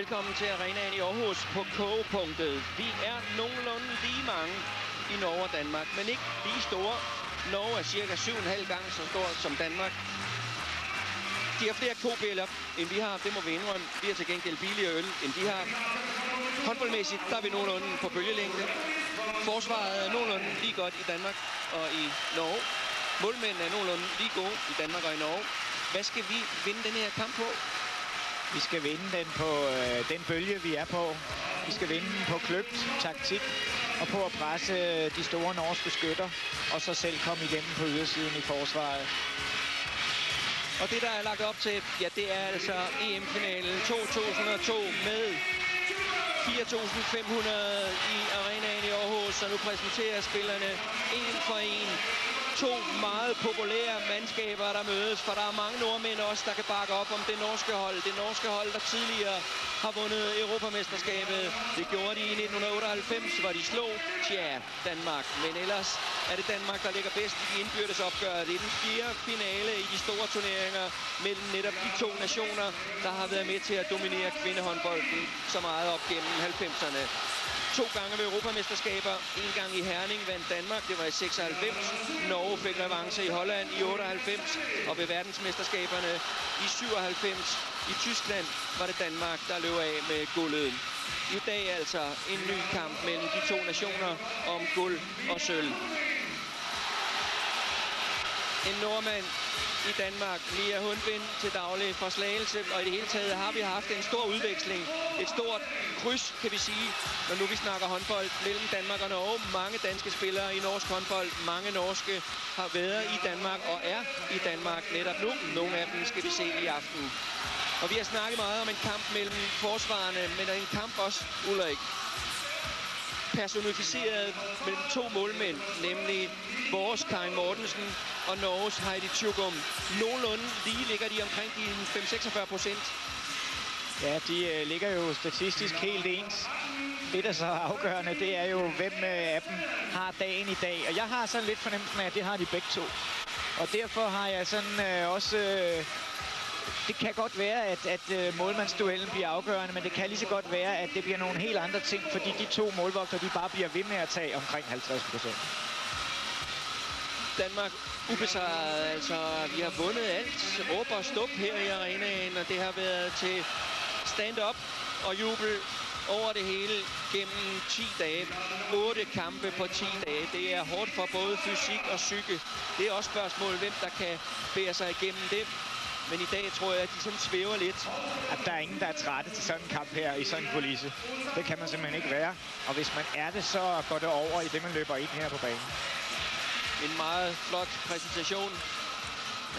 Velkommen til arenaen i Aarhus på kogepunktet. Vi er nogenlunde lige mange i Norge og Danmark, men ikke lige store. Norge er cirka 7,5 gange så stor som Danmark. De har flere kobæler, end vi har. Det må vi indrømme. Vi har til gengæld billigere øl, end de har. Håndboldmæssigt, der er vi nogenlunde på bølgelængde. Forsvaret er nogenlunde lige godt i Danmark og i Norge. Målmændene er nogenlunde lige gode i Danmark og i Norge. Hvad skal vi vinde den her kamp på? Vi skal vinde den på øh, den bølge, vi er på. Vi skal vinde den på kløbt taktik og på at presse øh, de store norske skytter, og så selv komme igennem på ydersiden i forsvaret. Og det, der er lagt op til, ja, det er altså EM-finalen 2002 med 4.500 i arenaen i Aarhus, så nu præsenterer spillerne en for en to meget populære mandskaber, der mødes, for der er mange nordmænd også, der kan bakke op om det norske hold. Det norske hold, der tidligere har vundet Europamesterskabet. Det gjorde de i 1998, hvor de slog, tja, Danmark. Men ellers er det Danmark, der ligger bedst i de indbyrdes opgør. Det er den fjerde finale i de store turneringer mellem netop de to nationer, der har været med til at dominere kvindehåndbolden så meget op gennem 90'erne to gange ved Europamesterskaber. En gang i Herning vandt Danmark, det var i 96. Norge fik revanche i Holland i 98. Og ved verdensmesterskaberne i 97 i Tyskland var det Danmark, der løb af med guldet. I dag altså en ny kamp mellem de to nationer om guld og sølv. En nordmand i Danmark. Mia Hundvind til daglig fra Slagelse, og i det hele taget har vi haft en stor udveksling. Et stort kryds, kan vi sige, når nu vi snakker håndbold mellem Danmark og Norge. Mange danske spillere i norsk håndbold, mange norske har været i Danmark og er i Danmark netop nu. Nogle af dem skal vi se i aften. Og vi har snakket meget om en kamp mellem forsvarerne, men en kamp også, Ulrik, personificeret mellem to målmænd, nemlig vores Karin Mortensen og Norges Heidi Tjugum. Nogenlunde lige ligger de omkring de 5-46 procent. Ja, de øh, ligger jo statistisk helt ens. Det, der så er afgørende, det er jo, hvem øh, af dem har dagen i dag. Og jeg har sådan lidt fornemmelsen af, at det har de begge to. Og derfor har jeg sådan øh, også... Øh, det kan godt være, at, at øh, målmandsduellen bliver afgørende, men det kan lige så godt være, at det bliver nogle helt andre ting, fordi de to målvogter, de bare bliver ved med at tage omkring 50 procent. Danmark ubesejret. Altså, vi har vundet alt. Råb og stup her i arenaen, og det har været til stand-up og jubel over det hele gennem 10 dage. 8 kampe på 10 dage. Det er hårdt for både fysik og psyke. Det er også spørgsmål, hvem der kan bære sig igennem det. Men i dag tror jeg, at de sådan svæver lidt. At der er ingen, der er trætte til sådan en kamp her i sådan en kulisse. Det kan man simpelthen ikke være. Og hvis man er det, så går det over i det, man løber ind her på banen. En meget flot præsentation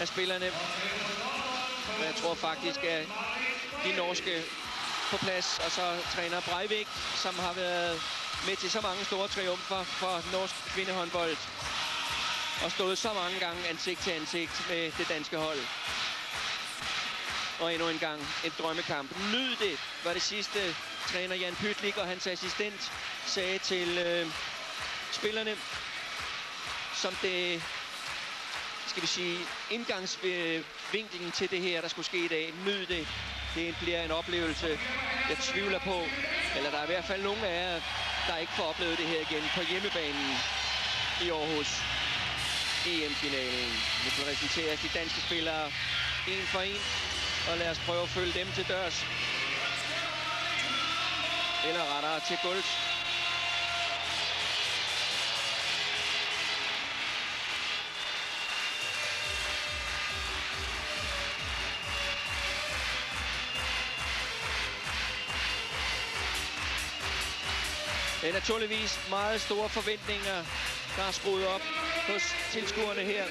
af spillerne. Jeg tror faktisk, at de norske på plads, og så træner Breivik, som har været med til så mange store triumfer for norsk kvindehåndbold. Og stået så mange gange ansigt til ansigt med det danske hold. Og endnu en gang et drømmekamp. Nyd det, var det sidste træner Jan Pytlik og hans assistent sagde til øh, spillerne, som det, skal vi sige, indgangsvinklen til det her, der skulle ske i dag. Nyd det. Det bliver en oplevelse, jeg tvivler på. Eller der er i hvert fald nogen af jer, der ikke får oplevet det her igen på hjemmebanen i Aarhus. EM-finalen. Nu præsenteres de danske spillere en for en og lad os prøve at følge dem til dørs. Eller rettere til gulvet. Det er naturligvis meget store forventninger, der er skruet op hos tilskuerne her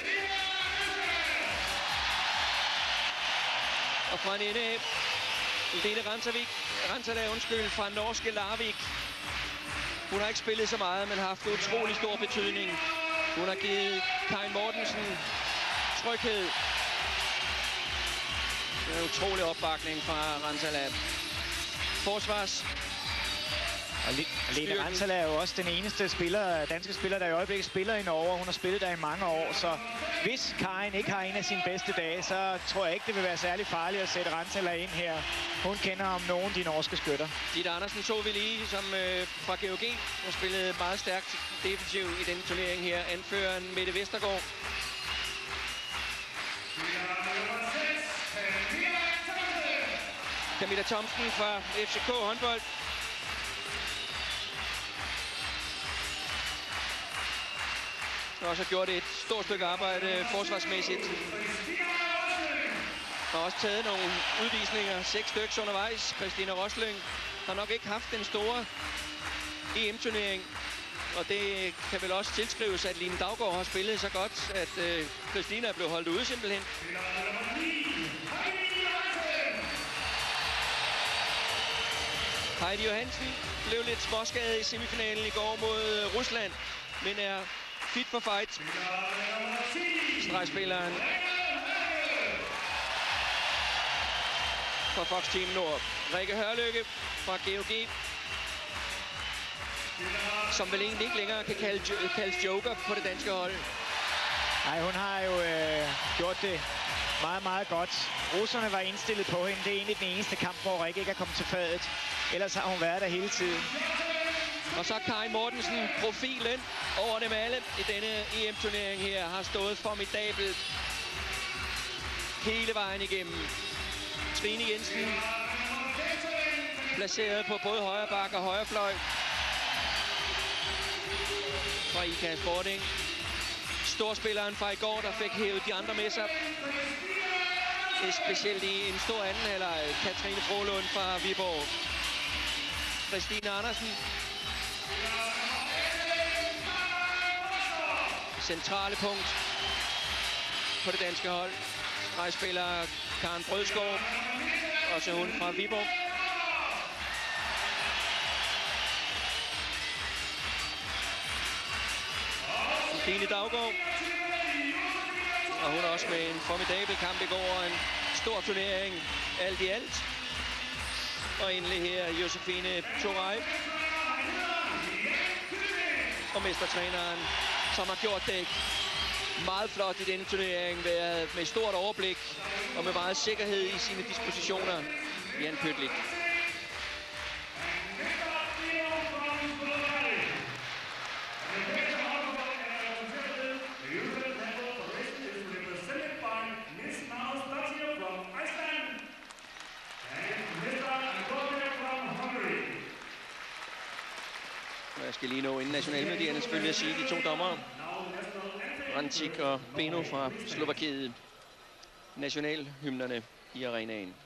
Og fra en ende af, Lene Rantavik, Ransala, undskyld, fra norske Larvik. Hun har ikke spillet så meget, men har haft utrolig stor betydning. Hun har givet Karin Mortensen tryghed. Det er en utrolig opbakning fra Ransala. Forsvars og Lene Ransel er jo også den eneste spiller, danske spiller, der i øjeblikket spiller i Norge. Hun har spillet der i mange år, så hvis Karin ikke har en af sine bedste dage, så tror jeg ikke, det vil være særlig farligt at sætte Ransel ind her. Hun kender om nogen de norske skytter. Ditte Andersen så vi lige, som øh, fra GOG har spillet meget stærkt defensiv i den turnering her. Anføreren Mette Vestergaard. Camilla Thomsen fra FCK håndbold. Og også har gjort et stort stykke arbejde forsvarsmæssigt. Har også taget nogle udvisninger, seks stykker undervejs. Christina Rosling har nok ikke haft den store EM-turnering. Og det kan vel også tilskrives, at Line Daggaard har spillet så godt, at øh, Christina er blevet holdt ude simpelthen. Heidi Johansen blev lidt småskadet i semifinalen i går mod øh, Rusland, men er fit for fight. Stregspilleren fra Fox Team Nord. Rikke Hørlykke fra GOG. Som vel egentlig ikke længere kan kalde, kaldes joker på det danske hold. Nej, hun har jo øh, gjort det meget, meget godt. Russerne var indstillet på hende. Det er egentlig den eneste kamp, hvor Rikke ikke er kommet til fadet. Ellers har hun været der hele tiden. Og så Kai Mortensen, profilen over dem alle i denne EM-turnering her, har stået formidabelt hele vejen igennem. Trine Jensen, placeret på både højre bak og højre fløj. Fra IK Sporting. Storspilleren fra i går, der fik hævet de andre med sig. Det er specielt i en stor anden halvleg. Katrine Frolund fra Viborg. Christine Andersen. Centrale punkt på det danske hold. Rejspiller Karen Brødskov. Også hun fra Viborg. Sofie Daggaard. Og hun er også med en formidabel kamp i går. En stor turnering alt i alt. Og endelig her Josefine Torej. Og mestertræneren, som har gjort det meget flot i denne turnering, med, med stort overblik og med meget sikkerhed i sine dispositioner. Jan Pytlik. Skal lige nå inden nationalmedierne selvfølgelig at sige de to dommere. Rantik og Beno fra Slovakiet. Nationalhymnerne i arenaen.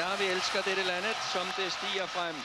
Ja, vi elsker dette landet, som det stiger frem.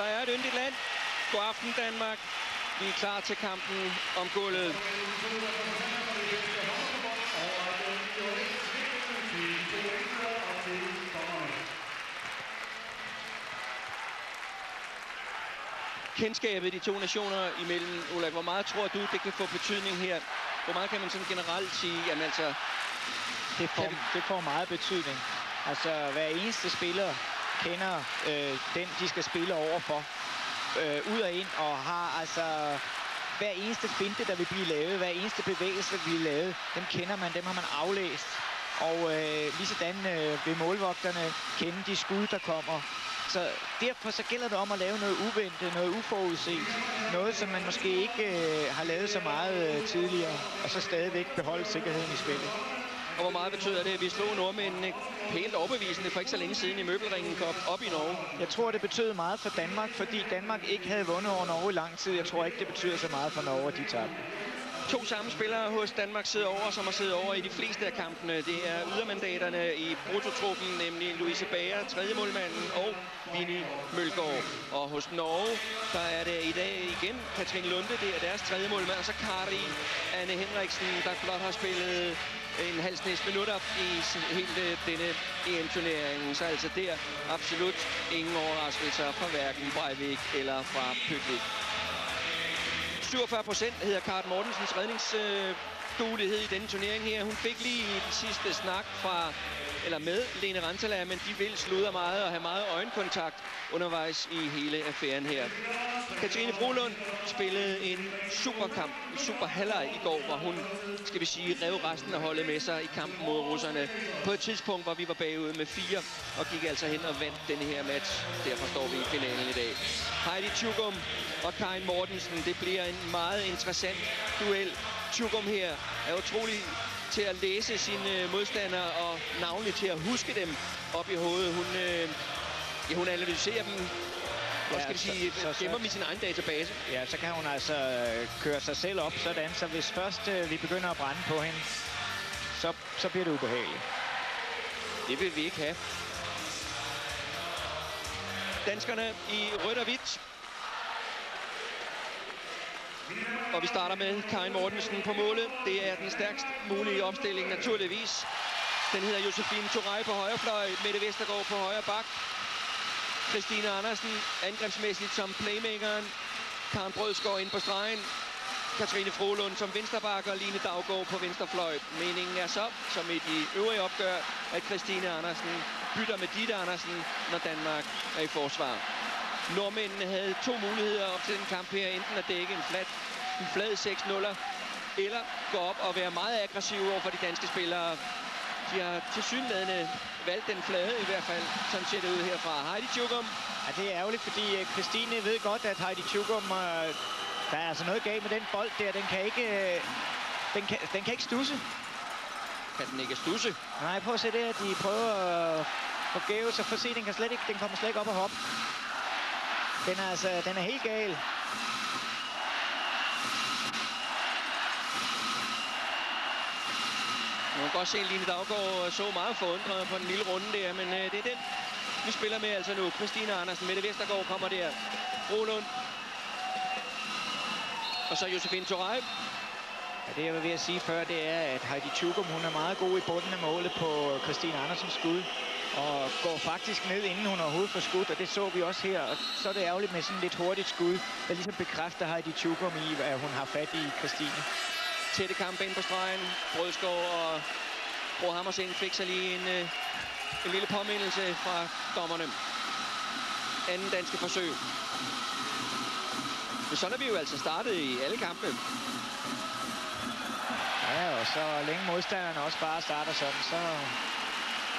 Der er et yndigt land. God aften, Danmark. Vi er klar til kampen om gulvet. Kendskabet de to nationer imellem, Ulrik, hvor meget tror du, det kan få betydning her? Hvor meget kan man sådan generelt sige, jamen altså, Det får, det får meget betydning. Altså, hver eneste spiller kender øh, den, de skal spille overfor. Øh, ud og ind, og har altså hver eneste finte, der vil blive lavet, hver eneste bevægelse, der vil blive lavet, dem kender man, dem har man aflæst. Og øh, lige sådan øh, vil målvogterne kende de skud, der kommer. Så derfor så gælder det om at lave noget uventet, noget uforudset. Noget, som man måske ikke øh, har lavet så meget øh, tidligere. Og så stadigvæk beholde sikkerheden i spillet og hvor meget betyder det, at vi slog nordmændene pænt overbevisende for ikke så længe siden i Møbelringen Cup op i Norge? Jeg tror, det betød meget for Danmark, fordi Danmark ikke havde vundet over Norge i lang tid. Jeg tror ikke, det betyder så meget for Norge, at de tabte. To samme spillere hos Danmark sidder over, som har siddet over i de fleste af kampene. Det er ydermandaterne i brutotruppen, nemlig Louise Bager, tredje målmanden, og Vinnie Mølgaard. Og hos Norge, der er det i dag igen Katrine Lunde, det er deres tredje målmand, og så Kari Anne Henriksen, der blot har spillet en halv snes minutter i hele denne EM-turnering. Så altså der absolut ingen overraskelser fra hverken Breivik eller fra Pytlik. 47 procent hedder Karen Mortensens redningsduelighed i denne turnering her. Hun fik lige den sidste snak fra, eller med Lene Rantala, men de vil sludre meget og have meget øjenkontakt undervejs i hele affæren her. Katrine Frohlund spillede en superkamp, en super halvleg i går, hvor hun, skal vi sige, rev resten af holdet med sig i kampen mod russerne. På et tidspunkt, hvor vi var bagud med fire, og gik altså hen og vandt denne her match. Derfor står vi i finalen i dag. Heidi Tjugum og Karin Mortensen, det bliver en meget interessant duel. Tjugum her er utrolig til at læse sine øh, modstandere og navnligt til at huske dem op i hovedet. Hun, øh, ja, hun analyserer dem Ja, skal sige, så- så- gemmer dem i sin egen database. Ja, så kan hun altså øh, køre sig selv op sådan, så hvis først øh, vi begynder at brænde på hende, så, så bliver det ubehageligt. Det vil vi ikke have. Danskerne i rødt og hvidt. Og vi starter med Karin Mortensen på målet. Det er den stærkst mulige opstilling, naturligvis. Den hedder Josefine Torej på højre fløj, Mette Vestergaard på højre bak. Christine Andersen angrebsmæssigt som playmakeren. Karen Brødsgaard ind på stregen. Katrine Frohlund som venstreback og Line Daggaard på venstrefløj. Meningen er så, som i de øvrige opgør, at Christine Andersen bytter med Ditte Andersen, når Danmark er i forsvar. Nordmændene havde to muligheder op til den kamp her. Enten at dække en, flat, en flad 6-0'er, eller gå op og være meget aggressive over for de danske spillere. De har tilsyneladende valgt den flade i hvert fald. Sådan ser det ud herfra. Heidi Tjugum Ja, det er ærgerligt, fordi øh, Christine ved godt, at Heidi Tjugum, øh, der er altså noget galt med den bold der. Den kan ikke, øh, den kan, den kan ikke stusse. kan den ikke stusse. Nej, prøv at se det her. De prøver at forgæves og få se, den, kan slet ikke, den kommer slet ikke op og hoppe. Den er altså, den er helt gal. Man kan godt se, at Line Daggaard så meget forundret på den lille runde der, men øh, det er den, vi spiller med altså nu. Christina Andersen, Mette Vestergaard kommer der. Rolund. Og så Josefine Torej. Ja, det jeg var ved at sige før, det er, at Heidi Tjugum, hun er meget god i bunden af målet på Christine Andersens skud. Og går faktisk ned, inden hun overhovedet får skud, og det så vi også her. Og så er det ærgerligt med sådan lidt hurtigt skud, der ligesom bekræfter Heidi Tjugum i, at hun har fat i Christine. Tætte kamp ind på stregen. Brødskov og Bro Hammerseng fik sig lige en, øh, en lille påmindelse fra dommerne. Anden danske forsøg. Men sådan er vi jo altså startet i alle kampene. Ja, og så længe modstanderne også bare starter sådan, så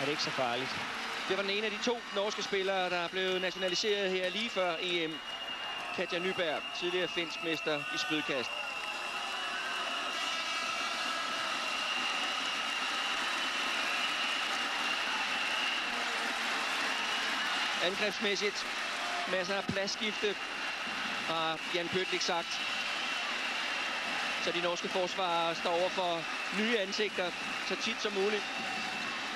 er det ikke så farligt. Det var den ene af de to norske spillere, der blev nationaliseret her lige før EM. Katja Nyberg, tidligere finsk mester i spydkast. Angrebsmæssigt masser af pladsskifte, har Jan Pøtlik sagt. Så de norske forsvarer står over for nye ansigter så tit som muligt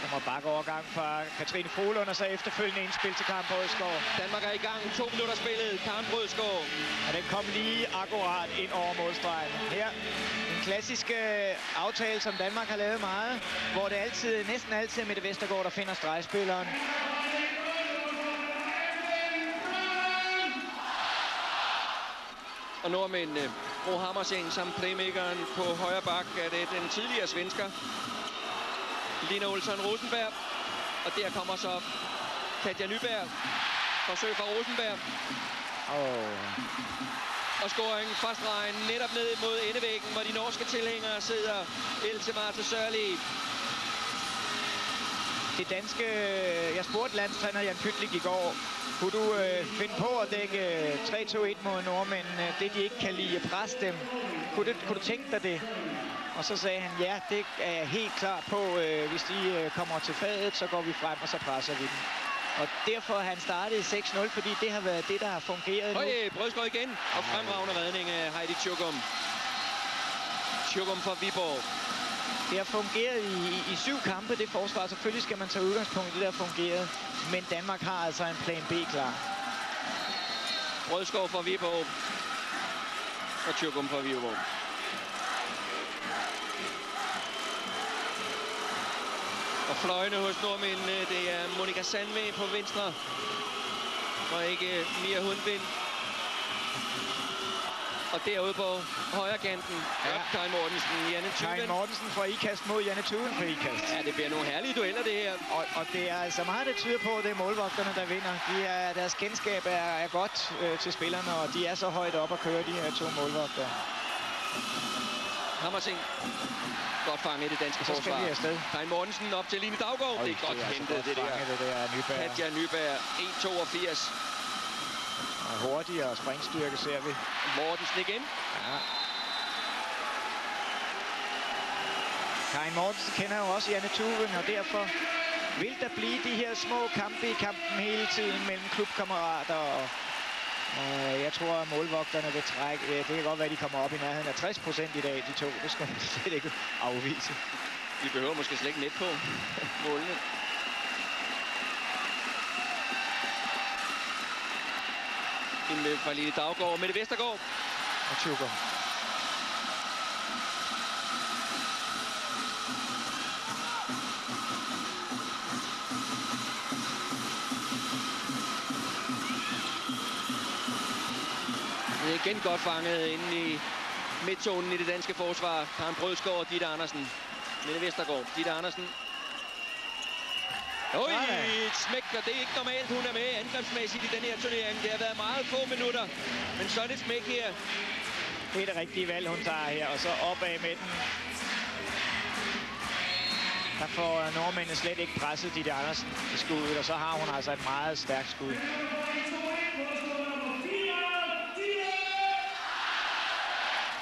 kommer bakovergang fra Katrine Frohlund, og så efterfølgende indspil til Karen Brødsgaard. Danmark er i gang. To minutter spillet. Karen Brødsgaard. Og den kom lige akkurat ind over målstregen. Her en klassisk øh, aftale, som Danmark har lavet meget, hvor det altid, næsten altid er Mette Vestergaard, der finder stregspilleren. Og nordmændene, Bro Hammerseng som playmakeren på højre bak, er det den tidligere svensker. Lina Olsson Rosenberg. Og der kommer så Katja Nyberg. Forsøg fra Rosenberg. Oh. Og scoring fra stregen netop ned mod endevæggen, hvor de norske tilhængere sidder. Else Marte Sørli. Det danske... Jeg spurgte landstræner Jan Pytlik i går, kunne du øh, finde på at dække 3-2-1 mod nordmændene, det de ikke kan lide, pres dem? Kunne, det, kunne du tænke dig det? Og så sagde han, ja, det er jeg helt klar på. Øh, hvis de øh, kommer til fadet, så går vi frem, og så presser vi dem. Og derfor har han startet 6-0, fordi det har været det, der har fungeret nu. Høj, Brødsgaard igen. Og fremragende redning af Heidi Tjurgum. Tjurgum fra Viborg. Det har fungeret i, i, i syv kampe, det forsvar. Selvfølgelig skal man tage udgangspunkt i det, der har fungeret. Men Danmark har altså en plan B klar. Brødskov fra Viborg. Og Tjurgum fra Viborg. Og fløjene hos nordmændene, det er Monika Sandve på venstre. Og ikke Mia Hundvind. Og derude på højre kanten, ja. Karin Mortensen, Janne Thyven. Mortensen fra ikast mod Janne Thuven fra ikast. Ja, det bliver nogle herlige dueller, det her. Og, og det er altså meget, der tyder på, at det er målvogterne, der vinder. De er, deres kendskab er, er godt øh, til spillerne, og de er så højt op at køre, de her to målvogter. Hammersing. Godt fanget det danske Så skal forsvar. vi afsted. Karin Mortensen op til Line Daggaard. Det er godt altså hentet, godt det der. det der Nyberg. Katja Nyberg, 1,82. Og hurtigere springstyrke ser vi. Mortensen igen. Ja. Karin Mortensen kender jo også Janne Thuven, og derfor vil der blive de her små kampe i kampen hele tiden mellem klubkammerater og jeg tror, at målvogterne vil trække. Ja, det kan godt være, at de kommer op i nærheden af 60 procent i dag, de to. Det skal man slet ikke afvise. Vi behøver måske slet ikke net på målene. Indløb fra Line Daggaard. Mette Vestergaard. Og Tjukker. Igen godt fanget inde i midtzonen i det danske forsvar. Karen Brødsgaard og Ditte Andersen. Mette Vestergaard. Ditte Andersen. Oj, et smæk, og det er ikke normalt, hun er med angrebsmæssigt i den her turnering. Det har været meget få minutter, men sådan et smæk her. Det er det rigtige valg, hun tager her. Og så opad med den. Der får nordmændene slet ikke presset Ditte Andersen i skuddet, og så har hun altså et meget stærkt skud.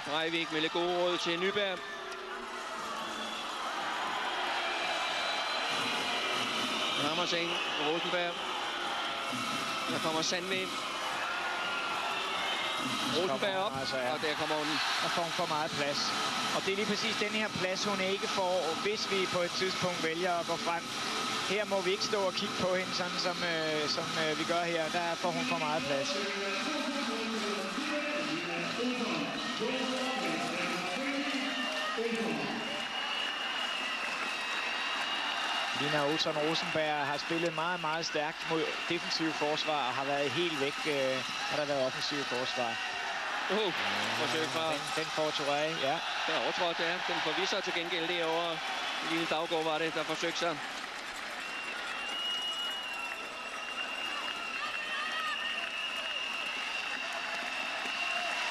Breivik med lidt gode råd til Nyberg. Hammerseng Rosenberg. Der kommer Sandve. Rosenberg op, Altså, ja. og der kommer hun. Der får hun for meget plads. Og det er lige præcis den her plads, hun ikke får, hvis vi på et tidspunkt vælger at gå frem. Her må vi ikke stå og kigge på hende, sådan som, øh, som øh, vi gør her. Der får hun for meget plads. Lina Olsson Rosenberg har spillet meget, meget stærkt mod defensiv forsvar og har været helt væk, øh, når der har været offensiv forsvar. Oh, forsøg fra Den, den får Touré, ja. der overtrådte, ja. Den får vi så til gengæld derovre. Line Daggaard var det, der forsøgte sig.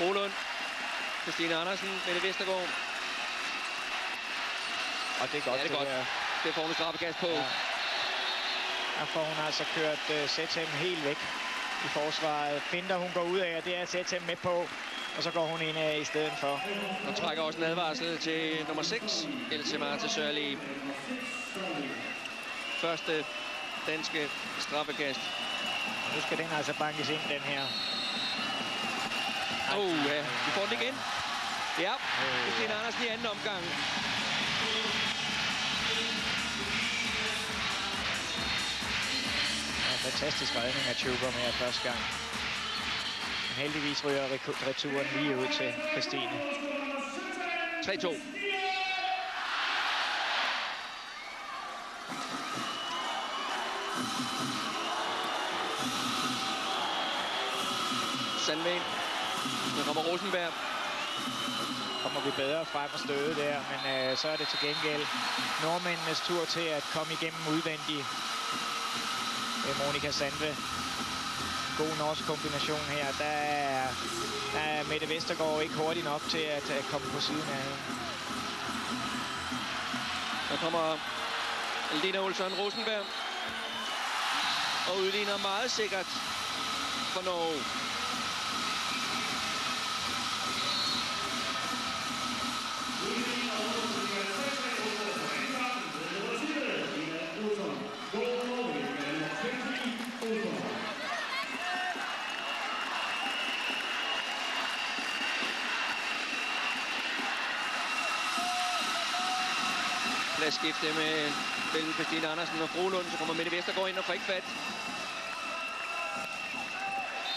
Rolund, Christine Andersen, Mette Vestergaard. Og det er godt, Ja, det er godt. der. Det får hun straffekast på. Ja. Der får hun altså kørt uh, Setham helt væk i forsvaret. Finder hun går ud af, og det er Setham med på. Og så går hun ind af i stedet for. Og trækker også en advarsel til nummer 6, Else Marte Sørli. Første danske straffekast. Nu skal den altså bankes ind, den her. Oh, ja. Vi får den igen. Ja, Christine Andersen i anden omgang. Fantastisk redning af med første gang. Men heldigvis ryger returen lige ud til Christine. 3-2. Sandven. Nu kommer Rosenberg. Kommer vi bedre frem og støde der, men øh, så er det til gengæld nordmændenes tur til at komme igennem udvendigt. Med Monika Sandve. God norsk kombination her. Der er, der er Mette Vestergaard ikke hurtigt nok til at, at komme på siden af hende. Der kommer Lena Olsson Rosenberg. Og udligner meget sikkert for Norge. Pladsskifte med mellem Christine Andersen og Frohlund, så kommer Mette Vestergaard ind og får ikke fat.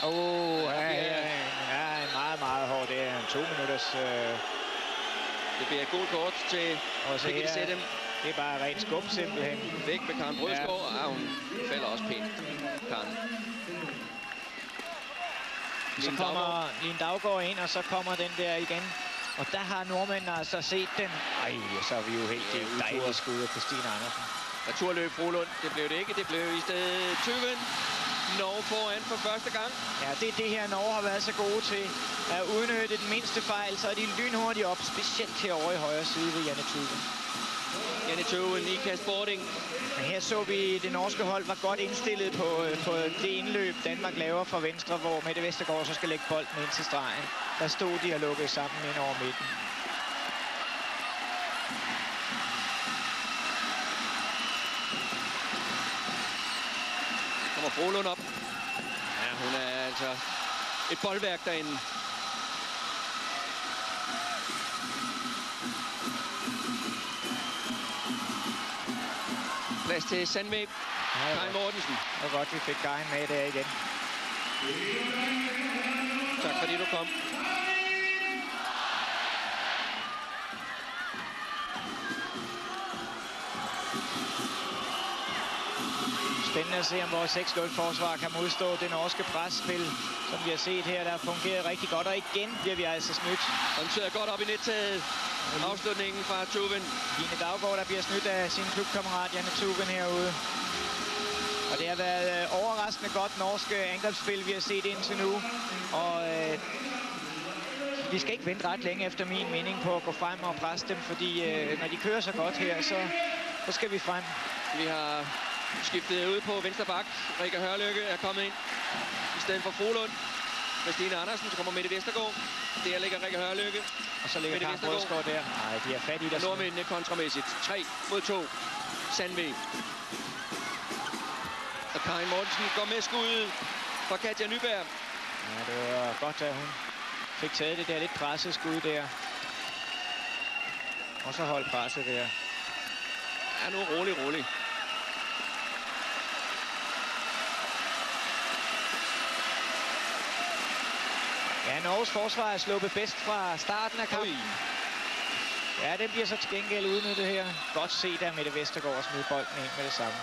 Åh, oh, ja, ja, ja, en meget, meget hård. Det er en to minutters... Øh, Det bliver et gult kort til og så Birgitte Sættem. det er bare rent skub simpelthen. Væk med Karen Brødsgaard. Ja. Ah, hun falder også pænt, Karen. Så kommer Line Daggaard ind, og så kommer den der igen. Og der har nordmændene altså set den. Ej, så er vi jo helt det jo dejligt skud af Christine Andersen. Returløb Frohlund. Det blev det ikke. Det blev i stedet Tøven. Norge foran for første gang. Ja, det er det her, Norge har været så gode til. At udnytte den mindste fejl, så er de lynhurtigt op, specielt herovre i højre side ved Janne Tuve. Janne Tøven i Kastbording. Men her så vi, at det norske hold var godt indstillet på, øh, på det indløb, Danmark laver fra venstre, hvor Mette Vestergaard så skal lægge bolden ind til stregen. Der stod de og lukkede sammen ind over midten. Kommer Frohlund op. Ja, hun er altså et boldværk derinde. Plads til Sandvæb. Ja, Kai Mortensen. Var godt, vi fik Gein med der igen. Tak fordi du kom. Spændende at se, om vores 6-0-forsvar kan modstå det norske presspil, som vi har set her, der har fungeret rigtig godt. Og igen bliver vi altså snydt. Den sidder godt op i nettaget. Afslutningen fra Tuven. Line Daggaard, der bliver snydt af sin klubkammerat Janne Tugen herude. Og det har været øh, overraskende godt norske angrebsspil, vi har set indtil nu. Og øh, vi skal ikke vente ret længe efter min mening på at gå frem og presse dem, fordi øh, når de kører så godt her, så, så skal vi frem. Vi har skiftet ud på venstre bak. Rikke Hørlykke er kommet ind i stedet for Frohlund. Christine Andersen, så kommer Mette Vestergaard. Der ligger Rikke Hørlykke. Og så ligger Mette Vestergaard. Der. Nej, de er fat i der. Nordmændene kontramæssigt. 3 mod 2. Sandve. Og Karin Mortensen går med skuddet fra Katja Nyberg. Ja, det var godt, at hun fik taget det der lidt presset skud der. Og så holdt presset der. Ja, nu rolig, rolig. Ja, Norges forsvar er sluppet bedst fra starten af kampen. Ui. Ja, den bliver så til gengæld udnyttet her. Godt set af Mette Vestergaard at smide bolden ind med det samme.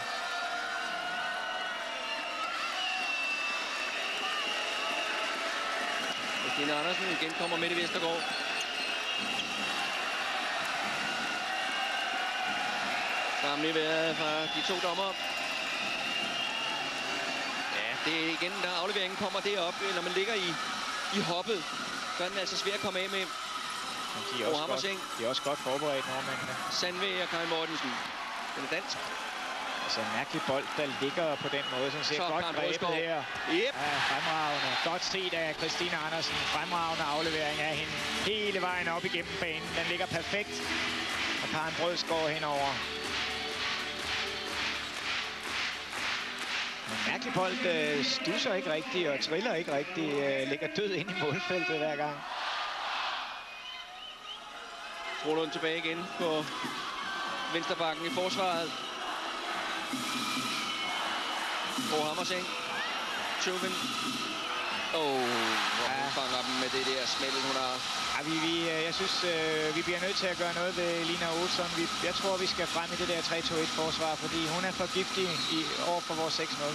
Christine Andersen igen kommer Mette Vestergaard. Sammen været fra de to dommer. Ja, det er igen, der afleveringen kommer derop, når man ligger i, i hoppet. Er den altså svær at komme af med. Men de er, Og også godt, de er også godt forberedt, nordmændene. Sandve og Kai Mortensen. Den er dansk. Altså en mærkelig bold, der ligger på den måde. Sådan ser Så godt grebet her. Yep. Ja, fremragende. Godt set af Christine Andersen. Fremragende aflevering af hende hele vejen op igennem banen. Den ligger perfekt. Og Karen Brødsgaard henover. Mærkelig bold øh, stusser ikke rigtigt og triller ikke rigtigt. Øh, ligger død ind i målfeltet hver gang. Frohlund tilbage igen på vensterbakken i forsvaret. Bro Hammerseng. Tuven. Åh, oh, hvor hun Ja. fanger dem med det der smæld, hun har. Ja, vi, vi, øh, jeg synes, øh, vi bliver nødt til at gøre noget ved Lina Olsson. Vi, jeg tror, vi skal frem i det der 3-2-1-forsvar, fordi hun er for giftig i, over for vores 6-0.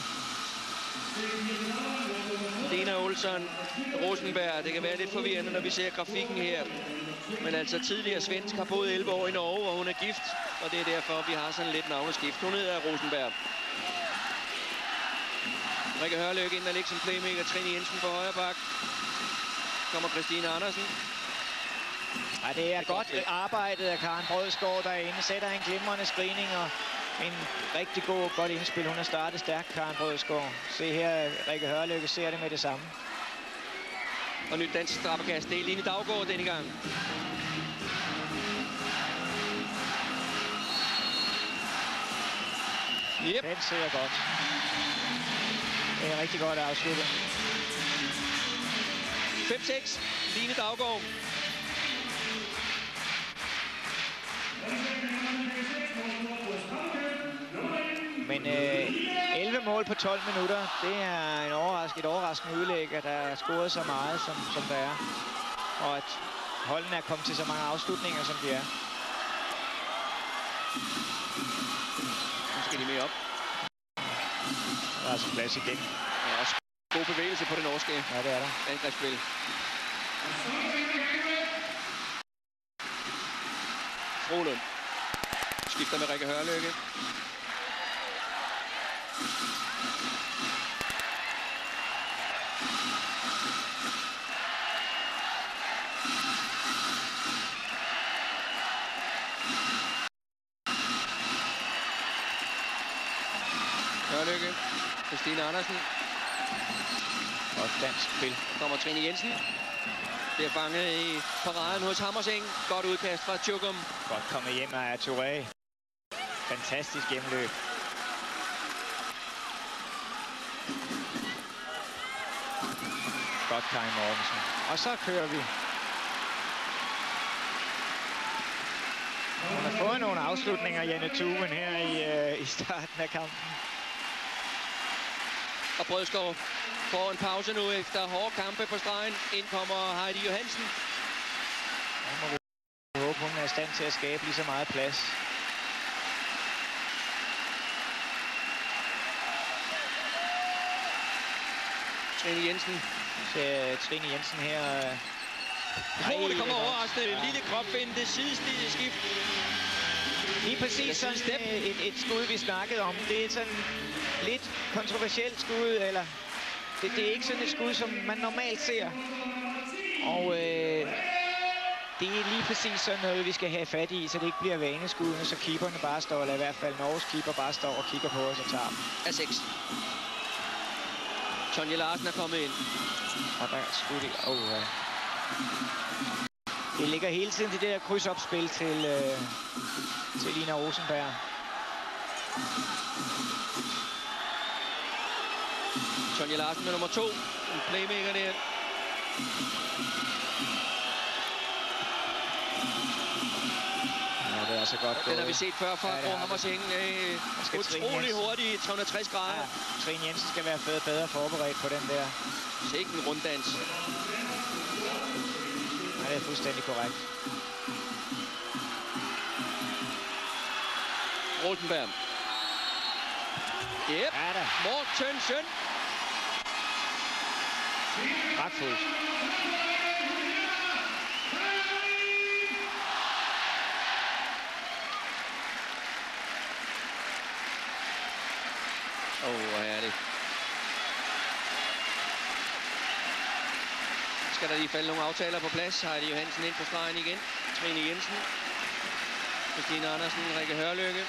Lena Olsson, Rosenberg. Det kan være lidt forvirrende, når vi ser grafikken her. Men altså tidligere svensk har boet 11 år i Norge, hvor hun er gift. Og det er derfor, vi har sådan lidt navneskift. Hun hedder Rosenberg. Rikke Hørløk ind og ligge som playmaker. Trine Jensen på højre bak. Kommer Christine Andersen. Ja, det er godt spil. arbejdet af Karen Brødsgaard derinde. Sætter en glimrende screening og en rigtig god, godt indspil. Hun har startet stærkt, Karen Brødsgaard. Se her, Rikke Hørlykke ser det med det samme. Og nyt dansk straffekast. Det er Line Daggaard denne gang. Yep. Den ser godt. Det er rigtig godt afsluttet. 5-6. Line Daggaard. Men øh, 11 mål på 12 minutter, det er en overrask, et overraskende udlæg, at der er scoret så meget, som, som der er. Og at holdene er kommet til så mange afslutninger, som de er. Nu skal de med op. Der er altså plads igen. God bevægelse på det norske Ja, det er der. angrebsspil. Frohlund skifter med Rikke Hørlykke. Hørlykke. Christine Andersen. Og dansk spil. kommer Trine Jensen. Bliver fanget i paraden hos Hammerseng. Godt udkast fra Tjukum. Godt kommet hjem af Touré. Fantastisk hjemløb. Godt Kai Mortensen. Og så kører vi. Hun har fået nogle afslutninger, Janne Tuven, her i, øh, i starten af kampen. Og Brødskov får en pause nu efter hårde kampe på stregen. Ind kommer Heidi Johansen. Nu må håbe, hun er i stand til at skabe lige så meget plads. Trine Jensen. Så Trine Jensen her. øh, Ej, oh, det kommer overraskende. Ja. Lille kropvind, det sidestige skift. Lige præcis sådan øh, et, et skud, vi snakkede om. Det er sådan lidt kontroversielt skud, eller det, det er ikke sådan et skud, som man normalt ser. Og øh, det er lige præcis sådan noget, vi skal have fat i, så det ikke bliver vaneskuddene, så keeperne bare står, eller i hvert fald Norges keeper bare står og kigger på os og tager dem. Af 6. Tonje Larsen er kommet ind. Og der er skud i. Oh, ja. Det ligger hele tiden til det der krydsopspil til, øh, til Lina Rosenberg. Tonje Larsen med nummer 2. En playmaker der. Ja, det er altså godt Den har vi set før fra Ja, vi. Hammerseng. Øh, utrolig hurtigt. 360 grader. Ja, Trine Jensen skal være bedre, forberedt på den der. Sikke en runddans. Ja, det er fuldstændig korrekt. Rosenberg. Yep. Ja da, Mortensen. Åh, oh, hvor herligt. Skal der lige falde nogle aftaler på plads. Heidi Johansen ind på stregen igen. Trine Jensen. Christine Andersen, Rikke Hørlykke.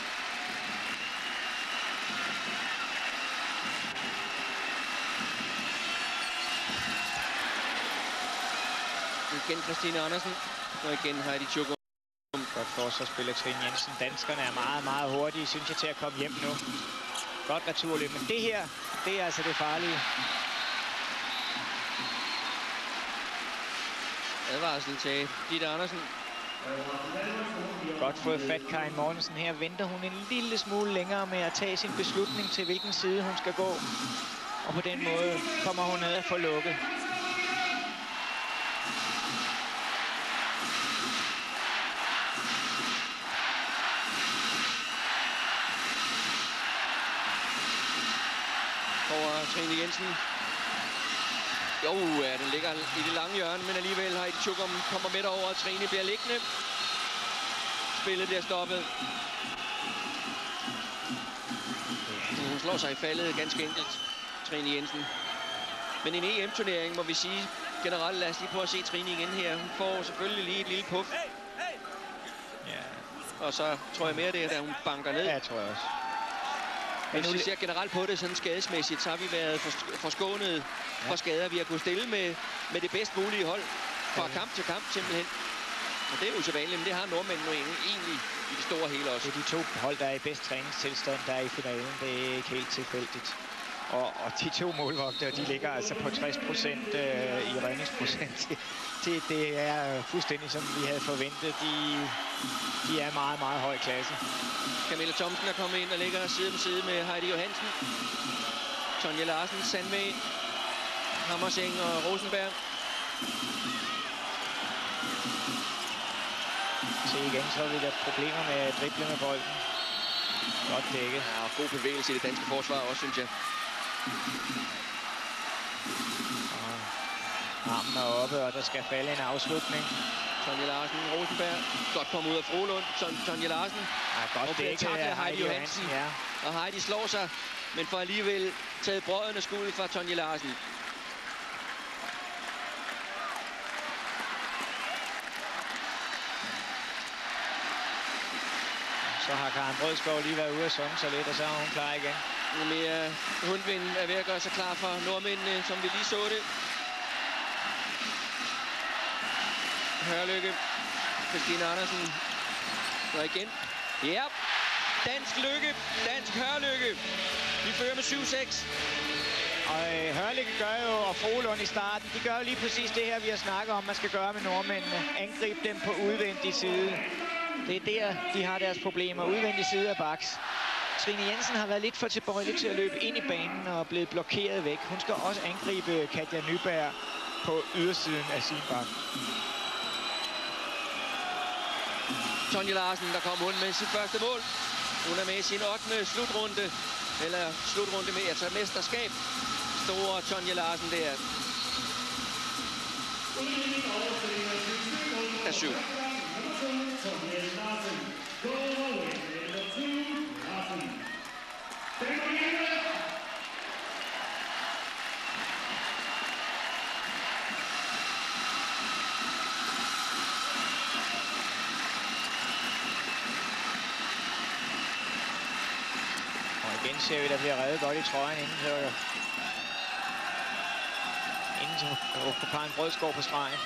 Igen Christine Andersen. Og igen Heidi Tjukum. Godt forsvarsspiller Trine Jensen. Danskerne er meget, meget hurtige, synes jeg, til at komme hjem nu. Godt returløb, men det her, det er altså det farlige. Advarsel til Gitte Andersen. Godt fået fat Karin Mortensen. Her venter hun en lille smule længere med at tage sin beslutning til, hvilken side hun skal gå. Og på den måde kommer hun ned at få lukket. over Trine Jensen. Jo, ja, den ligger i det lange hjørne, men alligevel har Heidi Tjukum kommer med over, og Trine bliver liggende. Spillet bliver stoppet. Hun slår sig i faldet ganske enkelt, Trine Jensen. Men en EM-turnering, må vi sige generelt, lad os lige prøve at se Trine igen her. Hun får selvfølgelig lige et lille puff, Ja, og så tror jeg mere det er, da hun banker ned. det tror jeg også. Men nu hvis vi ser generelt på det sådan skadesmæssigt, så har vi været fors- forskånet ja. for skader. Vi har kunnet stille med, med det bedst mulige hold fra Ja. kamp til kamp simpelthen. Og det er jo usædvanligt, men det har nordmændene egentlig egentlig i det store hele også. Det er de to hold, der er i bedst træningstilstand, der er i finalen. Det er ikke helt tilfældigt. Og, og de to målvogtere, de ligger altså på 60 procent øh, i redningsprocent. Det, det, er fuldstændig som vi havde forventet. De, de er meget, meget høj klasse. Camilla Thomsen er kommet ind og ligger side om side med Heidi Johansen. Tonja Larsen, Sandvæg, Hammerseng og Rosenberg. Se igen, så er vi der problemer med at drible med bolden. Godt dækket. Ja, og god bevægelse i det danske forsvar også, synes jeg. Og armen er oppe, og der skal falde en afslutning. Tonja Larsen, Rosenberg. Godt kommet ud af Frolund. Ton- Tonja Larsen Ja, Og godt bliver dækket tacklet af Heidi Johansen. Ja. Og Heidi slår sig, men får alligevel taget brøden af skuddet fra Tonje Larsen. Så har Karen Brødskov lige været ude og sunge sig lidt, og så er hun klar igen. Mere Hundvind er ved at gøre sig klar for nordmændene, som vi lige så det. Hørlykke. Christine Andersen. Og igen. Ja. Dansk lykke. Dansk hørlykke. Vi fører med 7-6. Og Hørlykke gør jo, og Frohlund i starten, de gør jo lige præcis det her, vi har snakket om, man skal gøre med nordmændene. Angribe dem på udvendig side. Det er der, de har deres problemer. Udvendig side af baks. Trine Jensen har været lidt for tilbøjelig til at løbe ind i banen og er blevet blokeret væk. Hun skal også angribe Katja Nyberg på ydersiden af sin bak. Tonje Larsen, der kom hun med sit første mål. Hun er med i sin 8. slutrunde. Eller slutrunde med, altså mesterskab. Store Tonje Larsen der. Er syv. Igen ser vi, der bliver reddet godt i trøjen inden så... Inden på Karen Brødskov på stregen.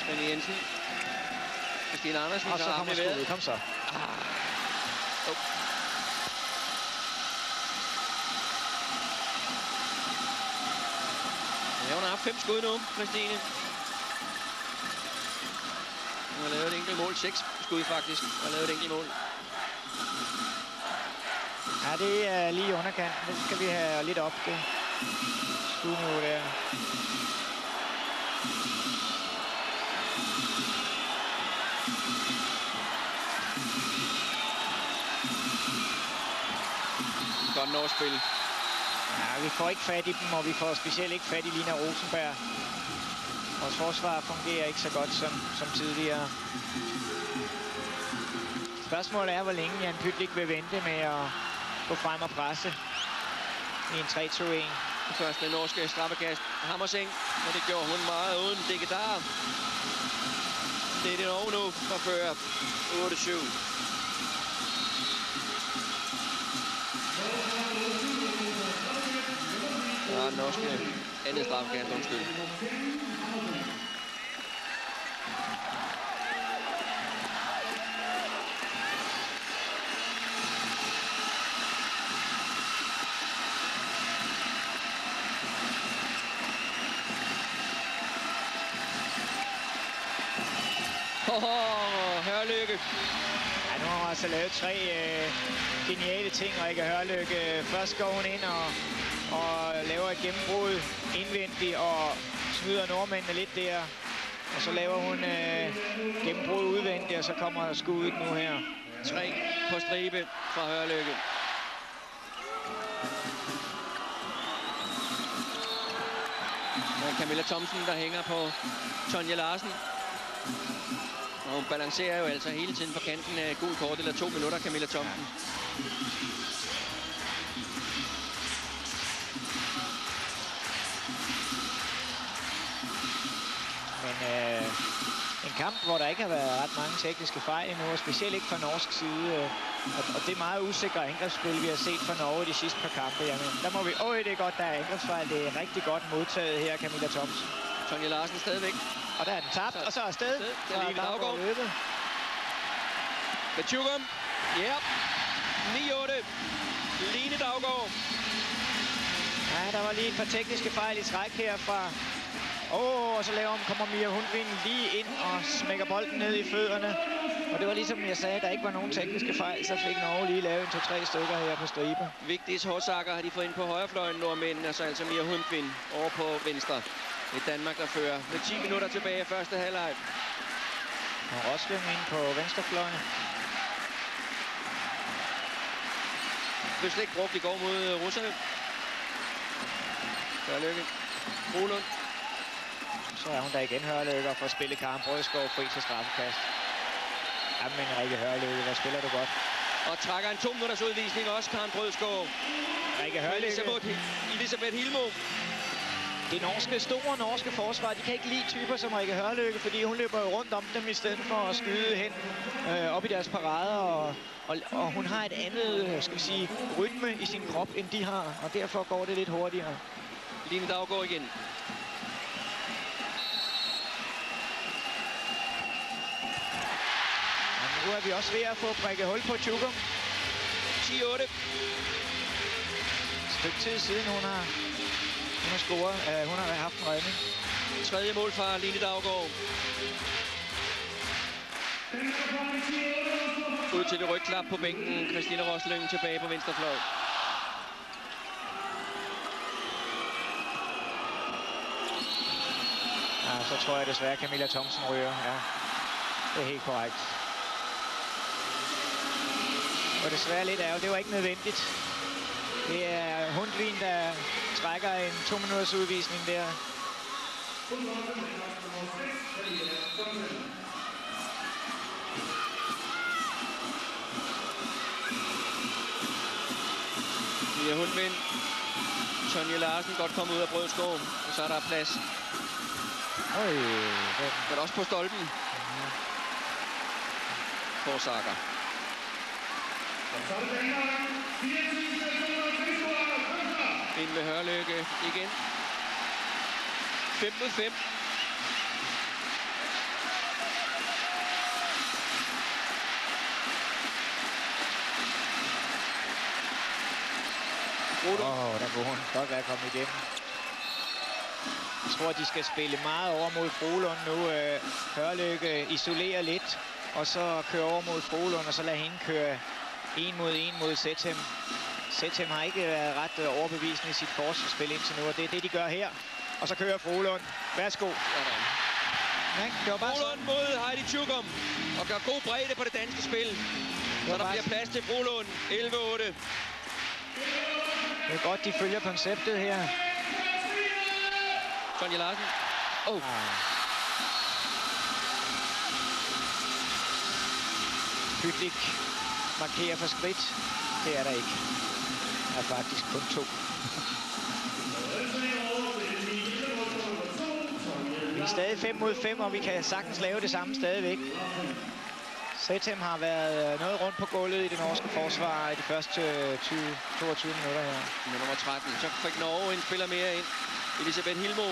Trine Jensen. Christine Andersen, Og så kommer skuddet. Kom så. Oh. Ja, hun har haft fem skud nu, Christine. Hun har lavet et enkelt mål. Seks skud faktisk. Har lavet et enkelt mål. Ja, det er lige i underkanten. Det skal vi have lidt op, det skudniveau der. Godt Norspil. Ja, vi får ikke fat i dem, og vi får specielt ikke fat i Lina Rosenberg. Vores forsvar fungerer ikke så godt som, som tidligere. Spørgsmålet er, hvor længe Jan Pytlik vil vente med at gå frem og presse i en 3-2-1. Det første norske straffekast. Hammerseng, men det gjorde hun meget uden Degedar. Det er det over nu for fører 8-7. Ja, norske andet straffekast, undskyld. Oh, Hørlykke. Ja, nu har hun altså lavet tre øh, geniale ting, Rikke Hørlykke. Først går hun ind og, og laver et gennembrud indvendigt og snyder nordmændene lidt der. Og så laver hun øh, gennembrud udvendigt, og så kommer skuddet nu her. Tre på stribe fra Hørlykke. Camilla Thomsen, der hænger på Tonja Larsen. Og hun balancerer jo altså hele tiden på kanten af gul kort, eller to minutter, Camilla Thomsen. Men øh, en kamp, hvor der ikke har været ret mange tekniske fejl endnu, og specielt ikke fra norsk side. Øh, og, og det er meget usikre angrebsspil, vi har set fra Norge de sidste par kampe. Jamen, der må vi... Øj, det er godt, der er angrebsfejl. Det er rigtig godt modtaget her, Camilla Thomsen. Tonja Larsen stadigvæk. Og der er den tabt, og så er afsted. fra Line Damgaard Daugaard. løbet. Med Tjugum. Ja. 9-8. Line Daggaard. Ja, der var lige et par tekniske fejl i træk her fra... Åh, oh, og så laver, kommer Mia Hundvin lige ind og smækker bolden ned i fødderne. Og det var ligesom jeg sagde, der ikke var nogen tekniske fejl, så fik Norge lige lavet en to-tre stykker her på stribe. Vigtige hårdsakker har de fået ind på højrefløjen, nordmændene, og så altså Mia Hundvin over på venstre. Det er Danmark, der fører med 10 minutter tilbage i første halvleg. Og Rosling ind på venstrefløjen. Blev slet ikke brugt i går mod øh, russerne. Gør lykke. Brolund. Så er hun der igen Hørløkke og får spillet Karen Brødskov fri til straffekast. Jamen, Rikke Hørløkke, hvor spiller du godt. Og trækker en to minutters udvisning også, Karen Brødskov. Rikke Hørløkke, Elisabeth, Elisabeth Hilmo. Det norske, store norske forsvar, de kan ikke lide typer som Rikke Hørløkke, fordi hun løber jo rundt om dem i stedet for at skyde hen øh, op i deres parader. Og, og, og hun har et andet, øh, skal vi sige, rytme i sin krop, end de har, og derfor går det lidt hurtigere. Line Daggaard igen. Men nu er vi også ved at få prikket hul på Tjukum. 10-8. Et stykke tid siden, hun har, hun har scoret. Uh, hun har haft en redning. Tredje mål fra Line Daggaard. Ud til det rygklap på bænken. Christina Rosløng tilbage på venstre fløj. Ja, så tror jeg desværre, Camilla Thomsen ryger. Ja, det er helt korrekt. Og desværre lidt ærgerligt. Det var ikke nødvendigt. Det er Hundvin, der trækker en to minutters udvisning der. Mia Hundvind. Tonje Larsen godt kommet ud af Brødskov. Og så er der plads. Øj, den, Men også på stolpen. Forsager. Så er det Danmark. 24 Ind med Hørlykke igen. 5 mod 5. Rudo. Åh, oh, der kunne hun godt være kommet igennem. Jeg tror, de skal spille meget over mod Frolund nu. Øh, Hørlykke isolerer lidt, og så køre over mod Frolund, og så lade hende køre en mod en mod Sethem. Sethem har ikke været ret øh, overbevisende i sit forsvarsspil indtil nu, og det er det, de gør her. Og så kører Frolund. Værsgo. Ja, det var bare sådan. mod Heidi Tjugum. Og gør god bredde på det danske spil. Så der bliver plads til Brolund. 11-8. Det er godt, de følger konceptet her. Sonja Larsen. Oh, Ah. Pytlik markerer for skridt. Det er der ikke. Er faktisk kun to. Vi er stadig 5 mod 5, og vi kan sagtens lave det samme stadigvæk. Setem har været øh, noget rundt på gulvet i det norske forsvar i de første øh, 20, 22 minutter her. med nummer 13. Så fik Norge en spiller mere ind. Elisabeth Hilmo.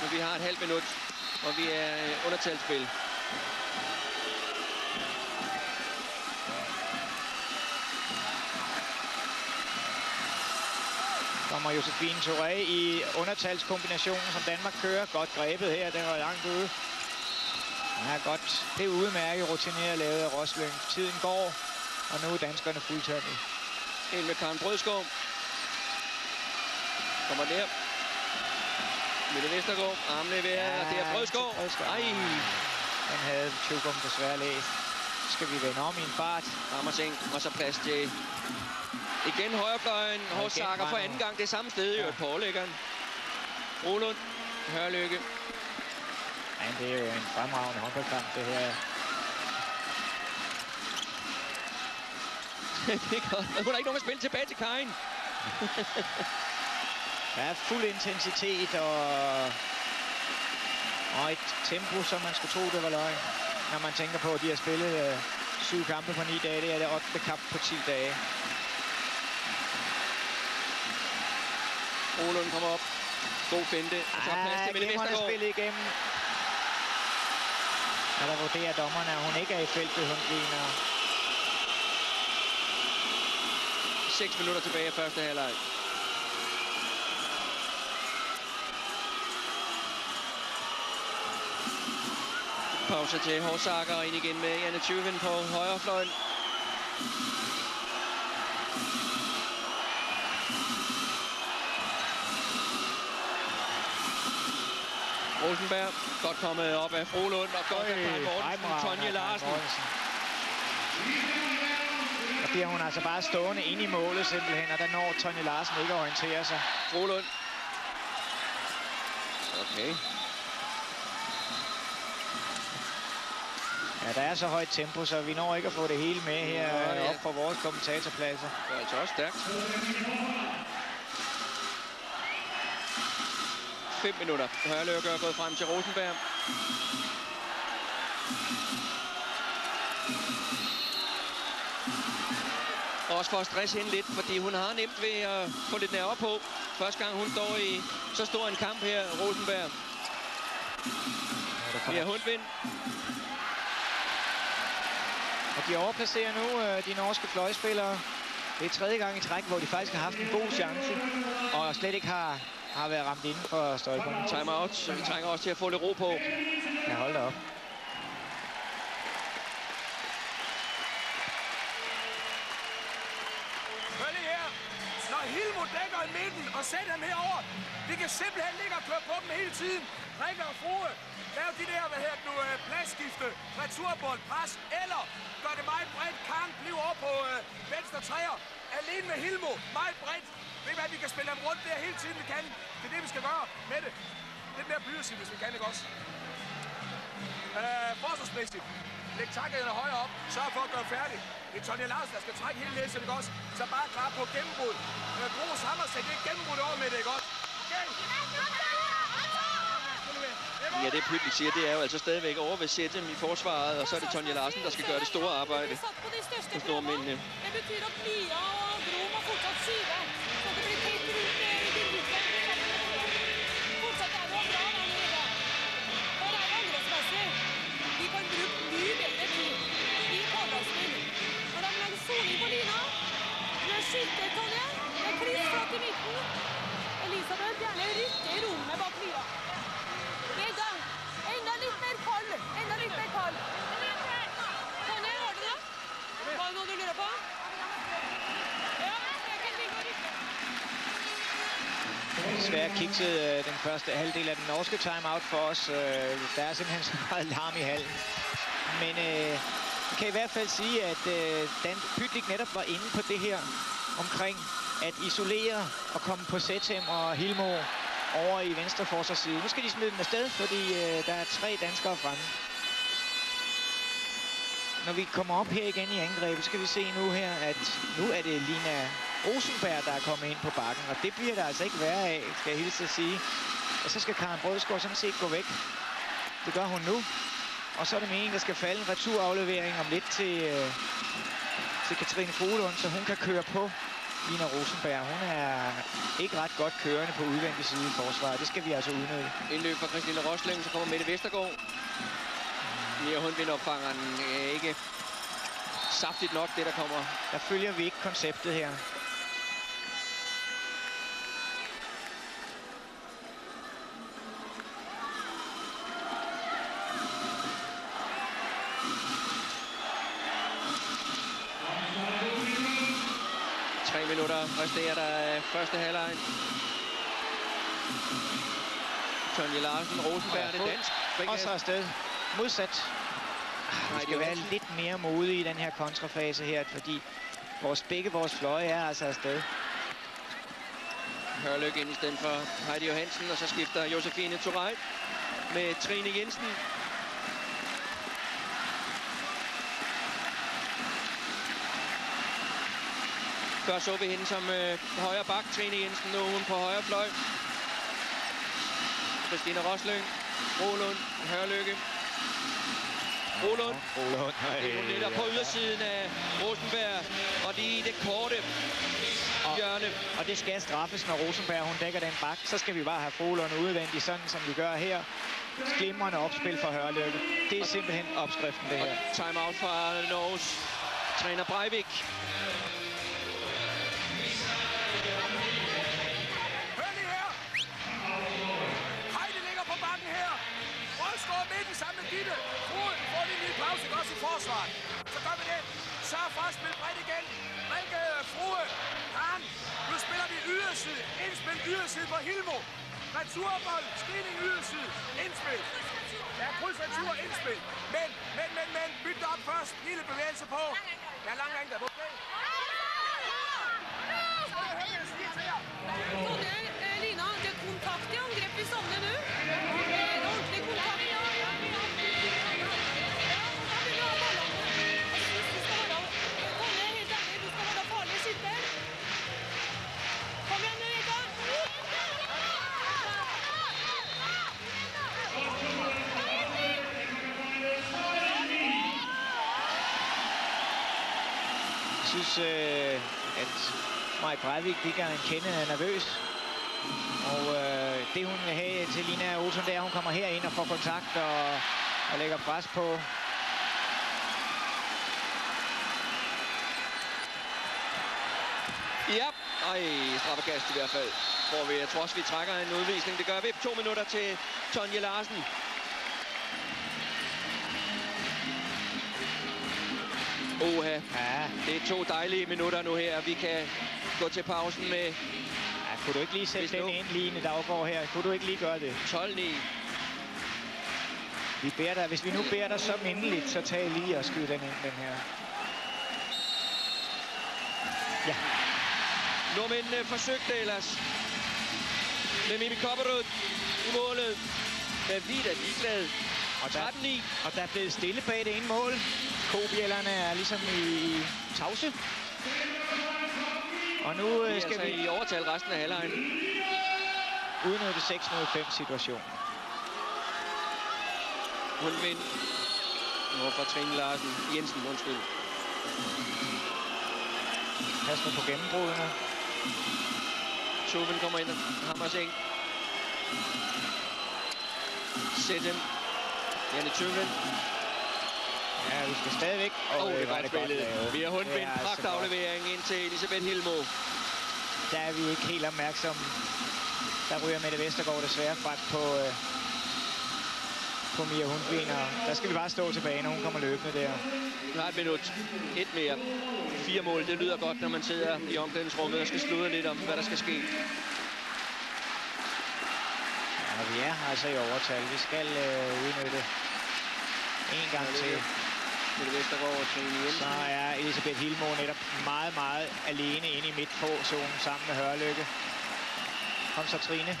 Men vi har et halvt minut, og vi er øh, undertalsspil. Kommer Josefine Touré i undertalskombinationen, som Danmark kører. Godt grebet her, den var langt ude. Ja, godt. Det er udmærket rutineret lavet af Rosling. Tiden går, og nu er danskerne fuldtændig. Ind med Karen Brødskov. Kommer der. Mette Vestergaard. Armene ved ja, det er Brødskov. Ej, Den havde Tjugum desværre læst. Skal vi vende om i en fart. Rammerseng. Og så plads til igen højrefløjen. Hårdsakker for anden gang. Det samme sted i Ja. øvrigt på overlæggeren. Rolund. Hørlykke. Ja, det er jo en fremragende håndboldkamp, det her. det er godt. Hun har ikke nogen at spille tilbage til Karin. Der er fuld intensitet og, og et tempo, som man skulle tro, det var løgn. Når man tænker på, at de har spillet øh, syv kampe på ni dage. Det er det 8. kamp på 10 dage. Rolund kommer op. God finte. Og så plads til Mette Vestergaard. spillet igennem. Og der vurderer dommerne, at hun ikke er i feltet, hun griner. 6 minutter tilbage af første halvleg. Pause til Horsager og ind igen med Janne Tjøven på højre fløjen. Rosenberg, godt kommet op af Frohlund og godt af Paj Mortensen, Tonje Larsen. Der bliver hun altså bare stående inde i målet simpelthen, og der når Tonje Larsen ikke at orientere sig. Frohlund. Okay. Ja, der er så højt tempo, så vi når ikke at få det hele med her øh, ja. op på vores kommentatorpladser. Det er altså også stærkt. 5 minutter. Hørløkke er gået frem til Rosenberg. Også for at stresse hende lidt, fordi hun har nemt ved at få lidt nerver på. Første gang hun står i så stor en kamp her, Rosenberg. Ja, hundvind. Og de overplacerer nu øh, de norske fløjspillere. Det er tredje gang i træk, hvor de faktisk har haft en god chance, og slet ikke har, har været ramt inden for støjbunden. Timeout. Så vi trænger også til at få lidt ro på. Ja, hold da op. Hør lige her. Når Hilmo dækker i midten og sætter dem herover, vi kan simpelthen ligge og køre på dem hele tiden. Rikke og Frue, lav de der, hvad hedder det nu, øh, pladsskifte, returbold, pres, eller gør det meget bredt. Kang bliver over på øh, venstre træer. Alene med Hilmo, meget bredt. Ved I hvad, vi kan spille dem rundt der hele tiden, vi kan. Det er det, vi skal gøre med det. Lidt mere blyersig, hvis vi kan, ikke også? Øh, forsvarsmæssigt. Læg takkerne højere op. Sørg for at gøre færdig. Det er Tonja Larsen, der skal trække hele læsset, ikke også? Så bare klar på gennembrud. Øh, Gro Sammersæt, det er gennembrud over med det, ikke også? Okay? Ja, det Pytlik siger, det er jo altså stadigvæk over ved Sætte i forsvaret, og så er det Tonja Larsen, der skal gøre det store arbejde. Satt på de største hos nordmændene. Det betyr at Mia og Gro må fortsatt skyve, det noe du lurer på? Ja. Desværre kikset øh, den første halvdel af den norske timeout for os. Øh, der er simpelthen så meget larm i halen. Men øh, kan i hvert fald sige, at øh, Dan Pytlik netop var inde på det her omkring at isolere og komme på Setem og Hilmo over i venstre forsvarsside. Nu skal de smide den afsted, fordi øh, der er tre danskere fremme. Når vi kommer op her igen i angrebet, så kan vi se nu her, at nu er det Lina Rosenberg, der er kommet ind på bakken. Og det bliver der altså ikke værre af, skal jeg hilse at sige. Og så skal Karen Brødsgaard sådan set gå væk. Det gør hun nu. Og så er det meningen, der skal falde en returaflevering om lidt til, øh, til Katrine Frohlund, så hun kan køre på Lina Rosenberg. Hun er ikke ret godt kørende på udvendig side i forsvaret. Det skal vi altså udnytte. Indløb fra Christine Rosling, så kommer Mette Vestergaard. Mia Hundvind opfanger den øh, ikke saftigt nok, det der kommer. Der følger vi ikke konceptet her. Tre minutter resterer der øh, første halvleg. Tonje Larsen, Rosenberg, det dansk. Og så afsted. Modsat. Vi skal være lidt mere modige i den her kontrafase her, fordi vores, begge vores fløje er altså afsted. Hørlyk ind i stedet for Heidi Johansen, og så skifter Josefine Torej med Trine Jensen. Før så vi hende som øh, højre bak, Trine Jensen, nu hun på højre fløj. Christina Rosløng, Rolund, Hørlykke. Rolund, Rolund. hun ligger på ydersiden af Rosenberg, og lige det korte hjørne. Og det skal straffes, når Rosenberg hun dækker den bak. Så skal vi bare have Frohlund udvendigt, sådan som vi gør her. Glimrende opspil for Hørlykke. Det er simpelthen opskriften, det her. Timeout fra Norges træner Breivik. Hør forsvaret. Så gør vi det. Sørg for at spille bredt igen. Rikke, Frode, Karen. Nu spiller vi yderside. Indspil yderside på Hilmo. Returbold, screening yderside. Indspil. Ja, kryds retur, indspil. Men, men, men, men, byt op først. Lille bevægelse på. Ja, lang længde. Okay. Skal jeg høre, øh, at Maj Breivik ligger en kende nervøs. Og øh, det hun vil have til Lina Olsen, det er, at hun kommer herind og får kontakt og, og lægger pres på. Ja, ej, straffekast i hvert fald. Får vi, jeg tror også, vi trækker en udvisning. Det gør vi. To minutter til Tonje Larsen. Oha, Ja, det er to dejlige minutter nu her. Vi kan gå til pausen med ja kunne du ikke lige sætte Hvis den nu- ind, Line Daggaard her? Kunne du ikke lige gøre det? 12-9. Vi beder dig, hvis vi nu beder dig så mindeligt, så tag lige og skyd den ind, den her. Ja, Nordmændene forsøgte ellers med Mimi Kopperud i målet. Men vi er ligeglade. Og der, 13-9. og der er blevet stille bag det ene mål. Kobjællerne er ligesom i tavse. Og nu øh, er skal altså vi i overtal resten af halvlejen. udnytte 6 mod 5 situation. Hun vind. Nu fra Trine Larsen. Jensen, undskyld. Pas nu på gennembrudene. Tuben kommer ind og hammer sig. Sætten. Janne Tuben. Ja, vi skal stadigvæk. Åh, oh, det var godt spillet. Vi har Det altså godt. pragtaflevering ind til Elisabeth Hilmo. Der er vi ikke helt opmærksomme. Der ryger Mette Vestergaard desværre frem på, øh, på Mia Hundvin, og der skal vi bare stå tilbage, når hun kommer løbende der. Vi har et minut. Et mere. Fire mål. Det lyder godt, når man sidder i omklædningsrummet og skal sludre lidt om, hvad der skal ske. Og vi er altså i overtal. Vi skal øh, udnytte en gang til. Så er Elisabeth Hilmo netop meget, meget alene inde i midtzonen sammen med Hørlykke. Kom så, Trine.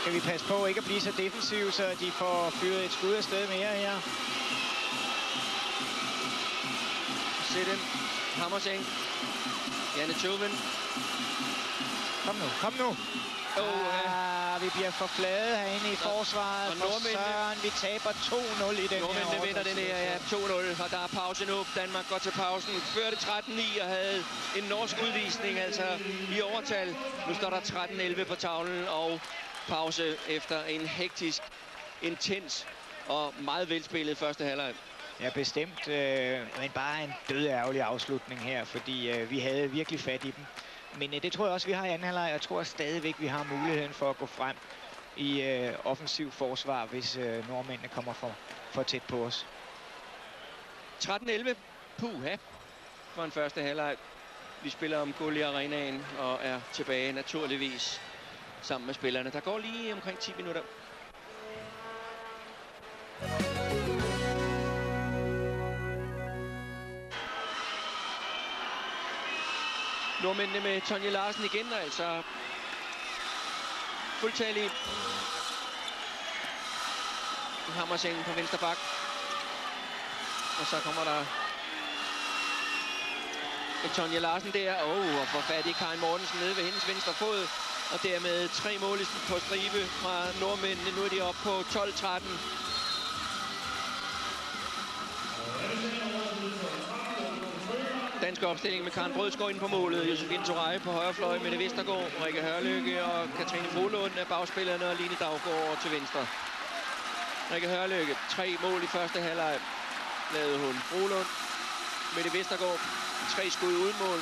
Skal vi passe på ikke at blive så defensive, så de får fyret et skud afsted mere her. Sætten. Hammerseng. Janne Tuben. Kom nu, kom nu. Åh, Ah, vi bliver for flade herinde i forsvaret. og For Søren, vi taber 2-0 i den Nordmændene her vinder den her ja, overtagssituation. 2-0, og der er pause nu. Danmark går til pausen. Førte 13-9 og havde en norsk udvisning, altså i overtal. Nu står der 13-11 på tavlen, og pause efter en hektisk, intens og meget velspillet første halvleg. Ja, bestemt. Øh, men bare en død ærgerlig afslutning her, fordi øh, vi havde virkelig fat i dem. Men øh, det tror jeg også, vi har i anden halvleg. Jeg tror stadigvæk, vi har muligheden for at gå frem i øh, offensiv forsvar, hvis øh, nordmændene kommer for, for tæt på os. 13-11. Puha. For en første halvleg. Vi spiller om guld i arenaen og er tilbage naturligvis sammen med spillerne. Der går lige omkring 10 minutter. Nordmændene med Tonje Larsen igen, altså fuldtal i Hammersengen på venstre bak. Og så kommer der Tonje Larsen der. Oh, og får fat i Karin Mortensen nede ved hendes venstre fod. Og dermed tre mål på stribe fra nordmændene. Nu er de oppe på 12-13. Danske opstilling med Karen Brødsgaard ind på målet. Josefine Torej på højre fløj, Mette Vestergaard, Rikke Hørlykke og Katrine Frohlund er bagspillerne og Line Daggaard til venstre. Rikke Hørlykke, tre mål i første halvleg lavede hun. Frohlund, Mette Vestergaard, tre skud uden mål.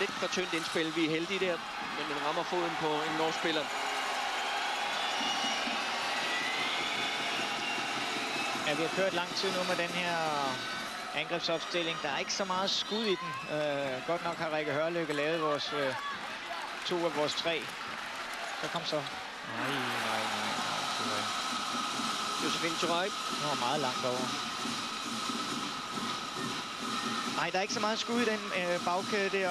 Lidt for tyndt indspil, vi er heldige der, men den rammer foden på en norsk spiller. Ja, vi har kørt lang tid nu med den her angrebsopstilling. Der er ikke så meget skud i den. Øh, godt nok har Rikke Hørlykke lavet vores, øh, to af vores tre. Så kom så. Nej, nej, nej. nej. Josefine. Det var meget langt over. Nej, der er ikke så meget skud i den øh, bagkæde der.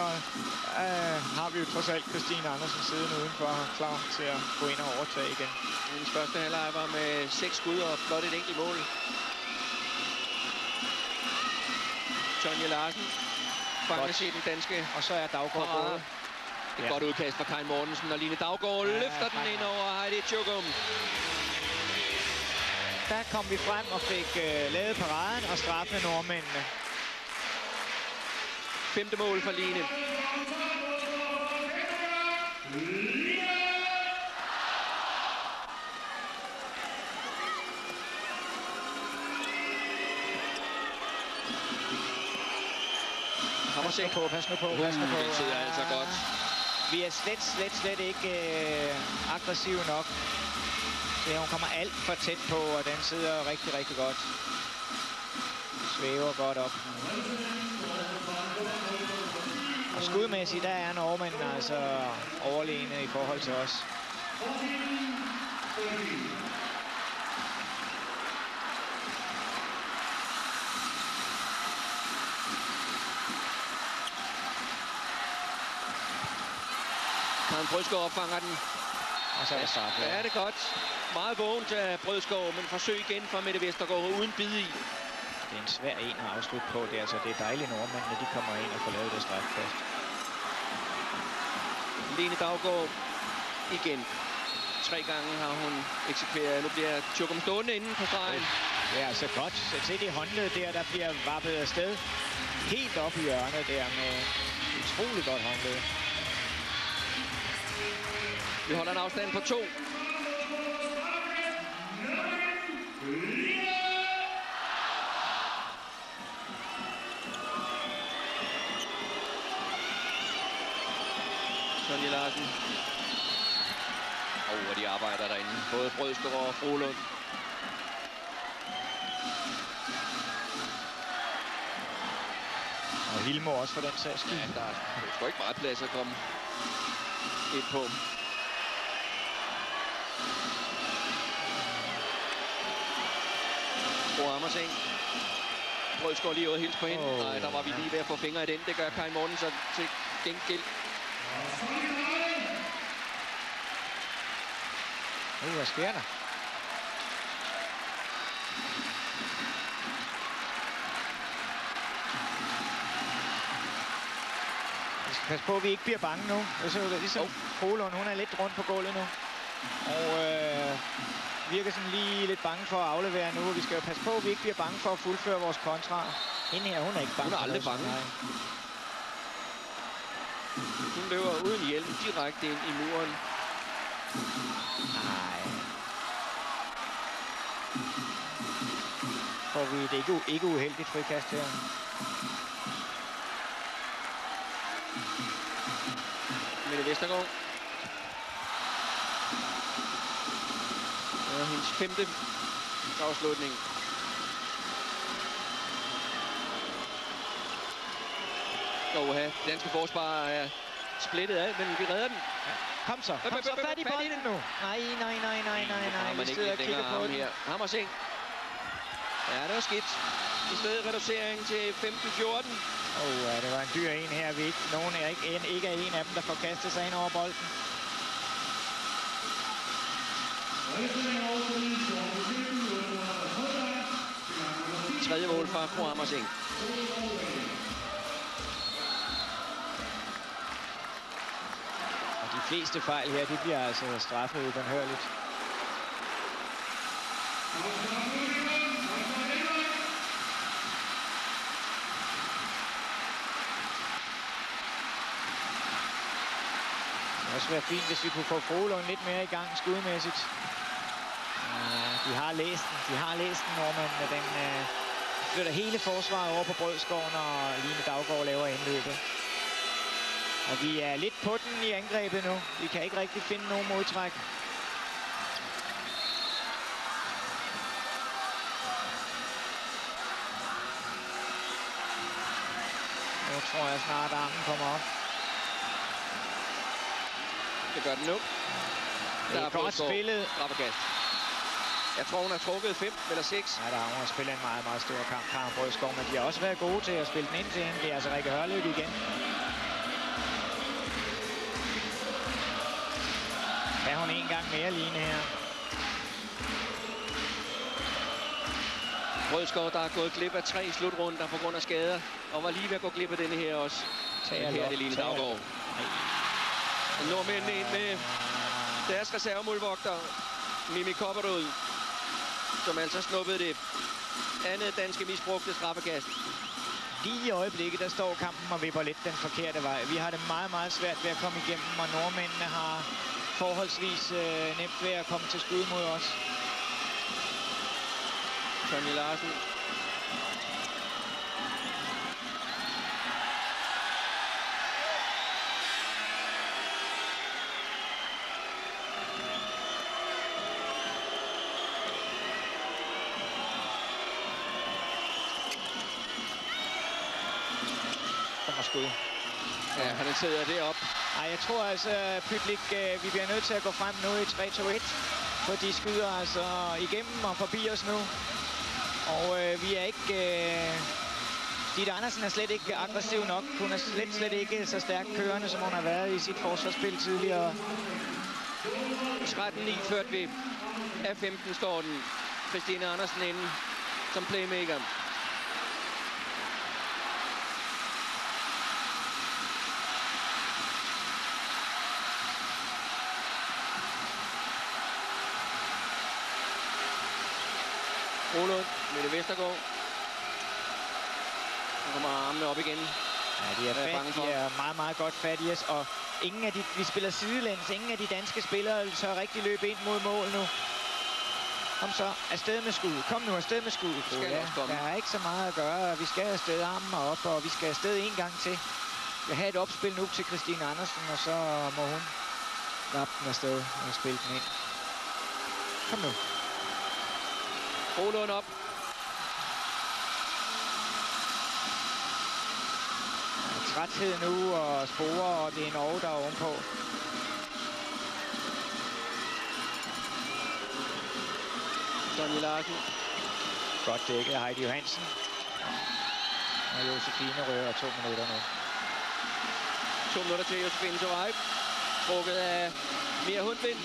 Øh, har vi jo trods alt Christine Andersen siddende udenfor, klar til at gå ind og overtage igen. Hendes første halvleg var med seks skud og blot et enkelt mål. Tonje Larsen fanges i den danske Og så er Daggaard gået. Et Ja. godt udkast fra Karin Mortensen, og Line Daggaard Ja, løfter den ind over Heidi Tjukum. Der kom vi frem og fik øh, lavet paraden og straffet nordmændene. Femte mål for Line. Pas nu på, pas nu på, pas nu på. Uh, den sidder altså Ah, godt. Vi er slet, slet, slet ikke øh, aggressive nok. Så hun kommer alt for tæt på, og den sidder rigtig, rigtig godt. Svæver godt op. Og skudmæssigt, der er nordmændene altså overlegne i forhold til os. Karen Brødsgaard opfanger den. Og så er der straffe. Ja, det er godt. Meget vågent af Brødsgaard, men forsøg igen fra Mette Vestergaard uden bid i. Det er en svær en at afslutte på. Det er, altså, det er dejligt, nordmændene de kommer ind og får lavet det strafkast. Lene Daggaard igen. Tre gange har hun eksekveret. Nu bliver Tjukum stående inde på stregen. Det er altså godt. Så til det håndled der, der bliver vappet afsted. Helt op i hjørnet der med utrolig godt håndled. Vi holder en afstand på to. Sonja Larsen. Og oh, de arbejder derinde. Både Brødskov og Frohlund. Og Hilmo også for den sags skyld. Ja, der er sgu ikke meget plads at komme ind på. Bro Hammerseng. Brødsgaard lige ud og hilse på hende. Åh, Nej, der var vi lige ved at få fingre i den. Det gør Karin Mortensen til gengæld. Uh, hvad sker der? Passe på, at vi ikke bliver bange nu. Det er så ligesom Hov. Kolund, hun er lidt rundt på gulvet nu. Og øh, virker sådan lige lidt bange for at aflevere nu. Vi skal jo passe på, at vi ikke bliver bange for at fuldføre vores kontra. Hende her, hun er ikke bange. Hun er aldrig bange. nej. Hun løber uden hjelm direkte ind i muren. Nej. Får vi et ikke, ikke uheldigt frikast her? Mette Vestergaard. Det er hendes femte afslutning. Oha, det danske forsvar er splittet af, men vi redder den. Kom så, kom så fat i bolden nu. Nej, nej, nej, nej, nej, nej. Vi ikke sidder og kigger på den. her. Hammersing. Ja, det var skidt. I stedet reducering til 15-14. Oh, ja, det var en dyr en her. Vi ikke, nogen er ikke, en, ikke er en af dem, der får kastet sig ind over bolden. Tredje mål fra Fru Hammersing. Og de fleste fejl her, de bliver altså straffet ubenhørligt. Også være fint, hvis vi kunne få Frohlund lidt mere i gang skudmæssigt. Ja, de har læst den, de har læst den, nordmændene. Den øh, flytter hele forsvaret over på Brødskoven, og Line Daggaard laver indløbet. Og vi er lidt på den i angrebet nu. Vi kan ikke rigtig finde nogen modtræk. Nu tror jeg snart, at armen kommer op. Det gør den nu. Det er godt Brødsgaard. spillet. Straffekast. Jeg tror, hun har trukket 5 eller 6. Ja, der har hun har spillet en meget, meget stor kamp, Karen Brødskov, men de har også været gode til at spille den ind til hende. Det er altså Rikke Hørløb igen. Kan hun en gang mere, Line her? Rødskov, der er gået glip af tre slutrunder på grund af skader, og var lige ved at gå glip af denne her også. Tag her er det Line Daggaard. Nordmændene ind med deres reservemålvogter, Mimi Kopperud, som altså snuppede det andet danske misbrugte straffekast. Lige i øjeblikket, der står kampen og vipper lidt den forkerte vej. Vi har det meget, meget svært ved at komme igennem, og nordmændene har forholdsvis øh, nemt ved at komme til skud mod os. Sonja Larsen. Kommer skud. Ja, han sidder deroppe. Ej, jeg tror altså, Pytlik, øh, vi bliver nødt til at gå frem nu i 3-2-1. For de skyder altså igennem og forbi os nu. Og øh, vi er ikke... Øh, Ditte Andersen er slet ikke aggressiv nok. Hun er slet, slet ikke så stærkt kørende, som hun har været i sit forsvarsspil tidligere. 13-9 ført vi. Af 15 står den. Christine Andersen inde som playmaker. Rolund, Mette Vestergaard. Nu kommer armene op igen. Ja, de er, jeg fat, de er meget, meget godt fat i os, og ingen af de, vi spiller sidelæns, ingen af de danske spillere tør rigtig løbe ind mod mål nu. Kom så, afsted med skud. Kom nu, afsted med skud. Skal komme. Der er ikke så meget at gøre. Vi skal afsted armen op, og vi skal afsted en gang til. Vi har et opspil nu til Christine Andersen, og så må hun lappe den afsted og spille den ind. Kom nu. Rolund op. Træthed nu og sporer, og det er Norge, der er ovenpå. Sonja Larsen. Godt dækket af Heidi Johansen. Og Josefine rører to minutter nu. To minutter til Josefine Torej. Trukket af Mia Hundvind.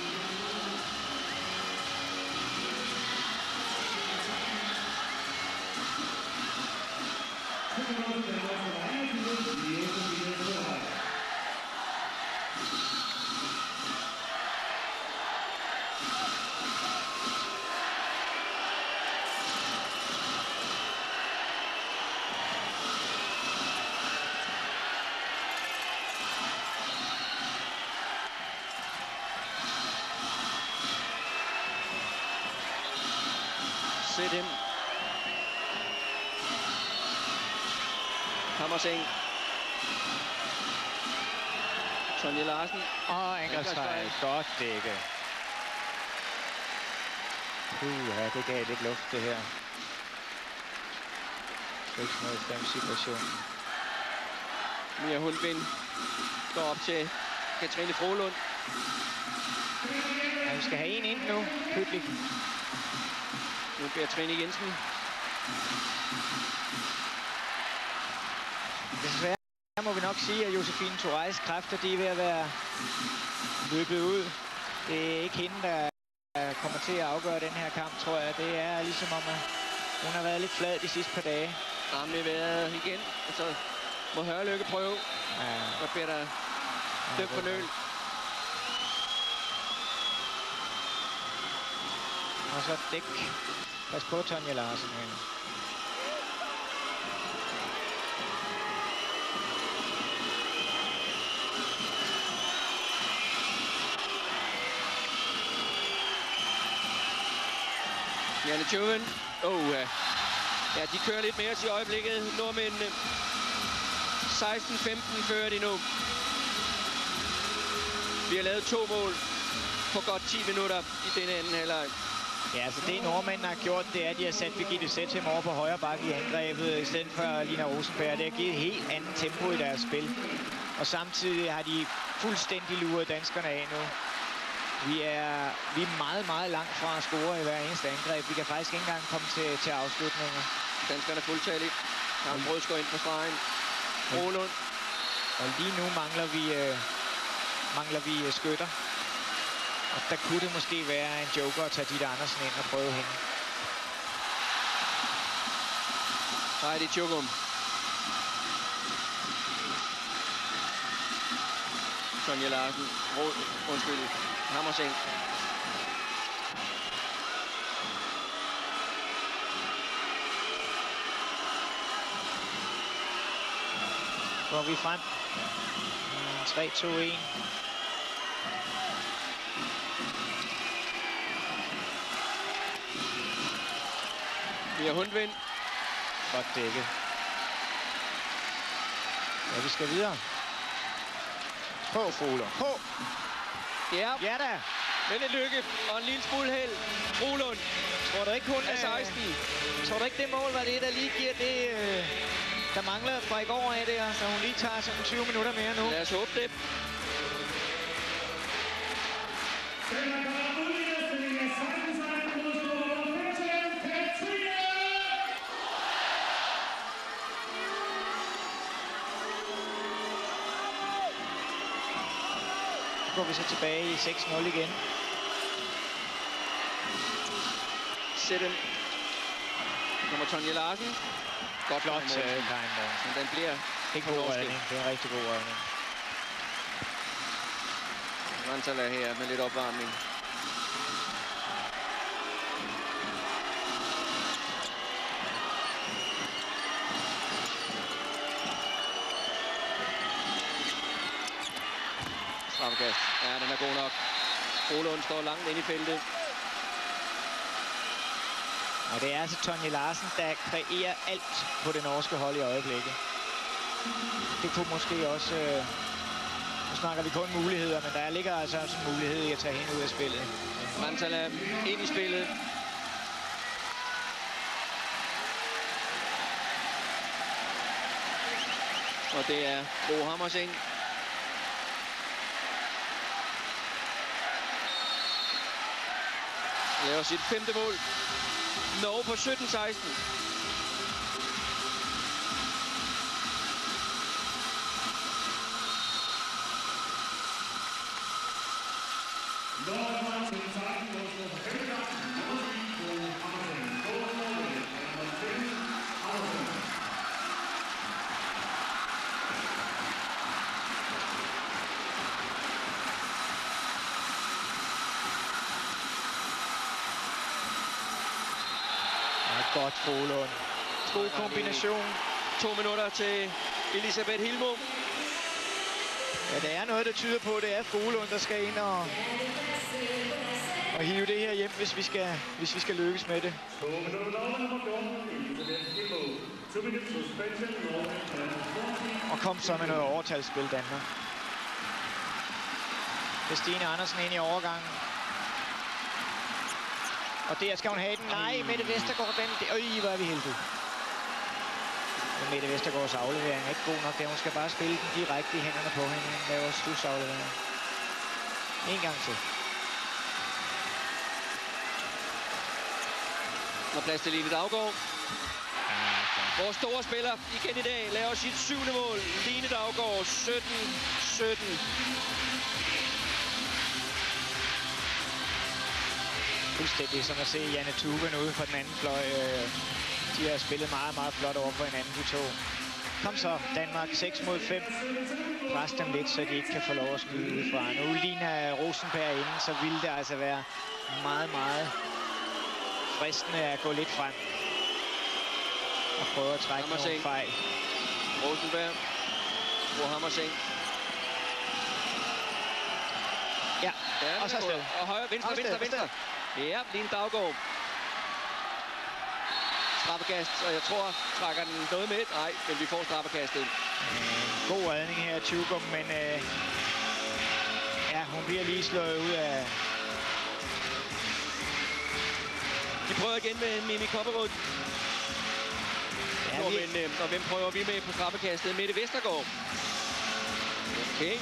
Sæt Hammerseng. Sonja Larsen. Og. Angrebsfejl. Godt dækket. Puh, ja, det gav lidt luft, det her. 6 mod 5 situationen. Mia Hundvind går op til Katrine Frohlund. Ja, vi skal have en ind nu. Pytlik. Nu Beatrine Jensen. Desværre må vi nok sige, at Josefine Toureis kræfter de er ved at være løbet ud. Det er ikke hende, der kommer til at afgøre den her kamp, tror jeg. Det er ligesom om, at hun har været lidt flad de sidste par dage. Ramme i vejret igen. Så må Hørlykke prøve. Ja, Der bliver der dømt for nøl. og så dæk. Pas på, Tonja Larsen. her. Janne Tjøven. Oh, ja. Uh, ja, de kører lidt mere i øjeblikket. Nordmændene øh, 16-15 fører de nu. Vi har lavet to mål på godt 10 minutter i denne anden halvleg. Ja, altså det nordmændene har gjort, det er, at de har sat Birgitte Sæthem over på højre bakke i angrebet, i stedet for Lina Rosenberg. Det har givet helt andet tempo i deres spil. Og samtidig har de fuldstændig luret danskerne af nu. Vi er, vi er meget, meget langt fra at score i hver eneste angreb. Vi kan faktisk ikke engang komme til, til afslutninger. Danskerne er fuldtallige. Karen Brødsgaard ind på stregen. Rolund. Og lige nu mangler vi, øh, mangler vi øh, skytter. Og der kunne det måske være en joker at tage Ditte Andersen ind og prøve hende. Heidi Tjugum. Sonja Larsen. Ro, undskyld. Hammerseng. Går vi frem. Mm, 3, 2, 1. Vi har Hundvind. Godt dækket. Ja, vi skal videre. På, Froler. På. Ja, Ja da. men et lykke og en lille smule held. Rolund Tror du ikke kun øh, 16. Tror du ikke det mål var det, der lige giver det, øh, der mangler fra i går af der, så hun lige tager sådan 20 minutter mere nu? Lad os håbe det. Vi så tilbage i 6-0 igen. Sæt den. Nummer Tonje Larsen. Godt Flot, øh. Karin. Men den bliver er for god redning. Det er en rigtig god redning. Rantala her med lidt opvarmning. Straffekast. Ja, den er god nok. Rolund står langt ind i feltet. Og det er altså Tonje Larsen, der kreerer alt på det norske hold i øjeblikket. Det kunne måske også... Øh, nu snakker vi kun muligheder, men der ligger altså også en mulighed i at tage hende ud af spillet. Rantala ind i spillet. Og det er Bo Hammerseng. Laver sit femte mål. Norge på 17-16. Norge godt Folund. God kombination. To minutter til Elisabeth Hilmo. Ja, der er noget, der tyder på, at det er Folund, der skal ind og, og hive det her hjem, hvis vi skal, hvis vi skal lykkes med det. Og kom så med noget overtalsspil, Danmark. Christine Andersen ind i overgangen. Og der skal hun have den. Nej, Mette Vestergaard, den... det- Øj, hvor er vi heldige. Men Mette Vestergaards aflevering er ikke god nok. Der. Hun skal bare spille den direkte i hænderne på hende. Hun laver stusaflevering. En gang til. Og plads til Line Daggaard. Vores store spiller igen i dag laver sit syvende mål. Line Daggaard 17-17. Fuldstændig som at se Janne Tuben ude på den anden fløj. Øh, De har spillet meget, meget flot over for hinanden, de to. Kom så, Danmark 6 mod 5. Pres dem lidt, så de ikke kan få lov at skyde udefra. Nu ligner Rosenberg inde, så ville det altså være meget, meget fristende at gå lidt frem. Og prøve at trække nogle Hammerseng. fejl. Rosenberg. Bro Hammerseng. Ja, Ja, og så afsted. Og højre, venstre, Afsted, venstre, venstre. Ja, Line Daggaard. Straffekast, og jeg tror, trækker den noget med. Nej, men vi får straffekastet. God redning her af Tjugum, men øh, ja, hun bliver lige slået ud af... Vi prøver igen med Mimi Kopperud. Ja, vi, men, øh, og hvem prøver vi med på straffekastet? Mette Vestergaard. Okay.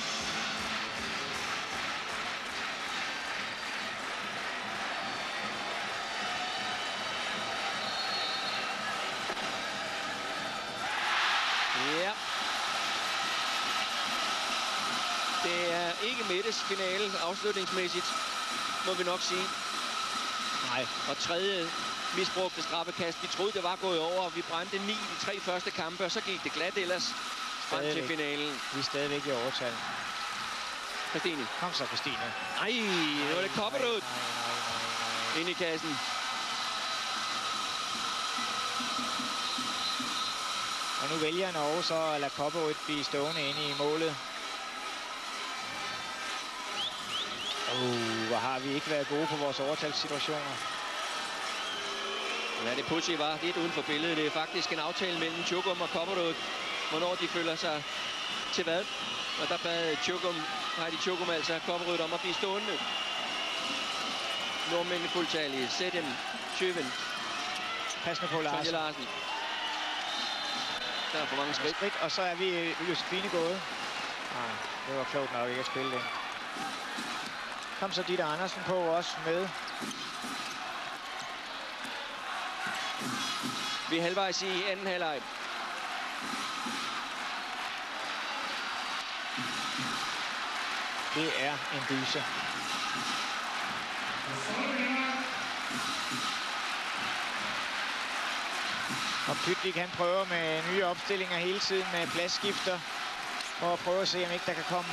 Ja. Det er ikke Mettes finale afslutningsmæssigt, må vi nok sige. nej, Og tredje misbrugte straffekast. Vi troede, det var gået over. Vi brændte ni i de tre første kampe, og så gik det glat ellers frem til finalen. vi er stadigvæk i overtal. Christine. Kom så, Christine. Ej, det var det Kopperud Nej, nej, nej, nej. ind i kassen. Og nu vælger Norge så at lade Kopperud blive stående inde i målet. Uh, hvor har vi ikke været gode på vores overtalssituationer. Hvad det pussy var, lidt uden for billedet. Det er faktisk en aftale mellem Tjugum og Kopperud, hvornår de føler sig til hvad. Og der bad Tjugum, Heidi Tjugum altså Kopperud om at blive stående. Nordmændene fuldtalige. Sæt dem. Tjøven. Pas nu på Sonja Lars. Larsen. Der er for mange skridt. Skridt, og så er vi Josefine gået. Nej, det var klogt nok ikke at spille den. Kom så Ditte Andersen på også med. Vi er halvvejs i anden halvleg. Det er en dyse. Og Pytlik han prøver med nye opstillinger hele tiden med pladsskifter. At prøve at se, om ikke der kan komme.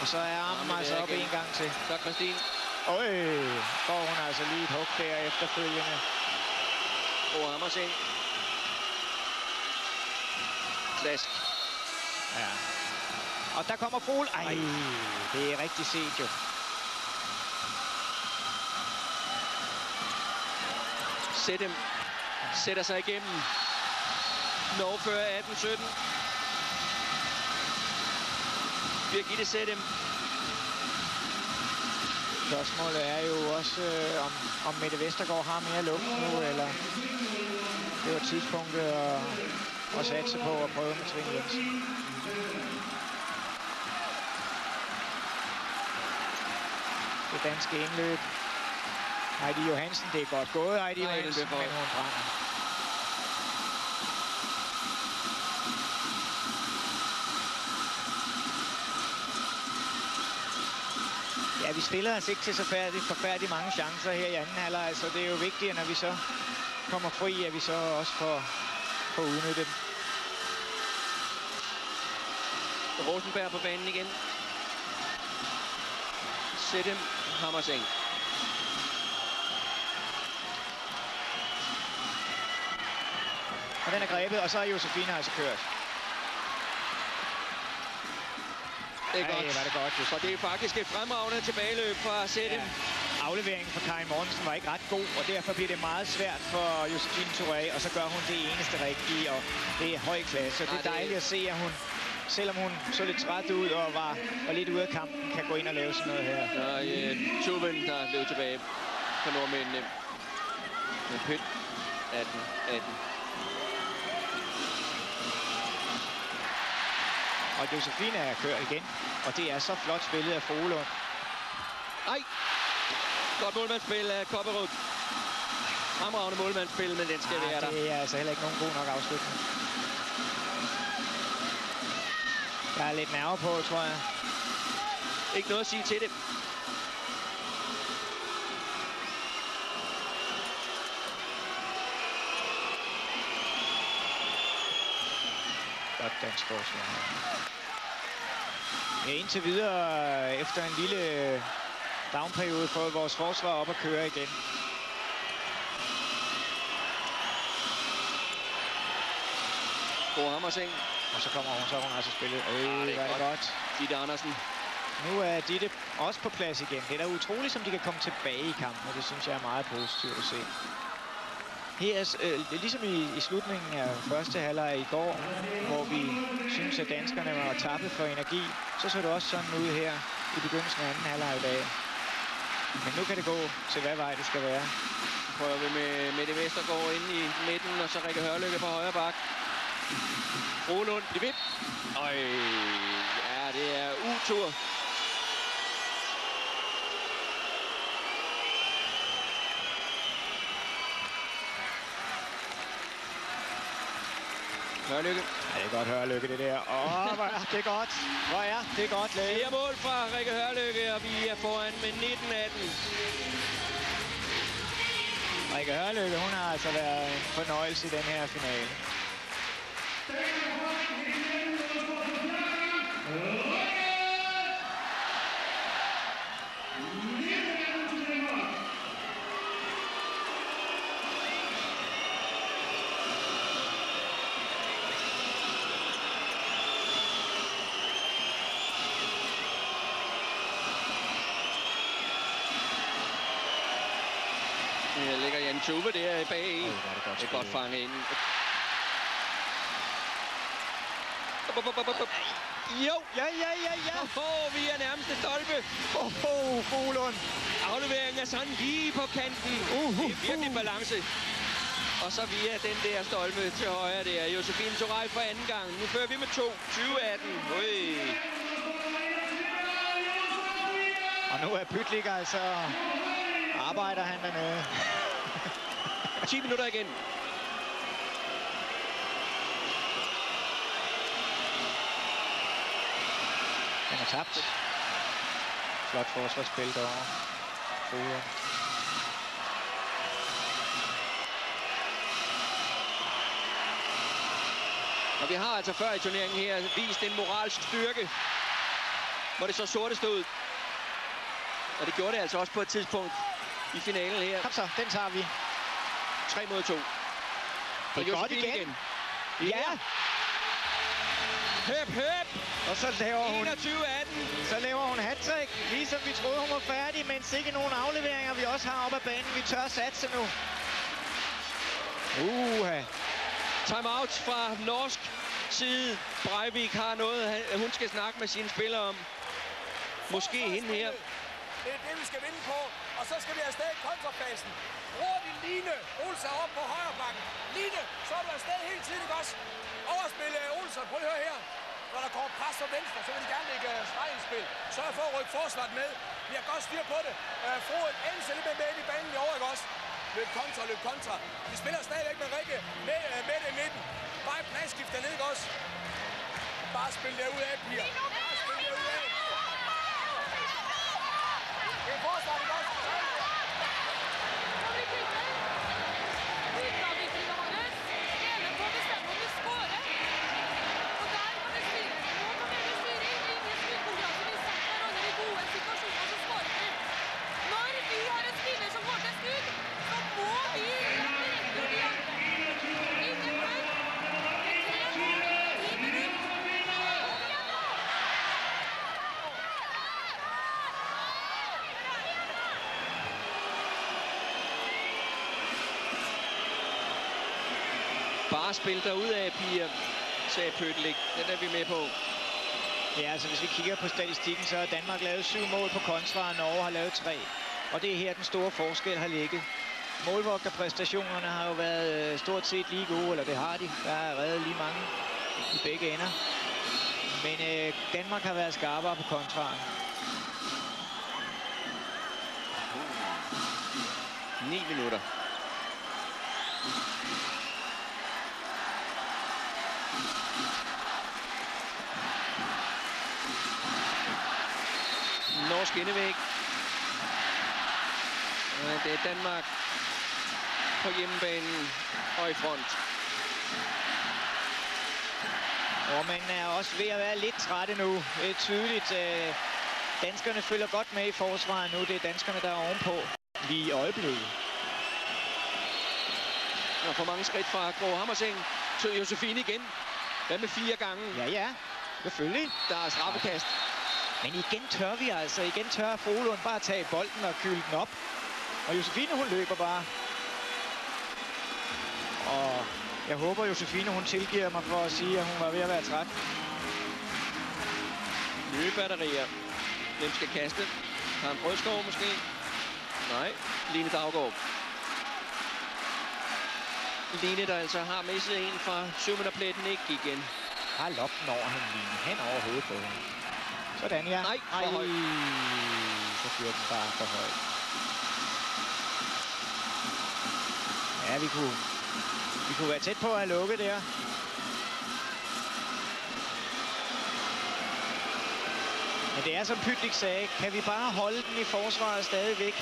Og så er armen altså op igen. en gang til. Så Christine Øj, får hun altså lige et hug der efterfølgende. Bro Hammerseng. Klask. Ja. Og der kommer Fol. Ej, det er rigtig set jo. Sæt sætter sig igennem. Norge fører 18-17. Birgitte Sættem. Spørgsmålet er jo også, øh, om, om Mette Vestergaard har mere luft nu, eller det var tidspunktet at, at satse på at prøve med Trine Jensen. Det danske indløb. Heidi Johansen, det er godt gået, Heidi Nej, Johansen, men hun brænder. Ja, vi stiller os ikke til så færdigt, forfærdeligt mange chancer her i anden halvleg, så det er jo vigtigt, at når vi så kommer fri, at vi så også får, får udnyttet dem. Rosenberg på banen igen. Sættem. Hammerseng. Og den er grebet, og så er Josefine altså kørt. Det er Ej, godt. var det godt, Og det er faktisk et fremragende tilbageløb fra Sættem. Ja. Afleveringen fra Karin Mortensen var ikke ret god, og derfor bliver det meget svært for Josefine Touré, og så gør hun det eneste rigtige, og det er høj klasse. Og det er dejligt at se, at hun, selvom hun så lidt træt ud og var, var lidt ude af kampen, kan gå ind og lave sådan noget her. Og øh, Tuben, der løb tilbage for nordmændene. Men pyt. 18, Og Josefine er kørt igen. Og det er så flot spillet af Frohlund. Ej! Godt målmandsspil af Kopperud. Fremragende målmandsspil, men den skal Ah, være der. det er altså heller ikke nogen god nok afslutning. Der er lidt nerve på, tror jeg. Ikke noget at sige til det. Godt dansk forsvar. Ja, indtil videre, efter en lille downperiode, får vores forsvar op at køre igen. Bo Hammerseng. Og så kommer hun, så hun altså spillet. Øh, det er det er godt. godt. Ditte Andersen. Nu er Ditte også på plads igen. Det er da utroligt, som de kan komme tilbage i kampen, og det synes jeg er meget positivt at se. Her, øh, ligesom i, i slutningen af første halvleg i går, hvor vi synes, at danskerne var tappet for energi, så så det også sådan ud her i begyndelsen af anden halvleg i dag. Men nu kan det gå til, hvad vej det skal være. Prøver vi med Mette Vestergaard inde i midten, og så Rikke Hørlykke på højre bak. Rolund i vidt. Øj, ja, det er utur. Hørlykke. Ja, det er godt høre, Lykke, det der. Åh, hvor er det godt. Hvor er det godt lavet. Fire mål fra Rikke Hørlykke, og vi er foran med 19-18. Rikke Hørlykke, hun har altså været en fornøjelse i den her finale. Her Tube der bag i. Hvor er det godt Det er godt fanget ind. Jo! Ja, ja, ja, ja. Oh, vi er nærmeste stolpe. Åh, oh, Fuglund. Afleveringen er sådan lige på kanten. Uh, Det er virkelig balance. Og så via den der stolpe til højre der. Josefine Torej for anden gang. Nu fører vi med to. 2018. Ui. Og nu er Pytlik altså... Arbejder han dernede. 10 minutter igen. Den er tabt. Flot forsvarsspil derovre. Fuglund. Og vi har altså før i turneringen her vist en moralsk styrke, hvor det så sorte stod ud. Og det gjorde det altså også på et tidspunkt i finalen her. Kom så, den tager vi. 3 mod 2. Det er godt igen. Ja, Høp, høp! og så laver hun, 21-18. så laver hun hat ligesom vi troede, hun var færdig, men ikke nogen afleveringer, vi også har op ad banen. Vi tør satse nu. Uha. Timeout fra norsk side. Breivik har noget, hun skal snakke med sine spillere om. Måske hende her. Det er det, vi skal vinde på. Og så skal vi afsted i kontrafasen. Hurtigt Line. Olsen op på højre bakken. Line, så er du afsted hele tiden, ikke også? Overspil øh, Olsen. Prøv lige at høre her. Når der kommer pres fra venstre, så vil de gerne lægge øh, uh, stregspil. Sørg for at rykke forsvaret med. Vi har godt styr på det. Øh, uh, Froen endelse lidt med med ind i banen i år, ikke også? Løb kontra, løb kontra. Vi spiller stadigvæk med Rikke med, øh, med det i midten. Bare pladsskift dernede, ikke også? Bare spil derud af, Pia. Bare spil derud af. Det er forsvaret, ikke også? Skal vi klikke? Utavviklingen vår ene på å bestemme om vi scorer. Og der kan vi styre. Nå kan vi heller styre inn i spillkonkurransen. Vi setter hverandre i gode situasjoner, så scorer vi. Når vi har en spiller som får til skudd, så må vi sette retur de andre. Ingen feil. Det er tre mål i ti minutter. Kom igjen nå! Bare spil dig ud af, piger, sagde Pøtlik. Den er vi med på. Ja, altså hvis vi kigger på statistikken, så har Danmark lavet syv mål på kontra, og Norge har lavet tre. Og det er her, den store forskel har ligget. målvogterpræstationerne har jo været øh, stort set lige gode, eller det har de. Der er reddet lige mange i begge ender. Men øh, Danmark har været skarpere på kontraen. 9 minutter. Norsk indevæg. Og Det er Danmark på hjemmebanen og i front. Og man er også ved at være lidt trætte nu. Det er tydeligt. Øh, danskerne følger godt med i forsvaret nu. Det er danskerne, der er ovenpå lige i øjeblikket. Og for mange skridt fra Gro Hammerseng til Josefine igen. Hvad med fire gange? Ja, ja. Selvfølgelig. Der er straffekast. Men igen tør vi altså. Igen tør Frohlund bare tage bolden og kylde den op. Og Josefine, hun løber bare. Og jeg håber, Josefine, hun tilgiver mig for at sige, at hun var ved at være træt. Nye batterier. Hvem skal kaste? Har en Brødskov måske? Nej, Line Daggaard. Line, der altså har misset en fra syvminderpletten, ikke igen. Hold op den over hende, Line. Hen over hovedet på hende. Sådan, ja. Nej, for Ej, højt. Så fyrer den bare for højt. Ja, vi kunne, vi kunne være tæt på at lukke der. Men det er som Pytlik sagde, kan vi bare holde den i forsvaret stadigvæk,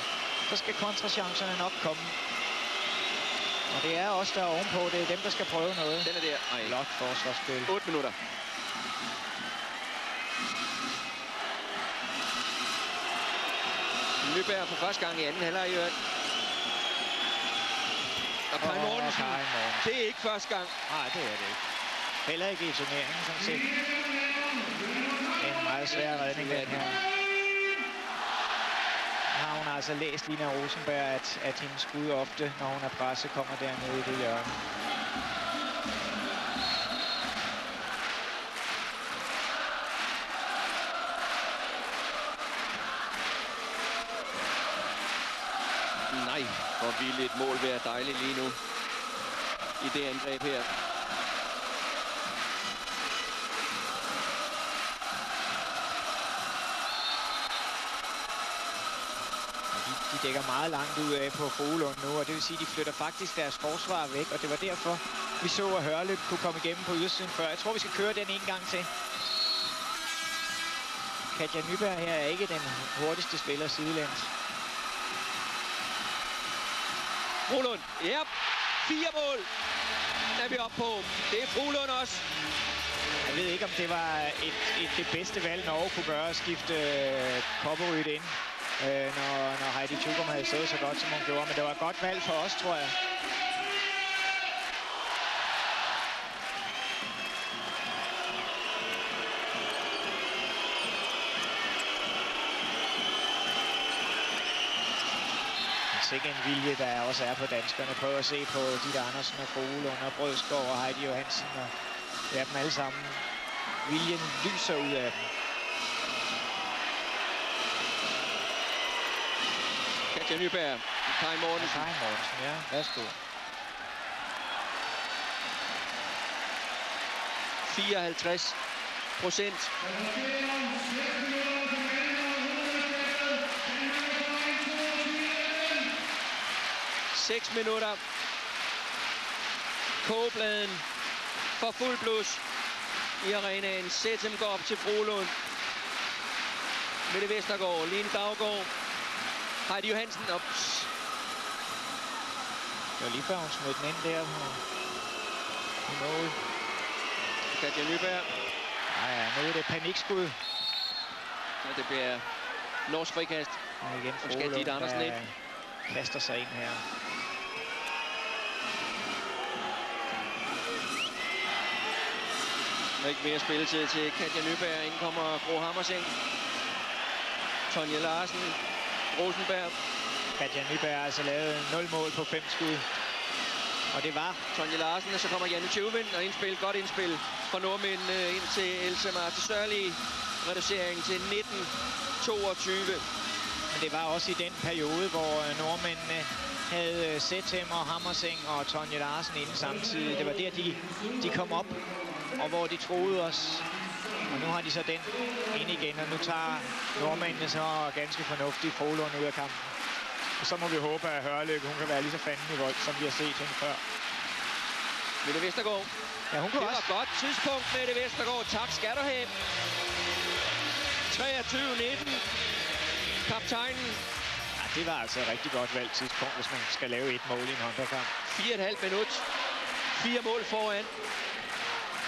så skal kontrachancerne nok komme. Og det er os, der er ovenpå. Det er dem, der skal prøve noget. Den er der. Ej, Flot forsvarsspil. 8 minutter. Nyberg for første gang i anden halvleg i øvrigt. Og Kai Mortensen, det er ikke første gang. Nej, det er det ikke. Heller ikke i turneringen, sådan set. En meget svær redning, den her. Har hun altså læst, Lina Rosenberg, at, at hendes skud ofte, når hun er presset, kommer dernede i det hjørne. Ville et mål være dejligt lige nu. I det angreb her. De, dækker meget langt ud af på Frohlund nu, og det vil sige, at de flytter faktisk deres forsvar væk, og det var derfor, vi så, at Hørløb kunne komme igennem på ydersiden før. Jeg tror, vi skal køre den en gang til. Katja Nyberg her er ikke den hurtigste spiller sidelæns. Frolund, ja, fire mål er vi oppe på. Det er Frolund også. Jeg ved ikke, om det var et, et, det bedste valg, Norge kunne gøre at skifte øh, ind, øh, når, når Heidi Tjukum havde stået så godt, som hun gjorde. Men det var et godt valg for os, tror jeg. Sikke en vilje, der også er på danskerne. Prøv at se på Ditte Andersen og Fuglund og Brødskov og Heidi Johansen og ja, dem alle sammen. Viljen lyser ud af dem. Katja Nyberg, Kai Mortensen. Kai Mortensen, ja. Værsgo. 54 procent. Seks minutter. Kogebladen for fuld blus i arenaen. Sætem går op til Frolund. Mette Vestergaard, Line Daggaard, Heidi Johansen op. Det var lige før, hun smed den ind der mål. Katja Nyberg. Ja, ja, nu er det panikskud. Og det bliver norsk frikast. Og igen Frohlund, Andersen der ind. kaster sig ind her. Er ikke mere spilletid til Katja Nyberg. Ind kommer Gro Hammerseng. Tonja Larsen. Rosenberg. Katja Nyberg har altså lavet 0 mål på 5 skud. Og det var Tonja Larsen, og så kommer Janne Tjuvin og indspil, godt indspil fra nordmændene ind til Else Marte Sørlige. Reducering til 19-22. Men det var også i den periode, hvor øh, nordmændene havde øh, og Hammerseng og Tonje Larsen inden samtidig. Det var der, de, de kom op, og hvor de troede os. Og nu har de så den ind igen, og nu tager nordmændene så ganske fornuftigt Frohlund ud af kampen. Og så må vi håbe, at Hørløb, hun kan være lige så fanden i vold, som vi har set hende før. Mette Vestergaard. Ja, hun kunne Det også. var godt tidspunkt, Mette Vestergaard. Tak skal du have. 23-19. Kaptajnen. Det var altså et rigtig godt valgt tidspunkt, hvis man skal lave et mål i en håndboldkamp. 4,5 minut. Fire mål foran.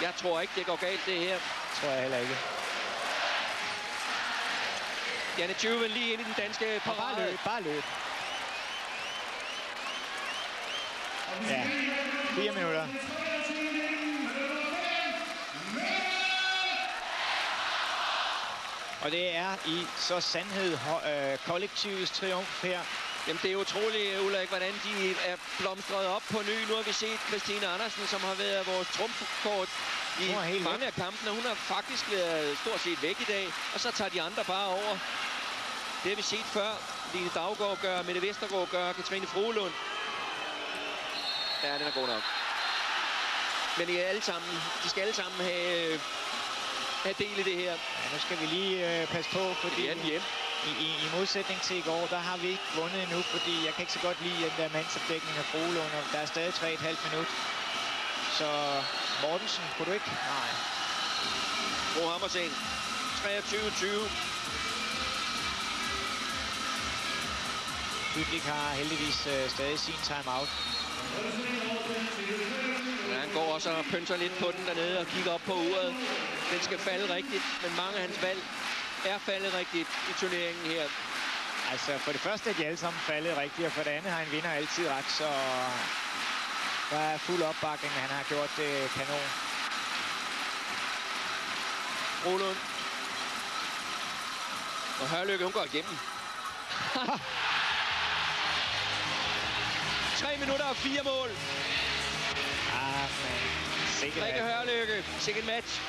Jeg tror ikke, det går galt, det her. Tror jeg heller ikke. Janne Tjuven lige ind i den danske Og bare parade. løb, bare løb. Ja, fire minutter. Og det er i så sandhed øh, kollektivets triumf her. Jamen, det er utroligt, Ulrik, hvordan de er blomstret op på ny. Nu har vi set Christine Andersen, som har været vores trumfkort i mange af kampene. Hun har faktisk været stort set væk i dag, og så tager de andre bare over. Det har vi set før. Line Daggaard gør, Mette Vestergaard gør, Katrine Frohlund. Ja, den er god nok. Men de, er alle sammen, de skal alle sammen have, have del i det her. Ja, nu skal vi lige øh, passe på, fordi den hjem. i, i, i modsætning til i går, der har vi ikke vundet endnu, fordi jeg kan ikke så godt lide den der mandsopdækning af Frohlund, og der er stadig 3,5 minut. Så Mortensen, kunne du ikke? Nej. Bro Hammersen. 23-20. Hydlik har heldigvis øh, stadig sin timeout. Går også og pynser lidt på den dernede og kigger op på uret. Den skal falde rigtigt, men mange af hans valg er faldet rigtigt i turneringen her. Altså, for det første er de alle sammen faldet rigtigt, og for det andet har en vinder altid ret, så der er fuld opbakning. Han har gjort det kanon. Rolund. Og Hørlykke, hun går igennem. 3 minutter og fire mål. Ah, men sikkert. Rikke Hørlykke. Sikke match.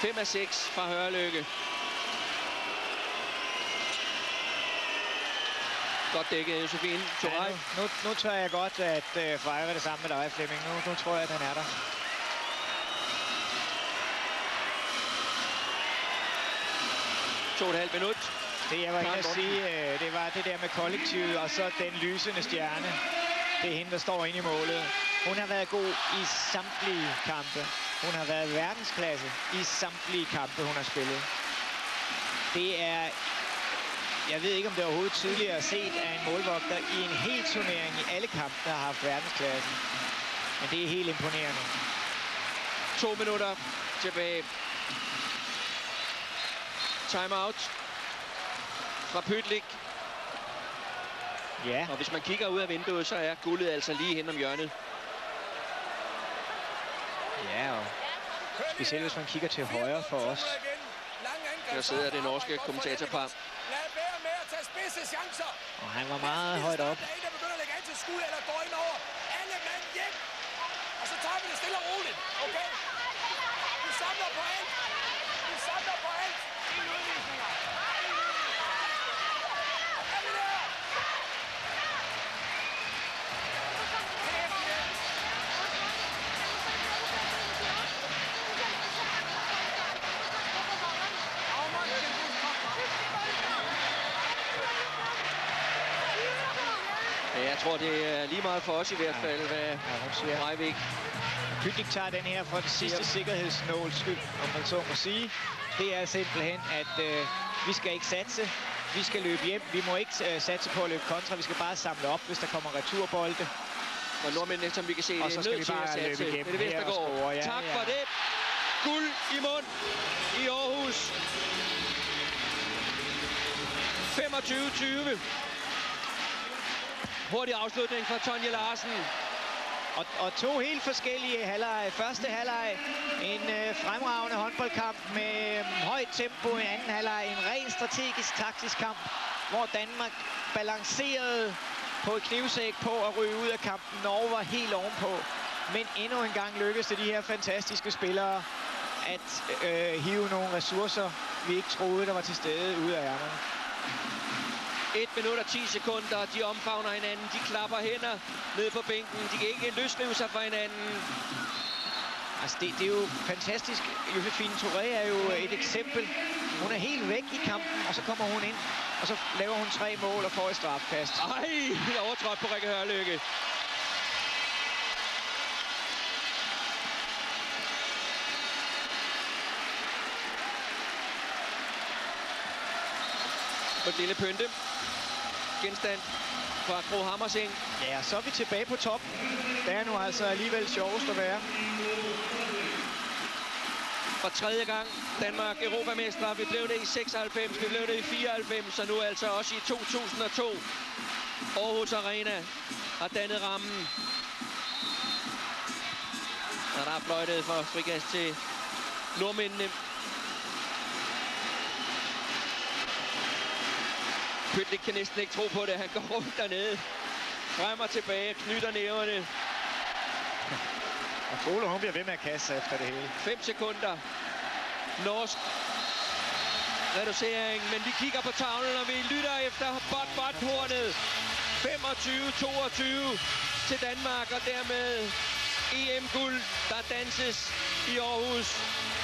Fem af seks fra Hørlykke. Godt dækket, Josefine. Ja, nu, nu, nu tør jeg godt at øh, fejre det samme med dig, Flemming. Nu, nu tror jeg, at han er der. To og et halvt minut. Det, jeg var inde at sige, øh, det var det der med kollektivet, og så den lysende stjerne. Det er hende, der står inde i målet. Hun har været god i samtlige kampe. Hun har været verdensklasse i samtlige kampe, hun har spillet. Det er... Jeg ved ikke, om det er overhovedet tidligere at set af en målvogter i en hel turnering i alle kampe, der har haft verdensklassen. Men det er helt imponerende. To minutter tilbage. Timeout fra Pytlik. Ja, Og hvis man kigger ud af vinduet, så er guldet altså lige hen om hjørnet. ja og specielt hvis man kigger til højre for os. Der sidder det norske kommentatorpar. Lad være med at tage spidse chancer. Og han var meget højt op. Der er begynder at lægge an til skud eller går ind over. Alle mand hjem. Og så tager vi det stille og roligt. Okay? Vi samler på alt. Vi samler på alt. Jeg tror, det er lige meget for os i hvert fald, hvad Ja, hun siger, Breivik Pytlik tager den her for den sidste sikkerhedsnål skyld, om man så må sige. Det er simpelthen, at øh, vi skal ikke satse. Vi skal løbe hjem. Vi må ikke øh, satse på at løbe kontra. Vi skal bare samle op, hvis der kommer returbolde. og nordmændene, som vi kan se, Og det så er skal nødt vi til bare at løbe igennem Mette her og Vestergaard, score. Ja, tak ja. for det. Guld i mund i Aarhus. 25-20. Hurtig afslutning fra Tonje Larsen. Og, og to helt forskellige halvleje. Første halvleg en øh, fremragende håndboldkamp med øh, højt tempo. I anden halvleg en ren strategisk taktisk kamp, hvor Danmark balancerede på et knivsæk på at ryge ud af kampen. Norge var helt ovenpå. Men endnu en gang lykkedes det de her fantastiske spillere at øh, hive nogle ressourcer, vi ikke troede, der var til stede ud af ærmerne. 1 minut og 10 sekunder. De omfavner hinanden. De klapper hænder ned på bænken. De kan ikke løsrive sig fra hinanden. Altså, det, det er jo fantastisk. Josefine Touré er jo et eksempel. Hun er helt væk i kampen, og så kommer hun ind, og så laver hun tre mål og får et strafkast. Ej, overtrådt på Rikke Hørlykke. På Dille pynte. Genstand fra Gro Hammersing. Ja, så er vi tilbage på top. Det er nu altså alligevel sjovest at være. For tredje gang Danmark Europamestre. Vi blev det i 96, vi blev det i 94, og nu altså også i 2002. Aarhus Arena har dannet rammen. Og der er fløjtet for frikast til nordmændene. Pytlik kan næsten ikke tro på det. Han går rundt dernede. Frem og tilbage, knytter næverne. Og Fole, hun bliver ved med at kaste efter det hele. 5 sekunder. Norsk reducering, men vi kigger på tavlen, og vi lytter efter bot bot hornet 25-22 til Danmark, og dermed EM-guld, der danses i Aarhus.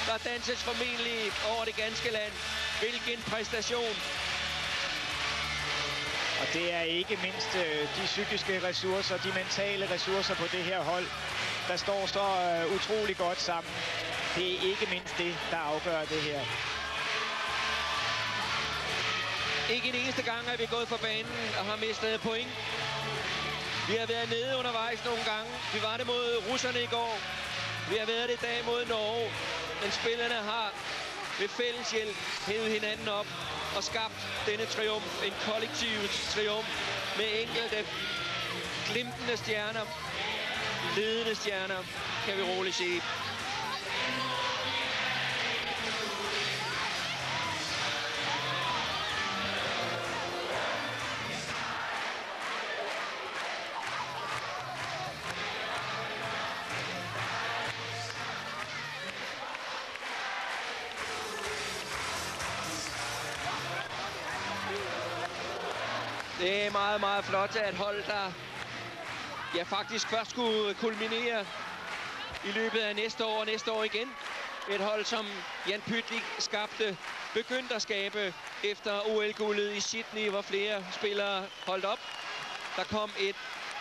Der danses formentlig over det ganske land. Hvilken præstation. Og det er ikke mindst øh, de psykiske ressourcer, de mentale ressourcer på det her hold, der står så øh, utrolig godt sammen. Det er ikke mindst det, der afgør det her. Ikke en eneste gang er vi gået fra banen og har mistet point. Vi har været nede undervejs nogle gange. Vi var det mod russerne i går. Vi har været det i dag mod Norge. Men spillerne har ved fælles hjælp hævet hinanden op og skabt denne triumf. En kollektiv triumf med enkelte glimtende stjerner. Ledende stjerner, kan vi roligt sige. Det er meget, meget flot at hold, der ja, faktisk først skulle kulminere i løbet af næste år og næste år igen. Et hold, som Jan Pytlik skabte, begyndte at skabe efter OL-guldet i Sydney, hvor flere spillere holdt op. Der kom et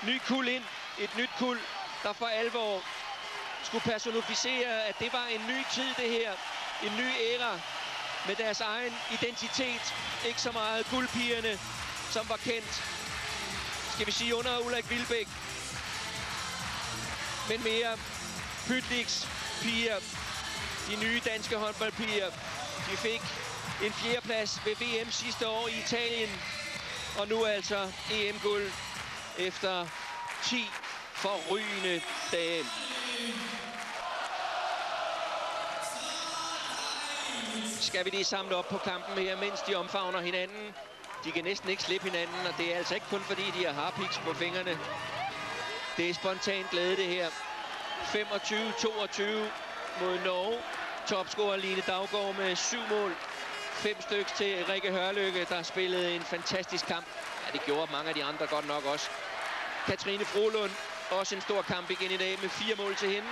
nyt kul ind, et nyt kul, der for alvor skulle personificere, at det var en ny tid, det her. En ny æra med deres egen identitet. Ikke så meget guldpigerne, som var kendt, skal vi sige, under Ulrik Vilbæk. Men mere Pytliks piger, de nye danske håndboldpiger. De fik en fjerdeplads ved VM sidste år i Italien. Og nu altså EM-guld efter 10 forrygende dage. Skal vi lige samle op på kampen her, mens de omfavner hinanden. De kan næsten ikke slippe hinanden, og det er altså ikke kun fordi, de har harpiks på fingrene. Det er spontant glæde, det her. 25-22 mod Norge. Topscorer Line Daggaard med syv mål. Fem stykker til Rikke Hørlykke, der spillede en fantastisk kamp. Ja, det gjorde mange af de andre godt nok også. Katrine Frolund, også en stor kamp igen i dag med fire mål til hende.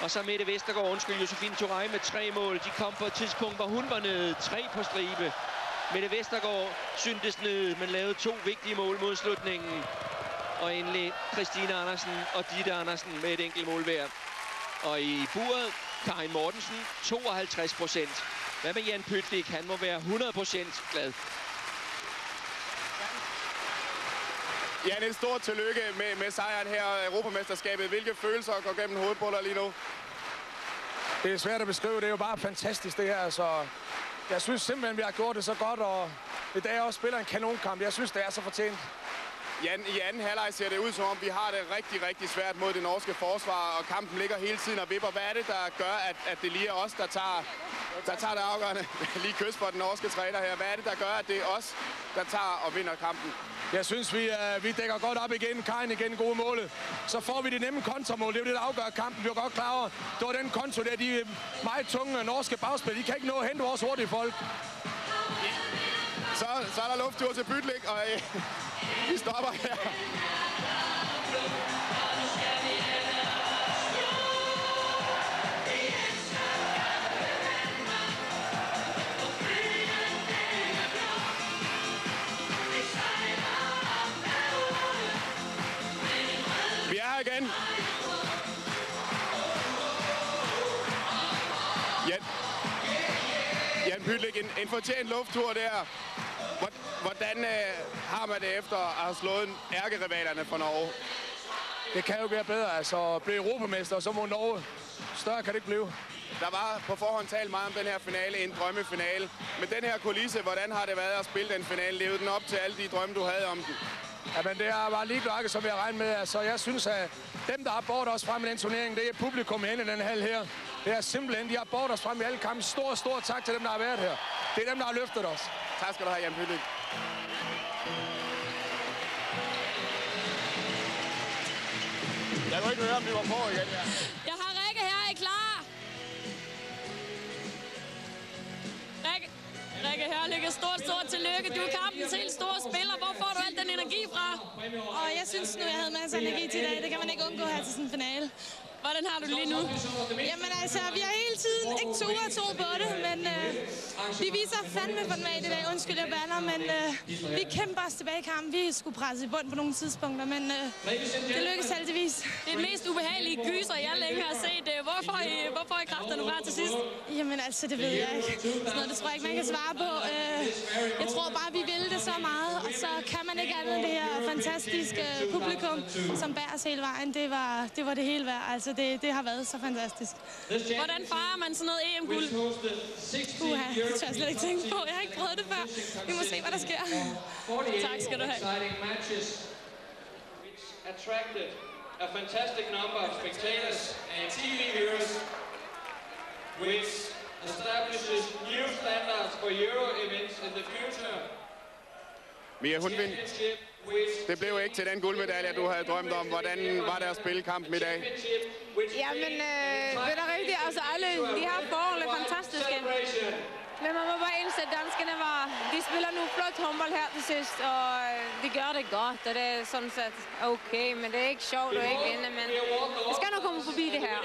Og så Mette Vestergaard, undskyld, Josefine Touré med tre mål. De kom på et tidspunkt, hvor hun var nede. Tre på stribe. Mette Vestergaard syntes ned, men lavede to vigtige mål mod slutningen. Og endelig Christine Andersen og Ditte Andersen med et enkelt mål hver. Og i buret, Karin Mortensen, 52 procent. Hvad med Jan Pytlik? Han må være 100 procent glad. Jan, et stort tillykke med, med sejren her i Europamesterskabet. Hvilke følelser går gennem hovedet på dig lige nu? Det er svært at beskrive. Det er jo bare fantastisk, det her. Så jeg synes simpelthen, vi har gjort det så godt, og i dag også spiller en kanonkamp. Jeg synes, det er så fortjent. Jan, i anden halvleg ser det ud som om, vi har det rigtig, rigtig svært mod det norske forsvar, og kampen ligger hele tiden og vipper. Hvad er det, der gør, at, at det lige er os, der tager, der tager det afgørende? lige kys for den norske træner her. Hvad er det, der gør, at det er os, der tager og vinder kampen? Jeg synes, vi, uh, vi dækker godt op igen. Karin igen gode målet. Så får vi det nemme kontramål. Det er jo det, der afgør kampen. Vi er godt klar over. Det var den konto der, de meget tunge norske bagspil. De kan ikke nå at hente vores hurtige folk. Så, så er der lufttur til Bytlik, og øh, vi stopper her. Igen. Jan, Jan Pytlik, en, en fortjent lufttur der. Hvor- Hvordan øh, har man det efter at have slået ærkerivalerne fra Norge? Det kan jo være bedre. Altså, blive europamester, så må Norge. Større kan det ikke blive. Der var på forhånd talt meget om den her finale, en drømmefinale. Men den her kulisse, hvordan har det været at spille den finale? Levede den op til alle de drømme, du havde om den? Jamen, det er bare lige blokket, som jeg regner med. Altså, jeg synes, at dem, der har båret os frem i den turnering, det er publikum hen i den hal her. Det er simpelthen, de har båret os frem i alle kampe. Stor, stor tak til dem, der har været her. Det er dem, der har løftet os. Tak skal du have, Jan Pytlik. Jeg kunne ikke høre, om vi var på igen. Ja. Rikke Hørlykke, stort, stort tillykke. Du er kampens helt store spiller. Hvor får du al den energi fra? Og jeg synes nu, jeg havde masser af energi til i dag. Det kan man ikke undgå her til sådan en finale. Hvordan har du det lige nu? Jamen altså, vi har hele tiden ikke to og to på det, men øh, vi viser fandme format i dag. Undskyld, jeg bander, men øh, vi kæmper os tilbage i kampen. Vi skulle presse i bund på nogle tidspunkter, men øh, det lykkedes heldigvis. Det er den mest ubehagelige gyser, jeg længe har set. Øh, Hvorfor I, hvorfor I kræfterne fra til sidst? Jamen altså, det ved jeg ikke. Sådan noget, det tror jeg ikke, man kan svare på. Øh, jeg tror bare, vi ville det så meget, og så kan man ikke andet end det her fantastiske publikum, som bærer os hele vejen. Det var det, var det hele værd. Altså, det, det har været så fantastisk. Hvordan fejrer man sådan noget EM-guld? Uha, det tør jeg slet ikke tænke på. Jeg har ikke prøvet det før. Vi må se, hvad der sker. Tak skal du have. attracted a fantastic number of spectators and TV viewers, which establishes new standards for Euro events in the future. Mia Hundvin, det blev ikke til den guldmedalje, du havde drømt om. Hvordan var det at spille kampen i dag? Jamen, øh, det er rigtigt. Altså, alle de her forhold er fantastiske. Men man må bare indse, at danskerne var... De spiller nu flot håndbold her til sidst, og øh, de gør det godt, og det er sådan set okay, men det er ikke sjovt at ikke vinde, men vi skal nok komme forbi det her.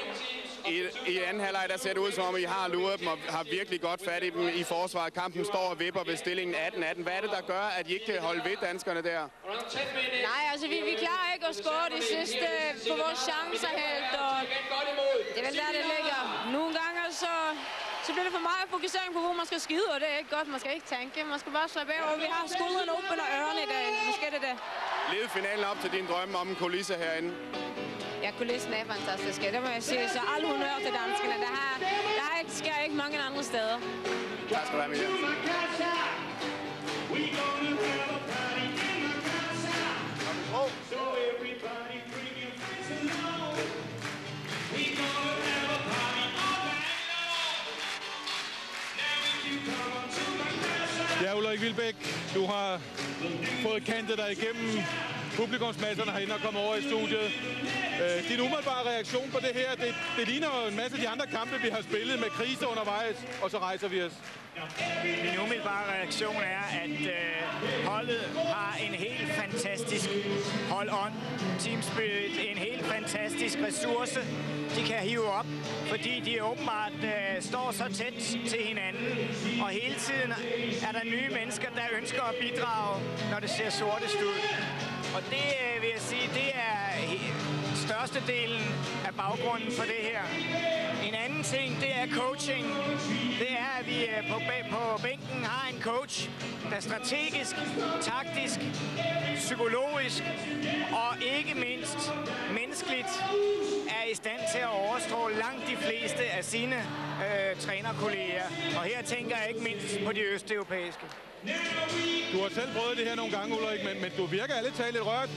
I, I anden halvleg, der ser det ud som om, I har luret dem og har virkelig godt fat i dem i forsvaret. Kampen står og vipper ved stillingen 18-18. Hvad er det, der gør, at I ikke kan holde ved danskerne der? Around 10 minutes. Nej, altså, vi, vi klarer ikke at score de sidste på vores chancer helt, og det er vel der, det ligger. Nogle gange så, så bliver det for meget fokusering på, hvor man skal skide, og det er ikke godt. Man skal ikke tænke. Man skal bare slappe af, og vi har skuldrene åbne og ørerne i dag. Måske er det det. Led finalen op til din drømme om en kulisse herinde. Ja, kulissen er fantastisk. Det må jeg sige. Så al honør til danskerne. Der, har, der har ikke, sker ikke mange andre steder. Tak skal du have, Mia. Frederik Vilbæk, du har fået kantet dig igennem publikumsmasserne herinde og kommet over i studiet. Øh, din umiddelbare reaktion på det her, det, det ligner en masse af de andre kampe, vi har spillet med krise undervejs, og så rejser vi os. Min umiddelbare reaktion er, at øh, holdet har en helt fantastisk hold-on, team spirit, en helt fantastisk ressource, de kan hive op, fordi de åbenbart øh, står så tæt til hinanden, og hele tiden er der nye mennesker, der ønsker at bidrage, når det ser sortest ud. Og det øh, vil jeg sige, det er størstedelen af baggrunden for det her. En anden ting, det er coaching. Det er, at vi øh, på, på bænken har en coach, der strategisk, taktisk, psykologisk og ikke mindst menneskeligt er i stand til at overstråle langt de fleste af sine øh, trænerkolleger. Og her tænker jeg ikke mindst på de østeuropæiske. Du har selv prøvet det her nogle gange, Ulrik, men, men du virker alle talt lidt rørt.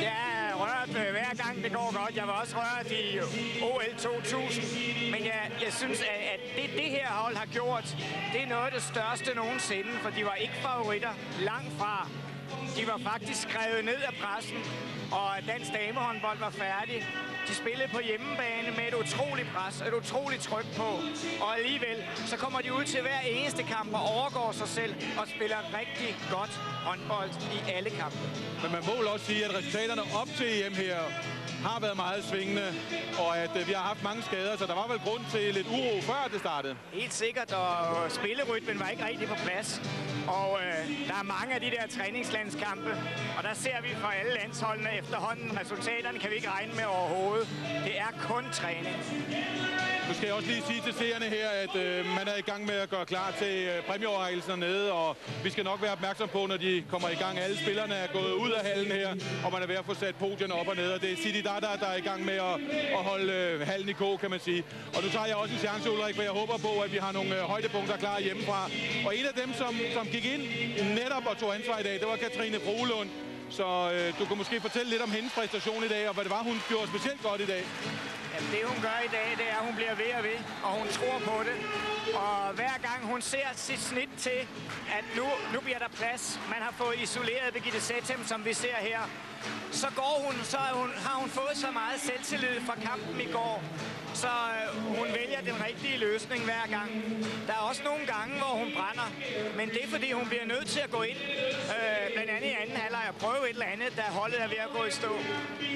Ja, rørt øh, hver gang, det går godt. Jeg var også rørt i OL 2000. Men jeg, jeg synes, at, at det, det her hold har gjort, det er noget af det største nogensinde, for de var ikke favoritter. Langt fra de var faktisk skrevet ned af pressen, og dansk damehåndbold var færdig. De spillede på hjemmebane med et utroligt pres, et utroligt tryk på. Og alligevel, så kommer de ud til hver eneste kamp og overgår sig selv og spiller rigtig godt håndbold i alle kampe. Men man må vel også sige, at resultaterne op til EM her har været meget svingende, og at øh, vi har haft mange skader, så der var vel grund til lidt uro før det startede. Helt sikkert, og spillerytmen var ikke rigtig på plads. Og øh, der er mange af de der udlandskampe. og der ser vi fra alle landsholdene efterhånden. Resultaterne kan vi ikke regne med overhovedet. Det er kun træning. Nu skal jeg også lige sige til seerne her, at øh, man er i gang med at gøre klar til øh, præmieoverrækkelsen nede, og vi skal nok være opmærksom på, når de kommer i gang. Alle spillerne er gået ud af hallen her, og man er ved at få sat podierne op og ned, og det er City Dada, der er i gang med at, at holde øh, hallen i kog, kan man sige. Og nu tager jeg også en chance, Ulrik, for jeg håber på, at vi har nogle øh, højdepunkter klar hjemmefra. Og en af dem, som, som gik ind netop og tog ansvar i dag, det var Katrine Brolund. Så øh, du kan måske fortælle lidt om hendes præstation i dag, og hvad det var, hun gjorde specielt godt i dag. Jamen, det hun gør i dag, det er, at hun bliver ved og ved, og hun tror på det. Og hver gang hun ser sit snit til, at nu, nu bliver der plads, man har fået isoleret Birgitte Sættem, som vi ser her, så går hun, så hun, har hun fået så meget selvtillid fra kampen i går, så øh, hun vælger den rigtige løsning hver gang. Der er også nogle gange, hvor hun brænder, men det er fordi, hun bliver nødt til at gå ind, øh, blandt andet i anden halvleg, og prøve et eller andet, da holdet er ved at gå i stå.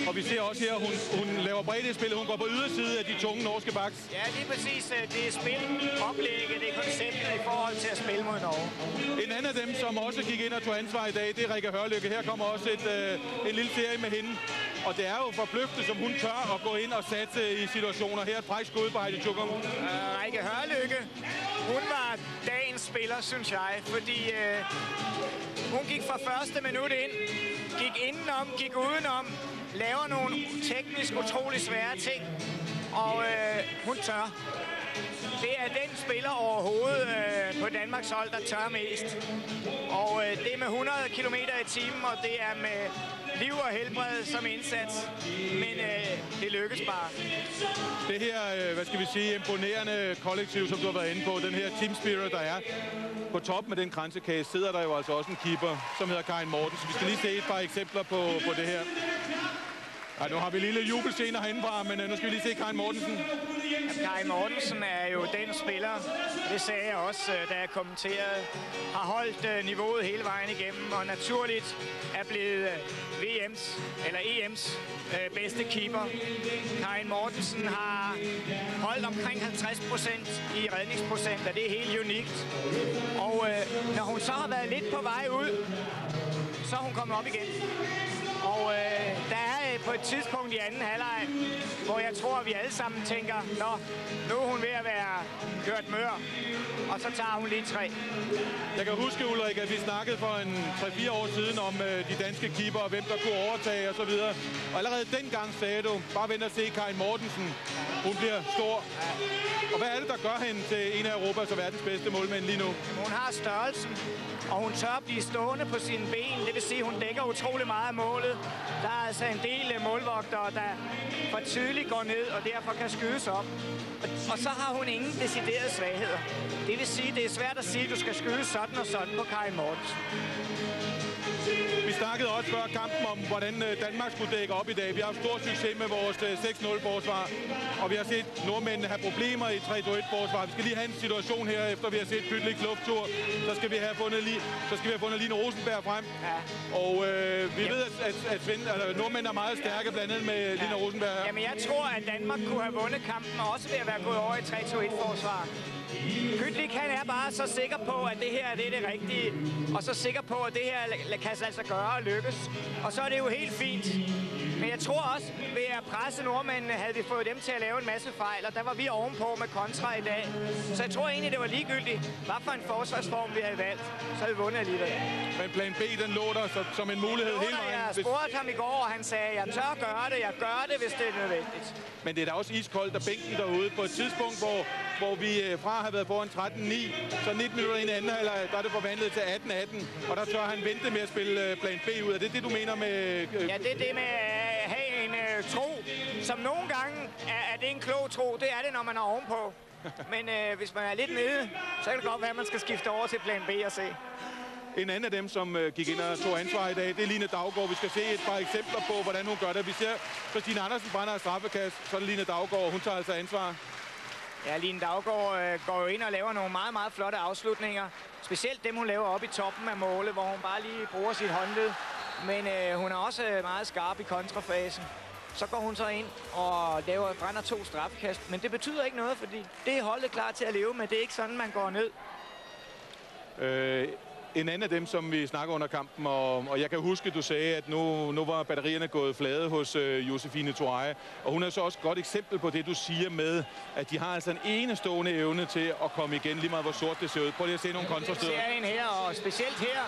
Og vi ser også her, at hun, hun laver bredt spil. Hun går på yderside af de tunge norske baks. Ja, det er præcis. øh, Det er spil, oplægget, det er konceptet i forhold til at spille mod Norge. En anden af dem, som også gik ind og tog ansvar i dag, det er Rikke Hørlykke. Her kommer også et, øh, en lille serie med hende. Og det er jo forbløffende, som hun tør at gå ind og satse i situationer. Her et fræk skud på Heidi Tjukum. Uh, Rikke Hørlykke, hun var dagens spiller, synes jeg, fordi øh, hun gik fra første minut ind, gik indenom, gik udenom, laver nogle teknisk utrolig svære ting, og øh, hun tør. Det er den spiller overhovedet øh, på Danmarks hold, der tør mest. Og øh, det er med 100 km i timen, og det er med liv og helbred som indsats. Men øh, det lykkes bare. Det her, øh, hvad skal vi sige, imponerende kollektiv, som du har været inde på, den her team spirit, der er. På toppen af den kransekage sidder der jo altså også en keeper, som hedder Karin Mortensen. Vi skal lige se et par eksempler på, på det her. Ja, nu har vi lille jubelscener herindefra, men øh, nu skal vi lige se Karin Mortensen. Jamen, Karin Mortensen er jo den spiller, det sagde jeg også, øh, da jeg kommenterede, har holdt øh, niveauet hele vejen igennem, og naturligt er blevet VM's, eller EM's øh, bedste keeper. Karin Mortensen har holdt omkring 50 procent i redningsprocent, og det er helt unikt. Og øh, når hun så har været lidt på vej ud, så er hun kommet op igen. Og øh, der er på et tidspunkt i anden halvleg, hvor jeg tror, at vi alle sammen tænker, Nå, nu er hun ved at være kørt mør, og så tager hun lige tre. Jeg kan huske, Ulrik, at vi snakkede for en 3-4 år siden om øh, de danske keeper, og hvem der kunne overtage og så videre. Og allerede dengang sagde du, bare vent og se Karin Mortensen. Hun bliver stor. Og hvad er det, der gør hende til en af Europas og verdens bedste målmænd lige nu? Hun har størrelsen, og hun tør blive stående på sine ben. Det vil sige, at hun dækker utrolig meget af målet. Der er altså en del øh, målvogtere, der for tydeligt går ned, og derfor kan skydes op. Og, så har hun ingen deciderede svagheder. Det vil sige, det er svært at sige, at du skal skyde sådan og sådan på Kai Mortensen. Vi snakkede også før kampen om, hvordan øh, Danmark skulle dække op i dag. Vi har haft stor succes med vores øh, 6-0-forsvar, og vi har set nordmændene have problemer i 3-2-1-forsvar. Vi skal lige have en situation her, efter vi har set Pytlik lufttur. Så skal vi have fundet, lige, så skal vi have fundet Line Rosenberg frem. Ja. Og øh, vi ved, at, at, at Svend, altså, nordmænd er meget stærke, blandt andet med ja. Line Rosenberg. her. Jamen, jeg tror, at Danmark kunne have vundet kampen, også ved at være gået over i 3-2-1-forsvar. Pytlik, han er bare så sikker på, at det her det er det rigtige, og så sikker på, at det her kan altså gøre og lykkes. Og så er det jo helt fint. Men jeg tror også, ved at presse nordmændene, havde vi fået dem til at lave en masse fejl, og der var vi ovenpå med kontra i dag. Så jeg tror egentlig, det var ligegyldigt, hvad for en forsvarsform vi havde valgt. Så havde vi vundet alligevel. Men plan B, den lå der så, som en mulighed hele vejen. jeg spurgte ham i går, og han sagde, jeg tør gøre det, jeg gør det, hvis det er nødvendigt. Men det er da også iskoldt af bænken derude på et tidspunkt, hvor, hvor vi øh, fra har været foran 13-9, så 19 minutter ind i anden halvleg, der er det forvandlet til 18-18, og der tør han vente med at spille øh, plan B ud. Er det det, du mener med... Øh, Ja, det er det med øh, tro, som nogle gange er, er det en klog tro. Det er det, når man er ovenpå. Men øh, hvis man er lidt nede, så kan det godt være, at man skal skifte over til plan B og C. En anden af dem, som øh, gik ind og tog ansvar i dag, det er Line Daggaard. Vi skal se et par eksempler på, hvordan hun gør det. Vi ser Christine Andersen brænder af straffekast, så er det Line Daggaard. Hun tager altså ansvar. Ja, Line Daggaard øh, går jo ind og laver nogle meget, meget flotte afslutninger. Specielt dem, hun laver op i toppen af målet, hvor hun bare lige bruger sit håndled. Men øh, hun er også øh, meget skarp i kontrafasen. Så går hun så ind og laver, brænder to straffekast. Men det betyder ikke noget, fordi det er holdet klar til at leve med. Det er ikke sådan, man går ned. Øh, en anden af dem, som vi snakker under kampen, og, og jeg kan huske, du sagde, at nu, nu var batterierne gået flade hos øh, Josefine Touaille, og hun er så også et godt eksempel på det, du siger med, at de har altså en enestående evne til at komme igen, lige meget hvor sort det ser ud. Prøv lige at se nogle kontrastøder. ser en her, og specielt her,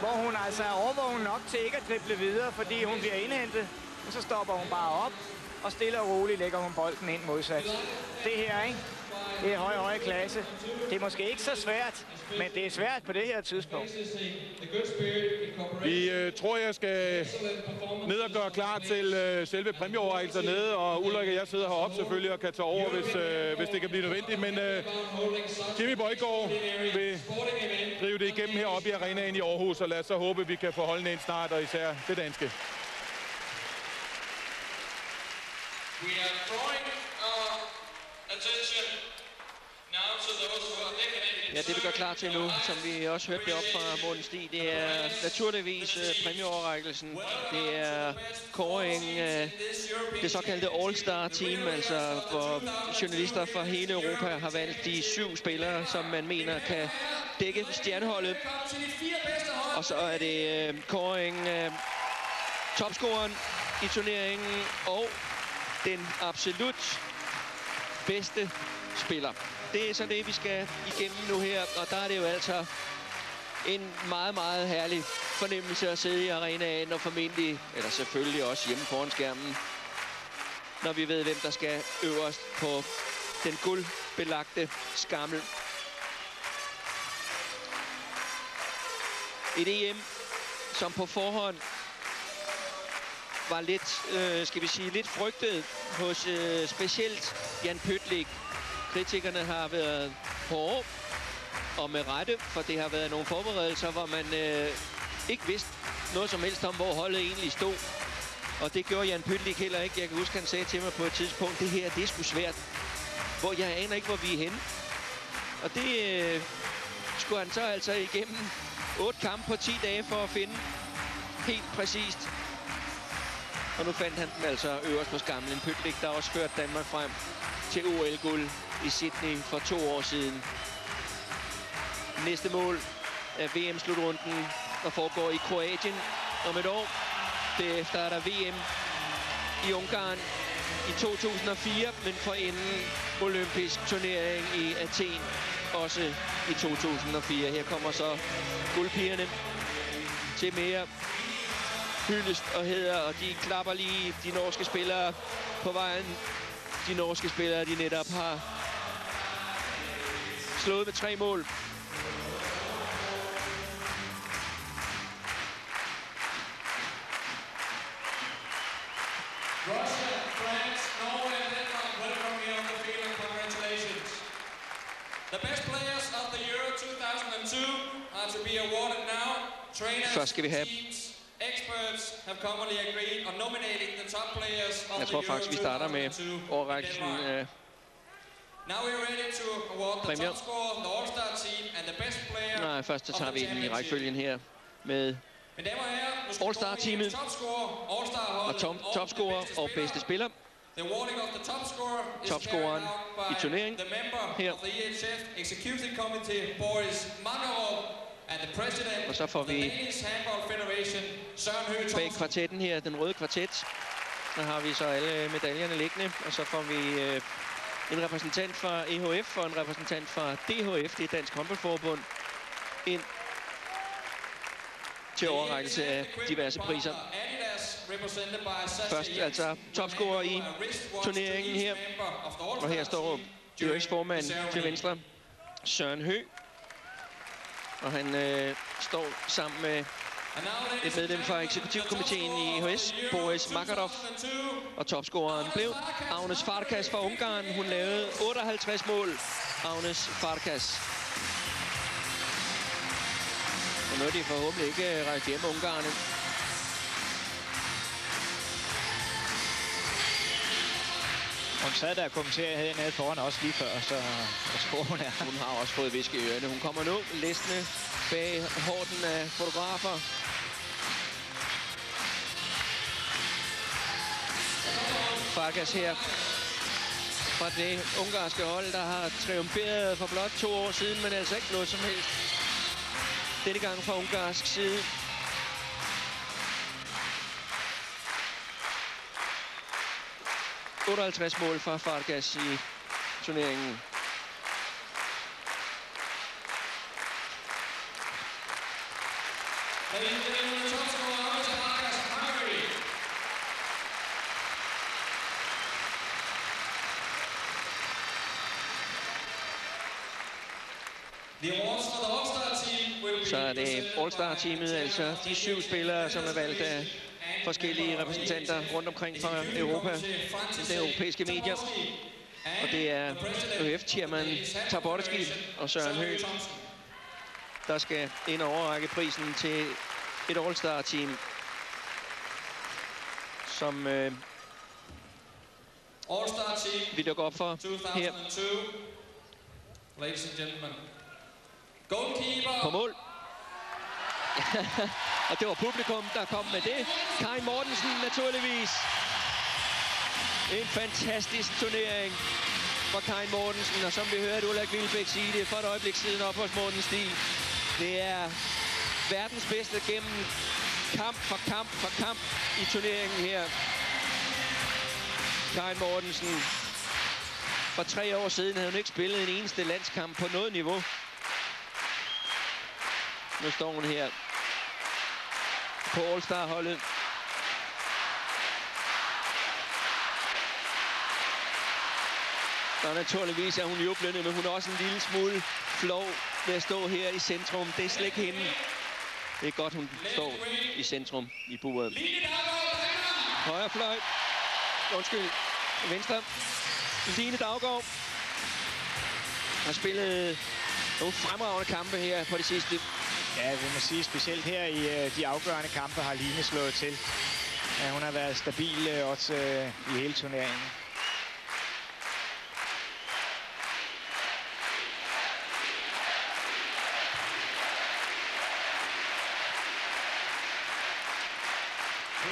hvor hun altså er overvågen nok til ikke at drible videre, fordi hun bliver indhentet, og så stopper hun bare op, og stille og roligt lægger hun bolden ind modsat. Det her, ikke? Det er høj, høj klasse. Det er måske ikke så svært, men det er svært på det her tidspunkt. Vi øh, tror, jeg skal ned og gøre klar til øh, selve præmieoverrækkelsen nede, og Ulrik og jeg sidder heroppe selvfølgelig og kan tage over, hvis, øh, hvis det kan blive nødvendigt. Men øh, Jimmy Bøjgaard vil drive det igennem heroppe i arenaen i Aarhus, og lad os så håbe, at vi kan få holdene ind snart, og især det danske. We are drawing our attention. Ja, det vi gør klar til nu, som vi også hørte op fra Morten Stig, det er naturligvis uh, præmieoverrækkelsen. Det er kåring uh, det såkaldte All-Star Team, altså hvor journalister fra hele Europa har valgt de syv spillere, som man mener kan dække stjerneholdet. Og så er det uh, kåring uh, topscoren i turneringen og den absolut bedste spiller. Det er så det, vi skal igennem nu her, og der er det jo altså en meget, meget herlig fornemmelse at sidde i arenaen, og formentlig, eller selvfølgelig også hjemme foran skærmen, når vi ved, hvem der skal øverst på den guldbelagte skammel. Et EM, som på forhånd var lidt, øh, skal vi sige, lidt frygtet hos øh, specielt Jan Pytlik. Kritikerne har været hårde, og med rette, for det har været nogle forberedelser, hvor man øh, ikke vidste noget som helst om, hvor holdet egentlig stod. Og det gjorde Jan Pytlik heller ikke. Jeg kan huske, han sagde til mig på et tidspunkt, det her, det er sgu svært. Hvor jeg aner ikke, hvor vi er henne. Og det øh, skulle han så altså igennem otte kampe på 10 dage for at finde helt præcist. Og nu fandt han dem altså øverst på skamlen. En Pytlik, der også førte Danmark frem til OL-guld i Sydney for to år siden. Næste mål er VM-slutrunden, der foregår i Kroatien om et år. Derefter er der VM i Ungarn i 2004, men for enden olympisk turnering i Athen også i 2004. Her kommer så guldpigerne til mere hyldest og hæder, og de klapper lige de norske spillere på vejen. De norske spillere, de netop har slået med tre mål. Russia, France, Norway, and Denmark welcome me on the field and congratulations. The best players of the Euro 2002 are to be awarded now. Trainers, Først skal vi have jeg tror faktisk, vi starter med 2002 in overrækkelsen af Now we're ready to award the Præmier. top scorer, the All-Star team, and the best player Nej, først så tager the vi den i rækkefølgen her med All-Star-teamet topscorer, All-Star-holdet og tom, topscorer og bedste spiller. The awarding of the top scorer is Topscoreren i turneringen the member her. of the EHF Executive Committee, Boris president Og så får vi bag kvartetten her, den røde kvartet. Der har vi så alle medaljerne liggende, og så får vi øh, en repræsentant fra EHF og en repræsentant fra DHF, det er Dansk Håndboldforbund, ind til overrækkelse af diverse priser. Først altså topscorer i turneringen her. Og her står EHF's formand til venstre, Søren Hø. Og han øh, står sammen med et medlem fra eksekutivkomiteen i the EHS, Boris Makarov. Og topscoreren blev Agnes Farkas fra Ungarn. Hun lavede 58 mål. Agnes Farkas. Og nu er de forhåbentlig ikke øh, rejst hjem, Ungarn. Hun sad der og kommenterede hernede foran også lige før, så jeg tror, hun er. Hun har også fået viske i ørerne. Hun kommer nu listende bag hården af fotografer. Farkas her fra det ungarske hold, der har triumferet for blot to år siden, men altså ikke noget som helst. Denne gang fra ungarsk side. ...58 mål fra Farkas i turneringen. For Så er det All-Star-teamet, altså de syv spillere, som er valgt af forskellige repræsentanter rundt omkring fra Europa, de europæiske medier. Og det er ØF-chairman Taborski og Søren Høgh, der skal ind og overrække prisen til et All-Star-team, som øh, All-Star team vi lukker op for her 2002. Ladies and gentlemen. Goalkeeper. på mål. og det var publikum, der kom med det. Karin Mortensen naturligvis. En fantastisk turnering for Karin Mortensen. Og som vi hørte Ulrik Vilbæk sige det for et øjeblik siden op hos Morten Stig. Det er verdens bedste gennem kamp for kamp for kamp i turneringen her. Karin Mortensen. For tre år siden havde hun ikke spillet en eneste landskamp på noget niveau. Nu står hun her på All-Star-holdet. Og naturligvis er hun jublende, men hun er også en lille smule flov ved at stå her i centrum. Det er slet ikke hende. Det er godt, hun står i centrum i buret. Højre fløj. Undskyld. Venstre. Line Daggaard har spillet nogle fremragende kampe her på det sidste. Ja, vi må sige, specielt her i øh, de afgørende kampe har Line slået til. Ja, hun har været stabil øh, også øh, i hele turneringen.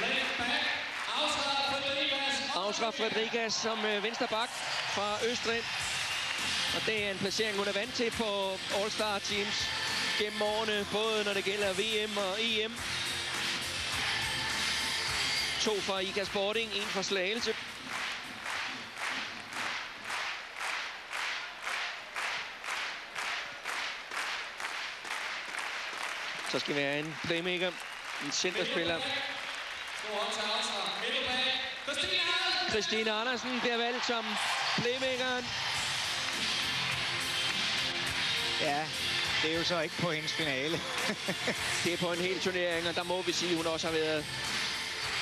Left. Ausra Fredrikas som øh, venstre bak fra Østrig. Og det er en placering, hun er vant til på All-Star Teams gennem årene, både når det gælder VM og EM. To fra ICA Sporting, en fra Slagelse. Så skal vi have en playmaker, en centerspiller. Stor til Christina Christine Andersen bliver valgt som playmakeren. Ja, det er jo så ikke på hendes finale. Det er på en hel turnering, og der må vi sige, at hun også har været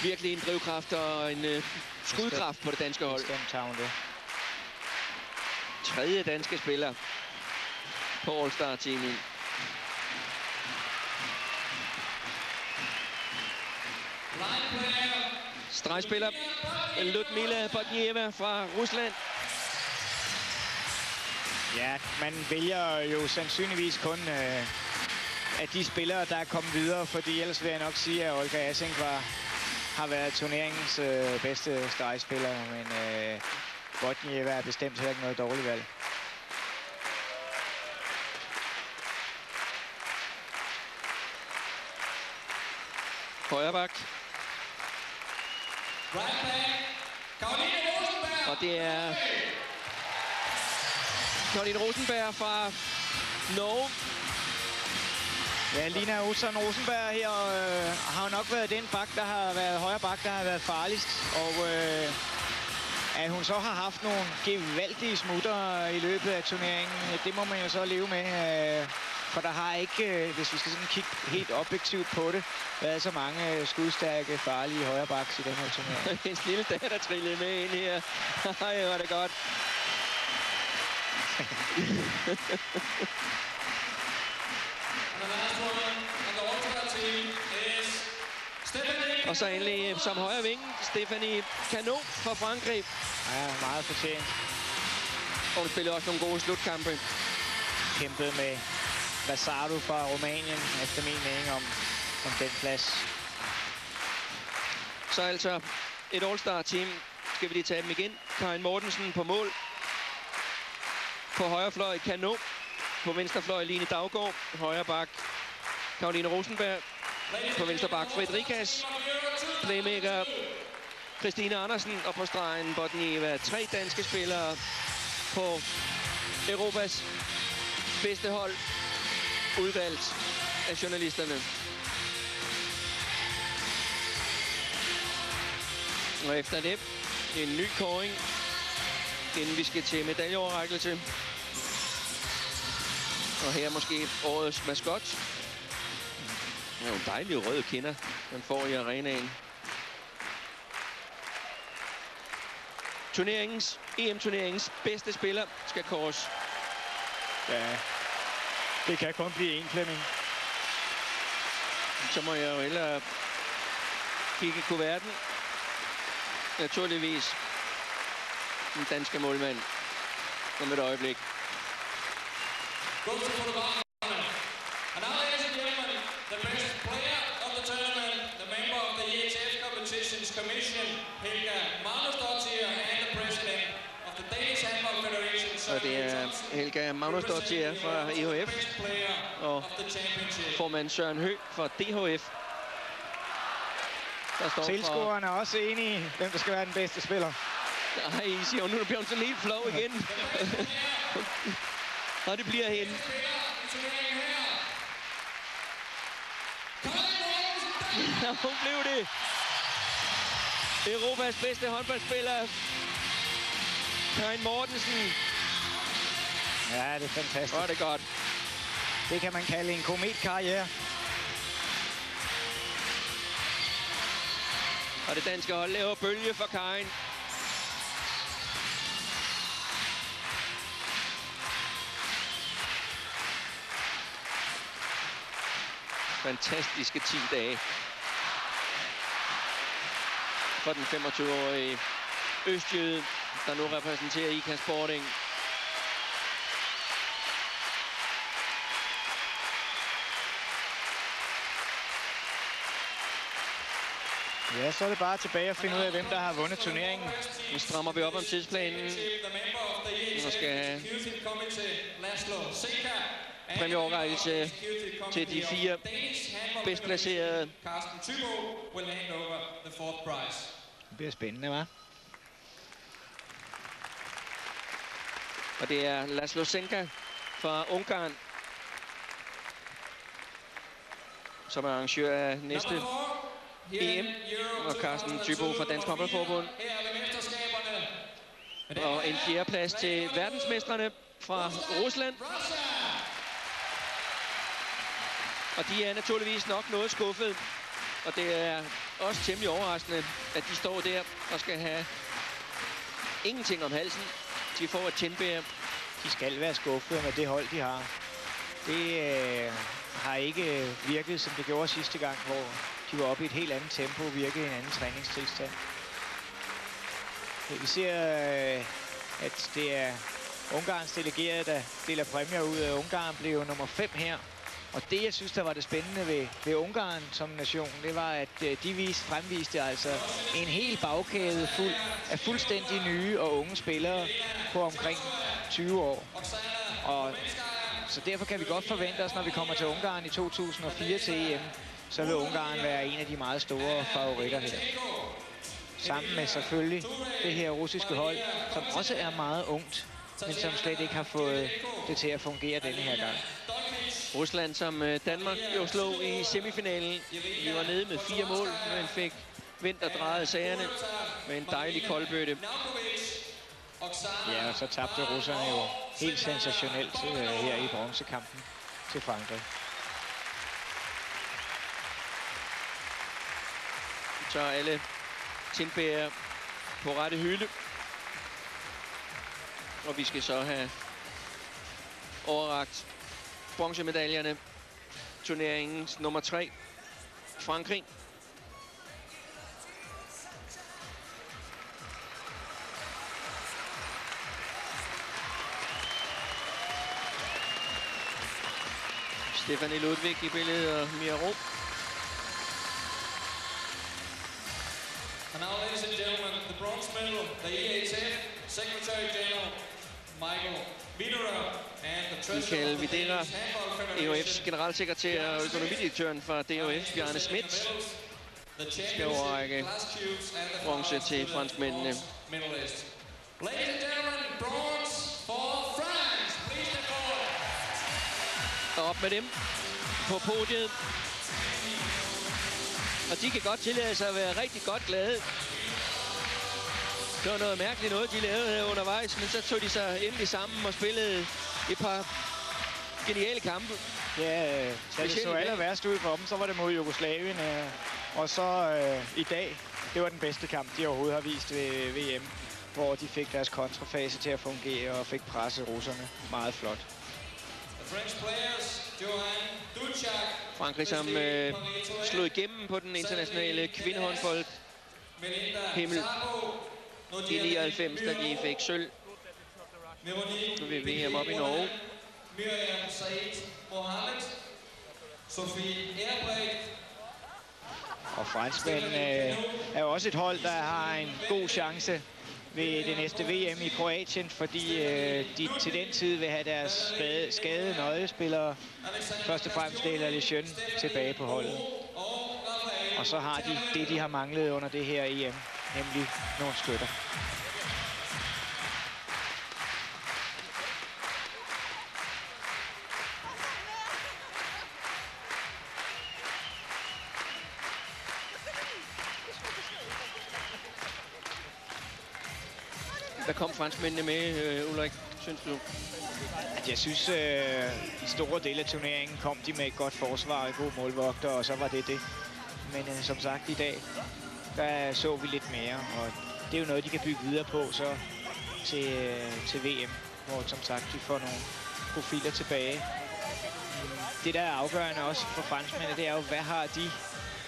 virkelig en drivkraft og en øh, skudkraft på det danske hold. Bestemt hun det. Tredje danske spiller på All-Star-teamet. Stregspiller Ludmila Bodnieva fra Rusland. Ja, man vælger jo sandsynligvis kun øh, af de spillere, der er kommet videre, fordi ellers vil jeg nok sige, at Olga Assing var, har været turneringens øh, bedste stregspiller, men øh, Botnieva er bestemt heller ikke noget dårligt valg. Højre bak. Right back. Karoline Rosenberg. Og det er Karoline Rosenberg fra Norge. Ja, Lina Olsen Rosenberg her øh, har nok været den bak, der har været højre bak, der har været farligst. Og øh, at hun så har haft nogle gevaldige smutter i løbet af turneringen, det må man jo så leve med. Øh, for der har ikke, øh, hvis vi skal sådan kigge helt objektivt på det, været så mange øh, skudstærke, farlige højre baks i den her turnering. Hendes lille datter trillede med ind her. Ej, var det godt. Og så endelig øh, som højre vinge, Stephanie Cano fra Frankrig. Ja, meget fortjent. Og hun spillede også nogle gode slutkampe. Kæmpede med Vassaro fra Rumænien, efter min mening om, om den plads. Så altså et All-Star-team. Skal vi lige tage dem igen. Karin Mortensen på mål. På højre fløj Kano. På venstre fløj Line Daggaard. Højre bak Karoline Rosenberg. På venstre bak Frederikas. Playmaker Christine Andersen. Og på stregen Botnieva. Tre danske spillere på Europas bedste hold. Udvalgt af journalisterne. Og efter det en ny koring inden vi skal til medaljeoverrækkelse. Og her måske årets maskot. Det er jo en dejlig rød kinder, man får i arenaen. Turneringens, EM-turneringens bedste spiller skal kåres. Ja, det kan kun blive en, Flemming. Så må jeg jo hellere kigge i kuverten. Naturligvis den danske målmand om et øjeblik. Goes to Fotograferne. And now, ladies and gentlemen, the best player of the tournament, the member of the EHF Competitions Commission, Helga Magnusdottir, and the president of the Danish Handball Federation, Og det er Helga Magnusdottir fra EHF og formand Søren Hø fra DHF. Der står Tilskuerne er også enige i, hvem der skal være den bedste spiller. Nej, siger, nu bliver hun sådan helt flov igen. og det bliver hende. Ja, hun blev det. Europas bedste håndboldspiller. Karin Mortensen. Ja, det er fantastisk. Hvor er det godt. Det kan man kalde en kometkarriere. Og det danske hold laver bølge for Karin. Fantastiske 10 dage. For den 25-årige Østjøde, der nu repræsenterer IKA Sporting. Ja, så er det bare tilbage at finde ud af, hvem der har vundet turneringen. Nu strammer vi op om tidsplanen. Nu skal præmieoverrækkelse til de fire bedst placerede. Carsten Thybo will hand over the fourth prize. Det bliver spændende, hva'? Og det er Laszlo Senka fra Ungarn, som er arrangør af næste EM. Og Carsten Thybo fra Dansk Håndboldforbund. Og en fjerdeplads til verdensmestrene fra Rusland. Og de er naturligvis nok noget skuffet. Og det er også temmelig overraskende, at de står der og skal have ingenting om halsen. De får et tændbær. De skal være skuffede med det hold, de har. Det øh, har ikke virket, som det gjorde sidste gang, hvor de var oppe i et helt andet tempo, virkede i en anden træningstilstand. Vi ser, øh, at det er Ungarns delegerede, der deler præmier ud. Ungarn blev nummer 5 her. Og det, jeg synes, der var det spændende ved, ved Ungarn som nation, det var, at øh, de vis, fremviste altså en hel bagkæde fuld af fuldstændig nye og unge spillere på omkring 20 år. Og så derfor kan vi godt forvente os, når vi kommer til Ungarn i 2004 til EM, så vil Ungarn være en af de meget store favoritter her. Sammen med selvfølgelig det her russiske hold, som også er meget ungt, men som slet ikke har fået det til at fungere denne her gang. Rusland, som øh, Danmark jo slog i semifinalen. Vi var nede med fire mål, men fik vendt og drejet sagerne med en dejlig koldbøtte. Ja, og så tabte russerne jo helt sensationelt øh, her i bronzekampen til Frankrig. Så alle tindbærer på rette hylde. Og vi skal så have overragt bronzemedaljerne. Turneringens nummer 3, Frankrig. Stefanie Ludvig i billedet og Mia Ro. And now, ladies and gentlemen, the bronze medal, the EATF Secretary General Michael Wiederer Michael Videra, EOF's generalsekretær og økonomidirektøren for DOF, Bjarne Schmidt, skal overrække bronze til franskmændene. Ladies and gentlemen, bronze for France. Please. Og op med dem på podiet. Og de kan godt tillade sig at være rigtig godt glade. Det var noget mærkeligt noget, de lavede her undervejs, men så tog de sig endelig sammen og spillede et par geniale kampe. Ja, øh, da det Specielt så aller værst ud for dem, så var det mod Jugoslavien. øh, Og så øh, i dag, det var den bedste kamp, de overhovedet har vist ved VM. Hvor de fik deres kontrafase til at fungere og fik presset russerne. Meget flot. The French players, Johan Duchak, Frankrig, som øh, slog igennem på den internationale kvindehåndbold himmel i 99, da de fik sølv Veronique ved VM op i Norge. Miriam Said Mohammed, Sofie Erbrecht, Og franskmændene øh, er også et hold, der har en god chance ved det næste VM i Kroatien, fordi øh, de til den tid vil have deres skade, skadede nøglespillere, først og fremmest Dela Lejeune, tilbage på holdet. Og så har de det, de har manglet under det her EM, nemlig nogle støtter. Der kom franskmændene med, øh, Ulrik, synes du? At Jeg synes, øh, i store dele af turneringen kom de med et godt forsvar og en god målvogter, og så var det det. Men øh, som sagt i dag, der så vi lidt mere, og det er jo noget, de kan bygge videre på så til, øh, til VM, hvor som sagt de får nogle profiler tilbage. Det, der er afgørende også for franskmændene, det er jo, hvad har de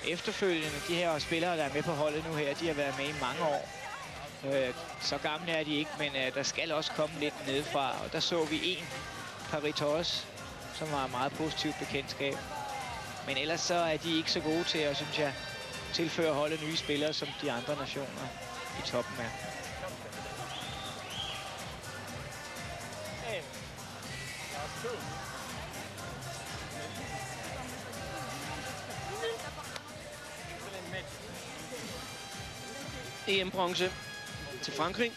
efterfølgende, de her spillere, der er med på holdet nu her, de har været med i mange år. Øh, så gamle er de ikke, men øh, der skal også komme lidt nedefra. Og der så vi en, Paris Torres, som var meget positivt bekendtskab. Men ellers så er de ikke så gode til at, synes jeg, tilføre holdet nye spillere, som de andre nationer i toppen er. EM-bronze til Frankrig.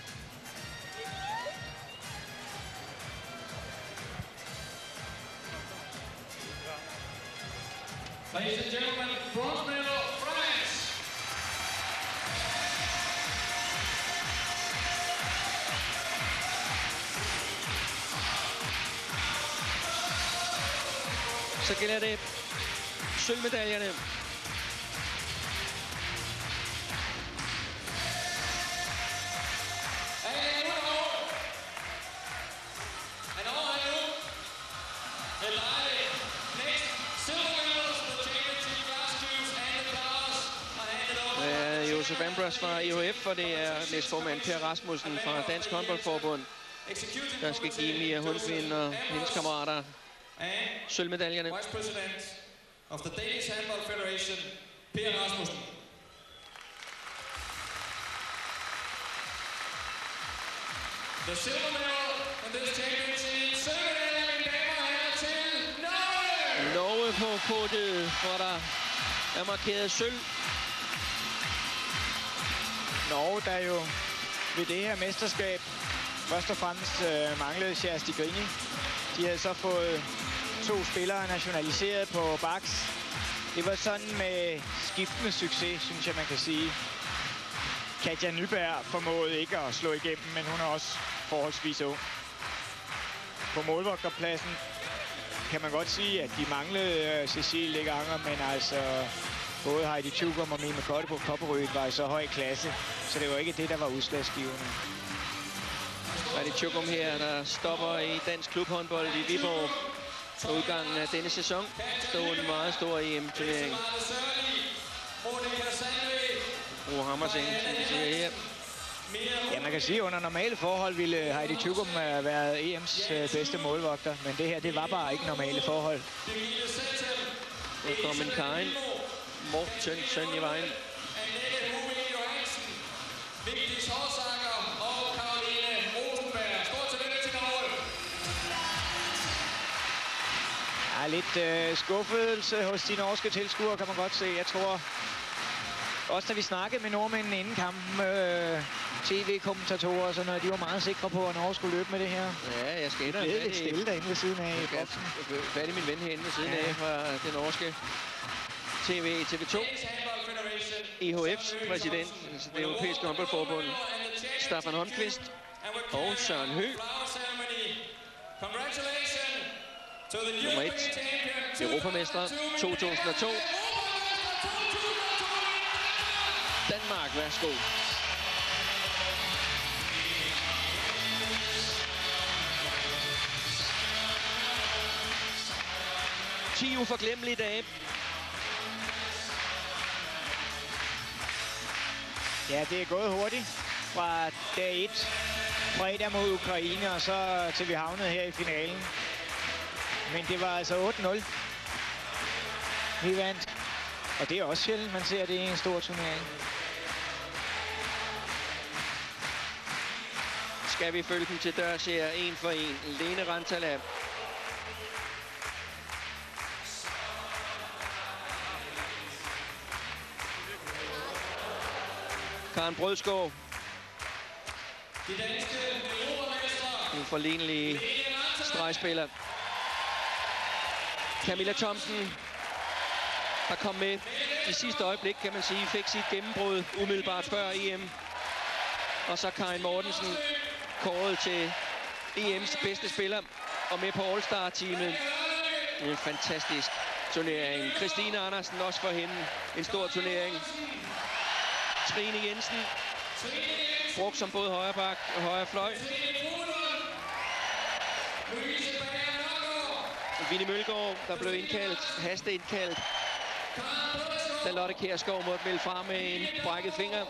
Ladies and gentlemen, bronze medal, France. Så gælder det sølvmedaljerne. Josef Ambros fra EHF, og det er næstformand Per Rasmussen fra Dansk Håndboldforbund, der skal give Mia Hundvin og hendes kammerater sølvmedaljerne. Vice President of the Danish Handball Federation, Per Rasmussen. The silver medal in this championship, sølvmedalje, mine damer og herrer, til Norge! Norge på podiet, hvor der er markeret sølv. Norge, der jo ved det her mesterskab først og fremmest øh, manglede Sjersti Grini. De havde så fået to spillere nationaliseret på baks. Det var sådan med skiftende succes, synes jeg, man kan sige. Katja Nyberg formåede ikke at slå igennem, men hun er også forholdsvis ung. På målvogterpladsen kan man godt sige, at de manglede øh, Cecilie Leganger, men altså både Heidi Tjugum og Mime Kotte på Kopperød var i så høj klasse, så det var ikke det, der var udslagsgivende. Det Tjukum her, der stopper i dansk klubhåndbold i Viborg på udgangen af denne sæson. Stod en meget stor EM-turnering. Bro Hammersing, som vi siger her. Ja, man kan sige, at under normale forhold ville Heidi Tugum øh, været EM's øh, bedste målvogter. Men det her, det var bare ikke normale forhold. Nu kommer en Karin Mortensen i vejen. Er lidt øh, skuffelse hos de norske tilskuere, kan man godt se. Jeg tror, også da vi snakkede med nordmændene inden kampen, øh, tv-kommentatorer og sådan noget, de var meget sikre på, at Norge skulle løbe med det her. Ja, jeg skal ind og lidt stille derinde ved siden af i Jeg skal fat i min ven herinde ved siden Ja. af fra det norske TV, TV2. IHF's præsident, altså det europæiske håndboldforbund, Staffan Holmqvist og Søren Hø. Congratulations to the nummer 1, Europamester 2002. Danmark, værsgo. Ti uforglemmelige dage. Ja, det er gået hurtigt fra dag 1 fredag mod Ukraine, og så til vi havnede her i finalen. Men det var altså 8-0. Vi vandt. Og det er også sjældent, man ser det i en stor turnering. Skal vi følge dem til dørs her, en for en. Lene Rantala. Karen Brødskov. De danske forlignelig stregspiller. Camilla Thomsen har kommet med i sidste øjeblik, kan man sige. Fik sit gennembrud umiddelbart før EM. Og så Karin Mortensen kåret til EM's bedste spiller og med på All-Star-teamet. En fantastisk turnering. Christine Andersen også for hende. En stor turnering. Trine Jensen. Brugt som både højre bak og højre fløj. Vinnie Mølgaard, der blev indkaldt, hasteindkaldt. Da Lotte Kjærsgaard måtte melde frem med en brækket finger.